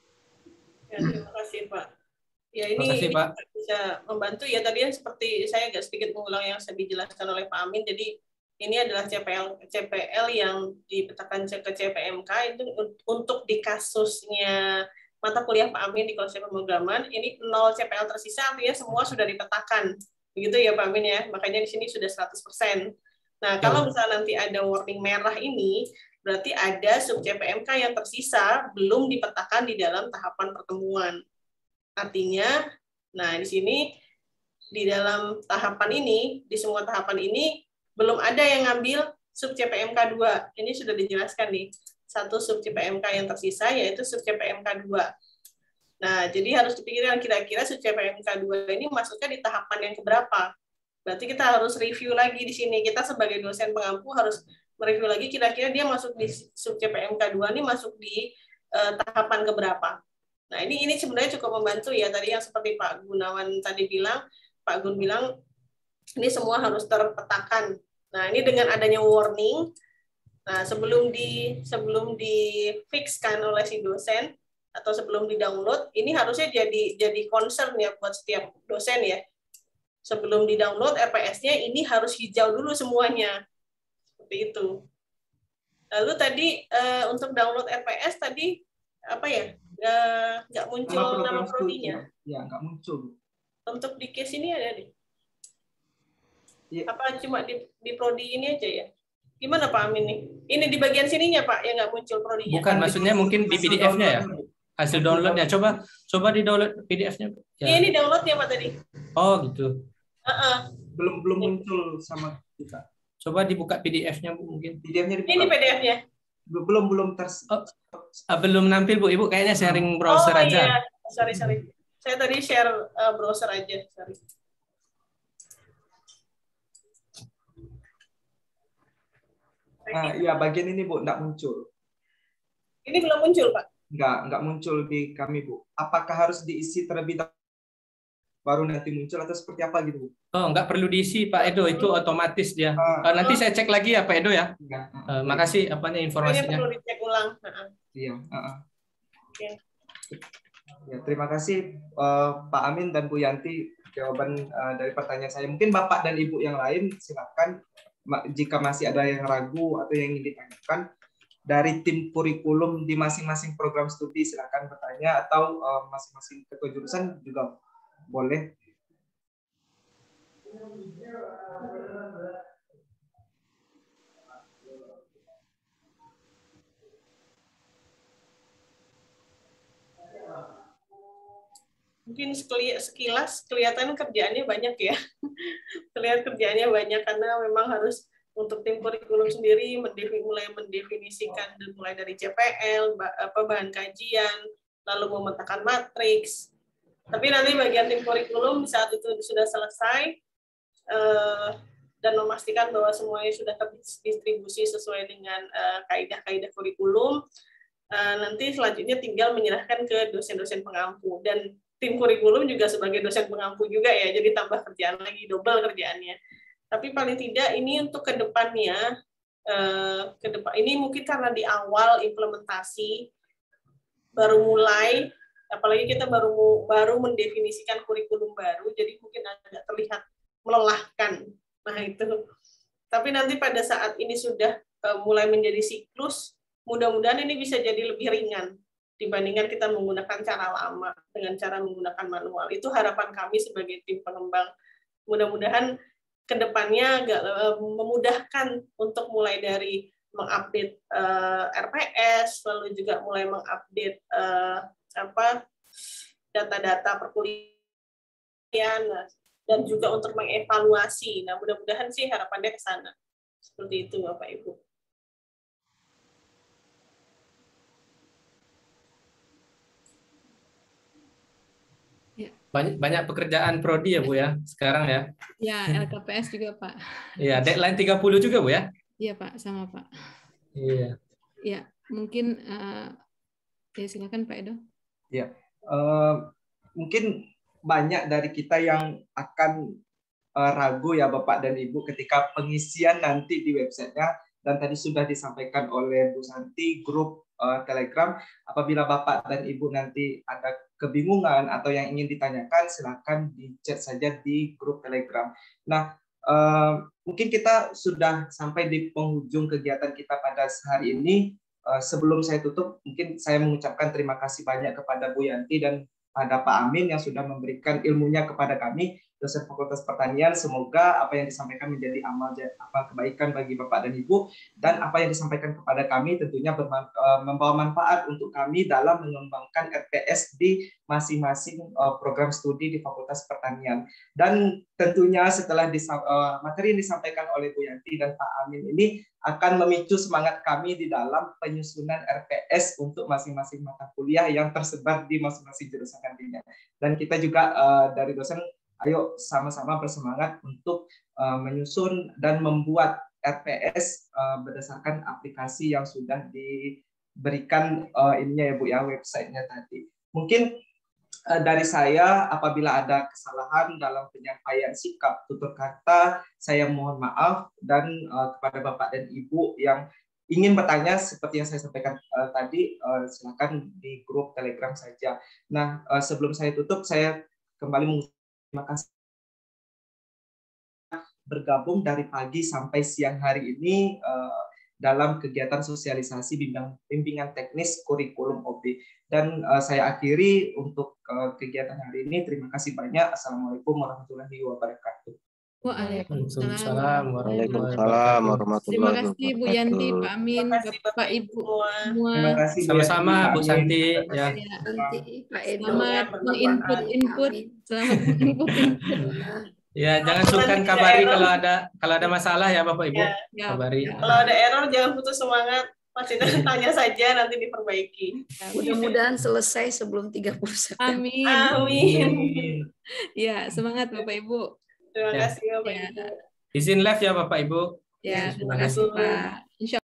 Ya, terima kasih Pak. Ya ini, kasih, Pak. bisa membantu ya tadi yang seperti saya agak sedikit mengulang yang saya dijelaskan oleh Pak Amin. Jadi ini adalah CPL CPL yang dipetakan ke CPMK itu untuk di kasusnya mata kuliah Pak Amin di konsep pemrograman ini nol CPL tersisa artinya semua sudah dipetakan. Begitu ya Pak Amin ya. Makanya di sini sudah 100%. Nah, kalau misalnya nanti ada warning merah ini, berarti ada sub CPMK yang tersisa belum dipetakan di dalam tahapan pertemuan. Artinya, nah di sini di dalam tahapan ini, di semua tahapan ini belum ada yang ngambil sub CPMK 2. Ini sudah dijelaskan nih. Satu sub CPMK yang tersisa yaitu sub CPMK 2. Nah, jadi harus dipikirkan kira-kira sub CPMK 2 ini masuknya di tahapan yang keberapa. Berarti kita harus review lagi di sini. Kita sebagai dosen pengampu harus mereview lagi kira-kira dia masuk di sub CPMK 2 ini masuk di uh, tahapan keberapa. Nah, ini ini sebenarnya cukup membantu ya tadi yang seperti Pak Gunawan tadi bilang, Pak Gun bilang ini semua harus terpetakan. Nah, ini dengan adanya warning nah sebelum di sebelum di fixkan oleh si dosen atau sebelum di-download, ini harusnya jadi jadi concern ya buat setiap dosen ya. Sebelum di-download RPS-nya ini harus hijau dulu semuanya. Seperti itu. Lalu tadi uh, untuk download RPS tadi apa ya? Nggak muncul nama, nama prodinya. Ya, nggak muncul. Untuk di case ini ada di Ya. Apa cuma di, di prodi ini aja ya? Gimana Pak Amin nih? Ini di bagian sininya Pak yang nggak muncul prodinya. Bukan, maksudnya mungkin di PDF-nya ya? Hasil downloadnya. Coba coba di download PDF-nya. Ya. Ini downloadnya Pak tadi. Oh gitu. Uh -uh. Belum belum muncul sama kita. Coba dibuka PDF-nya Bu mungkin. PDF-nya dibuka. Ini PDF-nya belum belum ters oh, uh, belum nampil bu ibu kayaknya sharing browser oh, aja iya. sorry sorry saya tadi share uh, browser aja sorry Nah, iya bagian ini Bu enggak muncul. Ini belum muncul, Pak? Enggak, enggak muncul di kami, Bu. Apakah harus diisi terlebih dahulu baru nanti muncul atau seperti apa gitu? Oh, nggak perlu diisi Pak Edo, itu otomatis dia. Uh, nanti saya cek lagi ya Pak Edo ya. Uh, uh, makasih apanya informasinya. perlu dicek ulang. Iya. Uh, uh. Okay. Ya, terima kasih uh, Pak Amin dan Bu Yanti jawaban uh, dari pertanyaan saya. Mungkin Bapak dan Ibu yang lain silakan jika masih ada yang ragu atau yang ingin ditanyakan dari tim kurikulum di masing-masing program studi silakan bertanya atau masing-masing uh, ketua jurusan juga boleh mungkin sekilas kelihatan kerjaannya banyak ya. Terlihat kerjaannya banyak karena memang harus untuk tim kurikulum sendiri mulai mendefinisikan mulai dari CPL, apa bahan kajian, lalu memetakan matriks. Tapi nanti bagian tim kurikulum saat itu sudah selesai eh, dan memastikan bahwa semuanya sudah terdistribusi sesuai dengan eh, kaidah-kaidah kurikulum. Eh, nanti selanjutnya tinggal menyerahkan ke dosen-dosen pengampu dan tim kurikulum juga sebagai dosen pengampu juga ya, jadi tambah kerjaan lagi, double kerjaannya tapi paling tidak ini untuk ke depannya eh, ke depan ini mungkin karena di awal implementasi baru mulai apalagi kita baru baru mendefinisikan kurikulum baru jadi mungkin agak terlihat melelahkan. Nah itu. Tapi nanti pada saat ini sudah eh, mulai menjadi siklus mudah-mudahan ini bisa jadi lebih ringan dibandingkan kita menggunakan cara lama dengan cara menggunakan manual. Itu harapan kami sebagai tim pengembang. Mudah-mudahan ke depannya agak uh, memudahkan untuk mulai dari mengupdate uh, eh, RPS, lalu juga mulai mengupdate uh, apa data-data perkuliahan dan juga untuk mengevaluasi. Nah, mudah-mudahan sih harapannya ke sana. Seperti itu, Bapak Ibu. banyak banyak pekerjaan prodi ya Bu ya sekarang ya. Ya, LKPS juga Pak. Iya, deadline 30 juga Bu ya? Iya Pak, sama Pak. Iya. Ya, mungkin uh, ya silakan Pak Edo. Ya, uh, mungkin banyak dari kita yang akan uh, ragu ya Bapak dan Ibu ketika pengisian nanti di websitenya dan tadi sudah disampaikan oleh Bu Santi grup uh, Telegram apabila Bapak dan Ibu nanti ada kebingungan atau yang ingin ditanyakan, silakan di chat saja di grup Telegram. Nah, uh, mungkin kita sudah sampai di penghujung kegiatan kita pada hari ini. Uh, sebelum saya tutup, mungkin saya mengucapkan terima kasih banyak kepada Bu Yanti dan pada Pak Amin yang sudah memberikan ilmunya kepada kami dosen Fakultas Pertanian. Semoga apa yang disampaikan menjadi amal apa kebaikan bagi Bapak dan Ibu dan apa yang disampaikan kepada kami tentunya eh, membawa manfaat untuk kami dalam mengembangkan RPS di masing-masing eh, program studi di Fakultas Pertanian. Dan tentunya setelah eh, materi yang disampaikan oleh Bu Yanti dan Pak Amin ini akan memicu semangat kami di dalam penyusunan RPS untuk masing-masing mata kuliah yang tersebar di masing-masing jurusan nantinya. Dan kita juga dari dosen ayo sama-sama bersemangat untuk uh, menyusun dan membuat RPS uh, berdasarkan aplikasi yang sudah diberikan uh, ininya ya Bu ya websitenya tadi. Mungkin uh, dari saya apabila ada kesalahan dalam penyampaian sikap tutur kata, saya mohon maaf dan uh, kepada Bapak dan Ibu yang ingin bertanya seperti yang saya sampaikan uh, tadi uh, silakan di grup Telegram saja. Nah, uh, sebelum saya tutup saya kembali Terima kasih bergabung dari pagi sampai siang hari ini uh, dalam kegiatan sosialisasi bimbingan, bimbingan teknis kurikulum OB. Dan uh, saya akhiri untuk uh, kegiatan hari ini. Terima kasih banyak. Assalamualaikum warahmatullahi wabarakatuh. Waalaikumsalam warahmatullahi Terima kasih Bu Yanti, Pak Amin, Bapak Ibu semua. Terima kasih sama-sama Bu Santi ya. Pak Edo. Selamat menginput-input. Selamat menginput-input. Ya, jangan sungkan kabari kalau ada kalau ada masalah ya Bapak Ibu. Ya, ya. kabari. Kalau ada error jangan putus semangat. Masih tanya saja nanti diperbaiki. Mudah-mudahan selesai sebelum 30 September. Amin. Amin. Ya, semangat Bapak Ibu. Terima ya. kasih Bapak ya. Ibu. Izin live ya Bapak Ibu. Ya, terima kasih Pak. Insya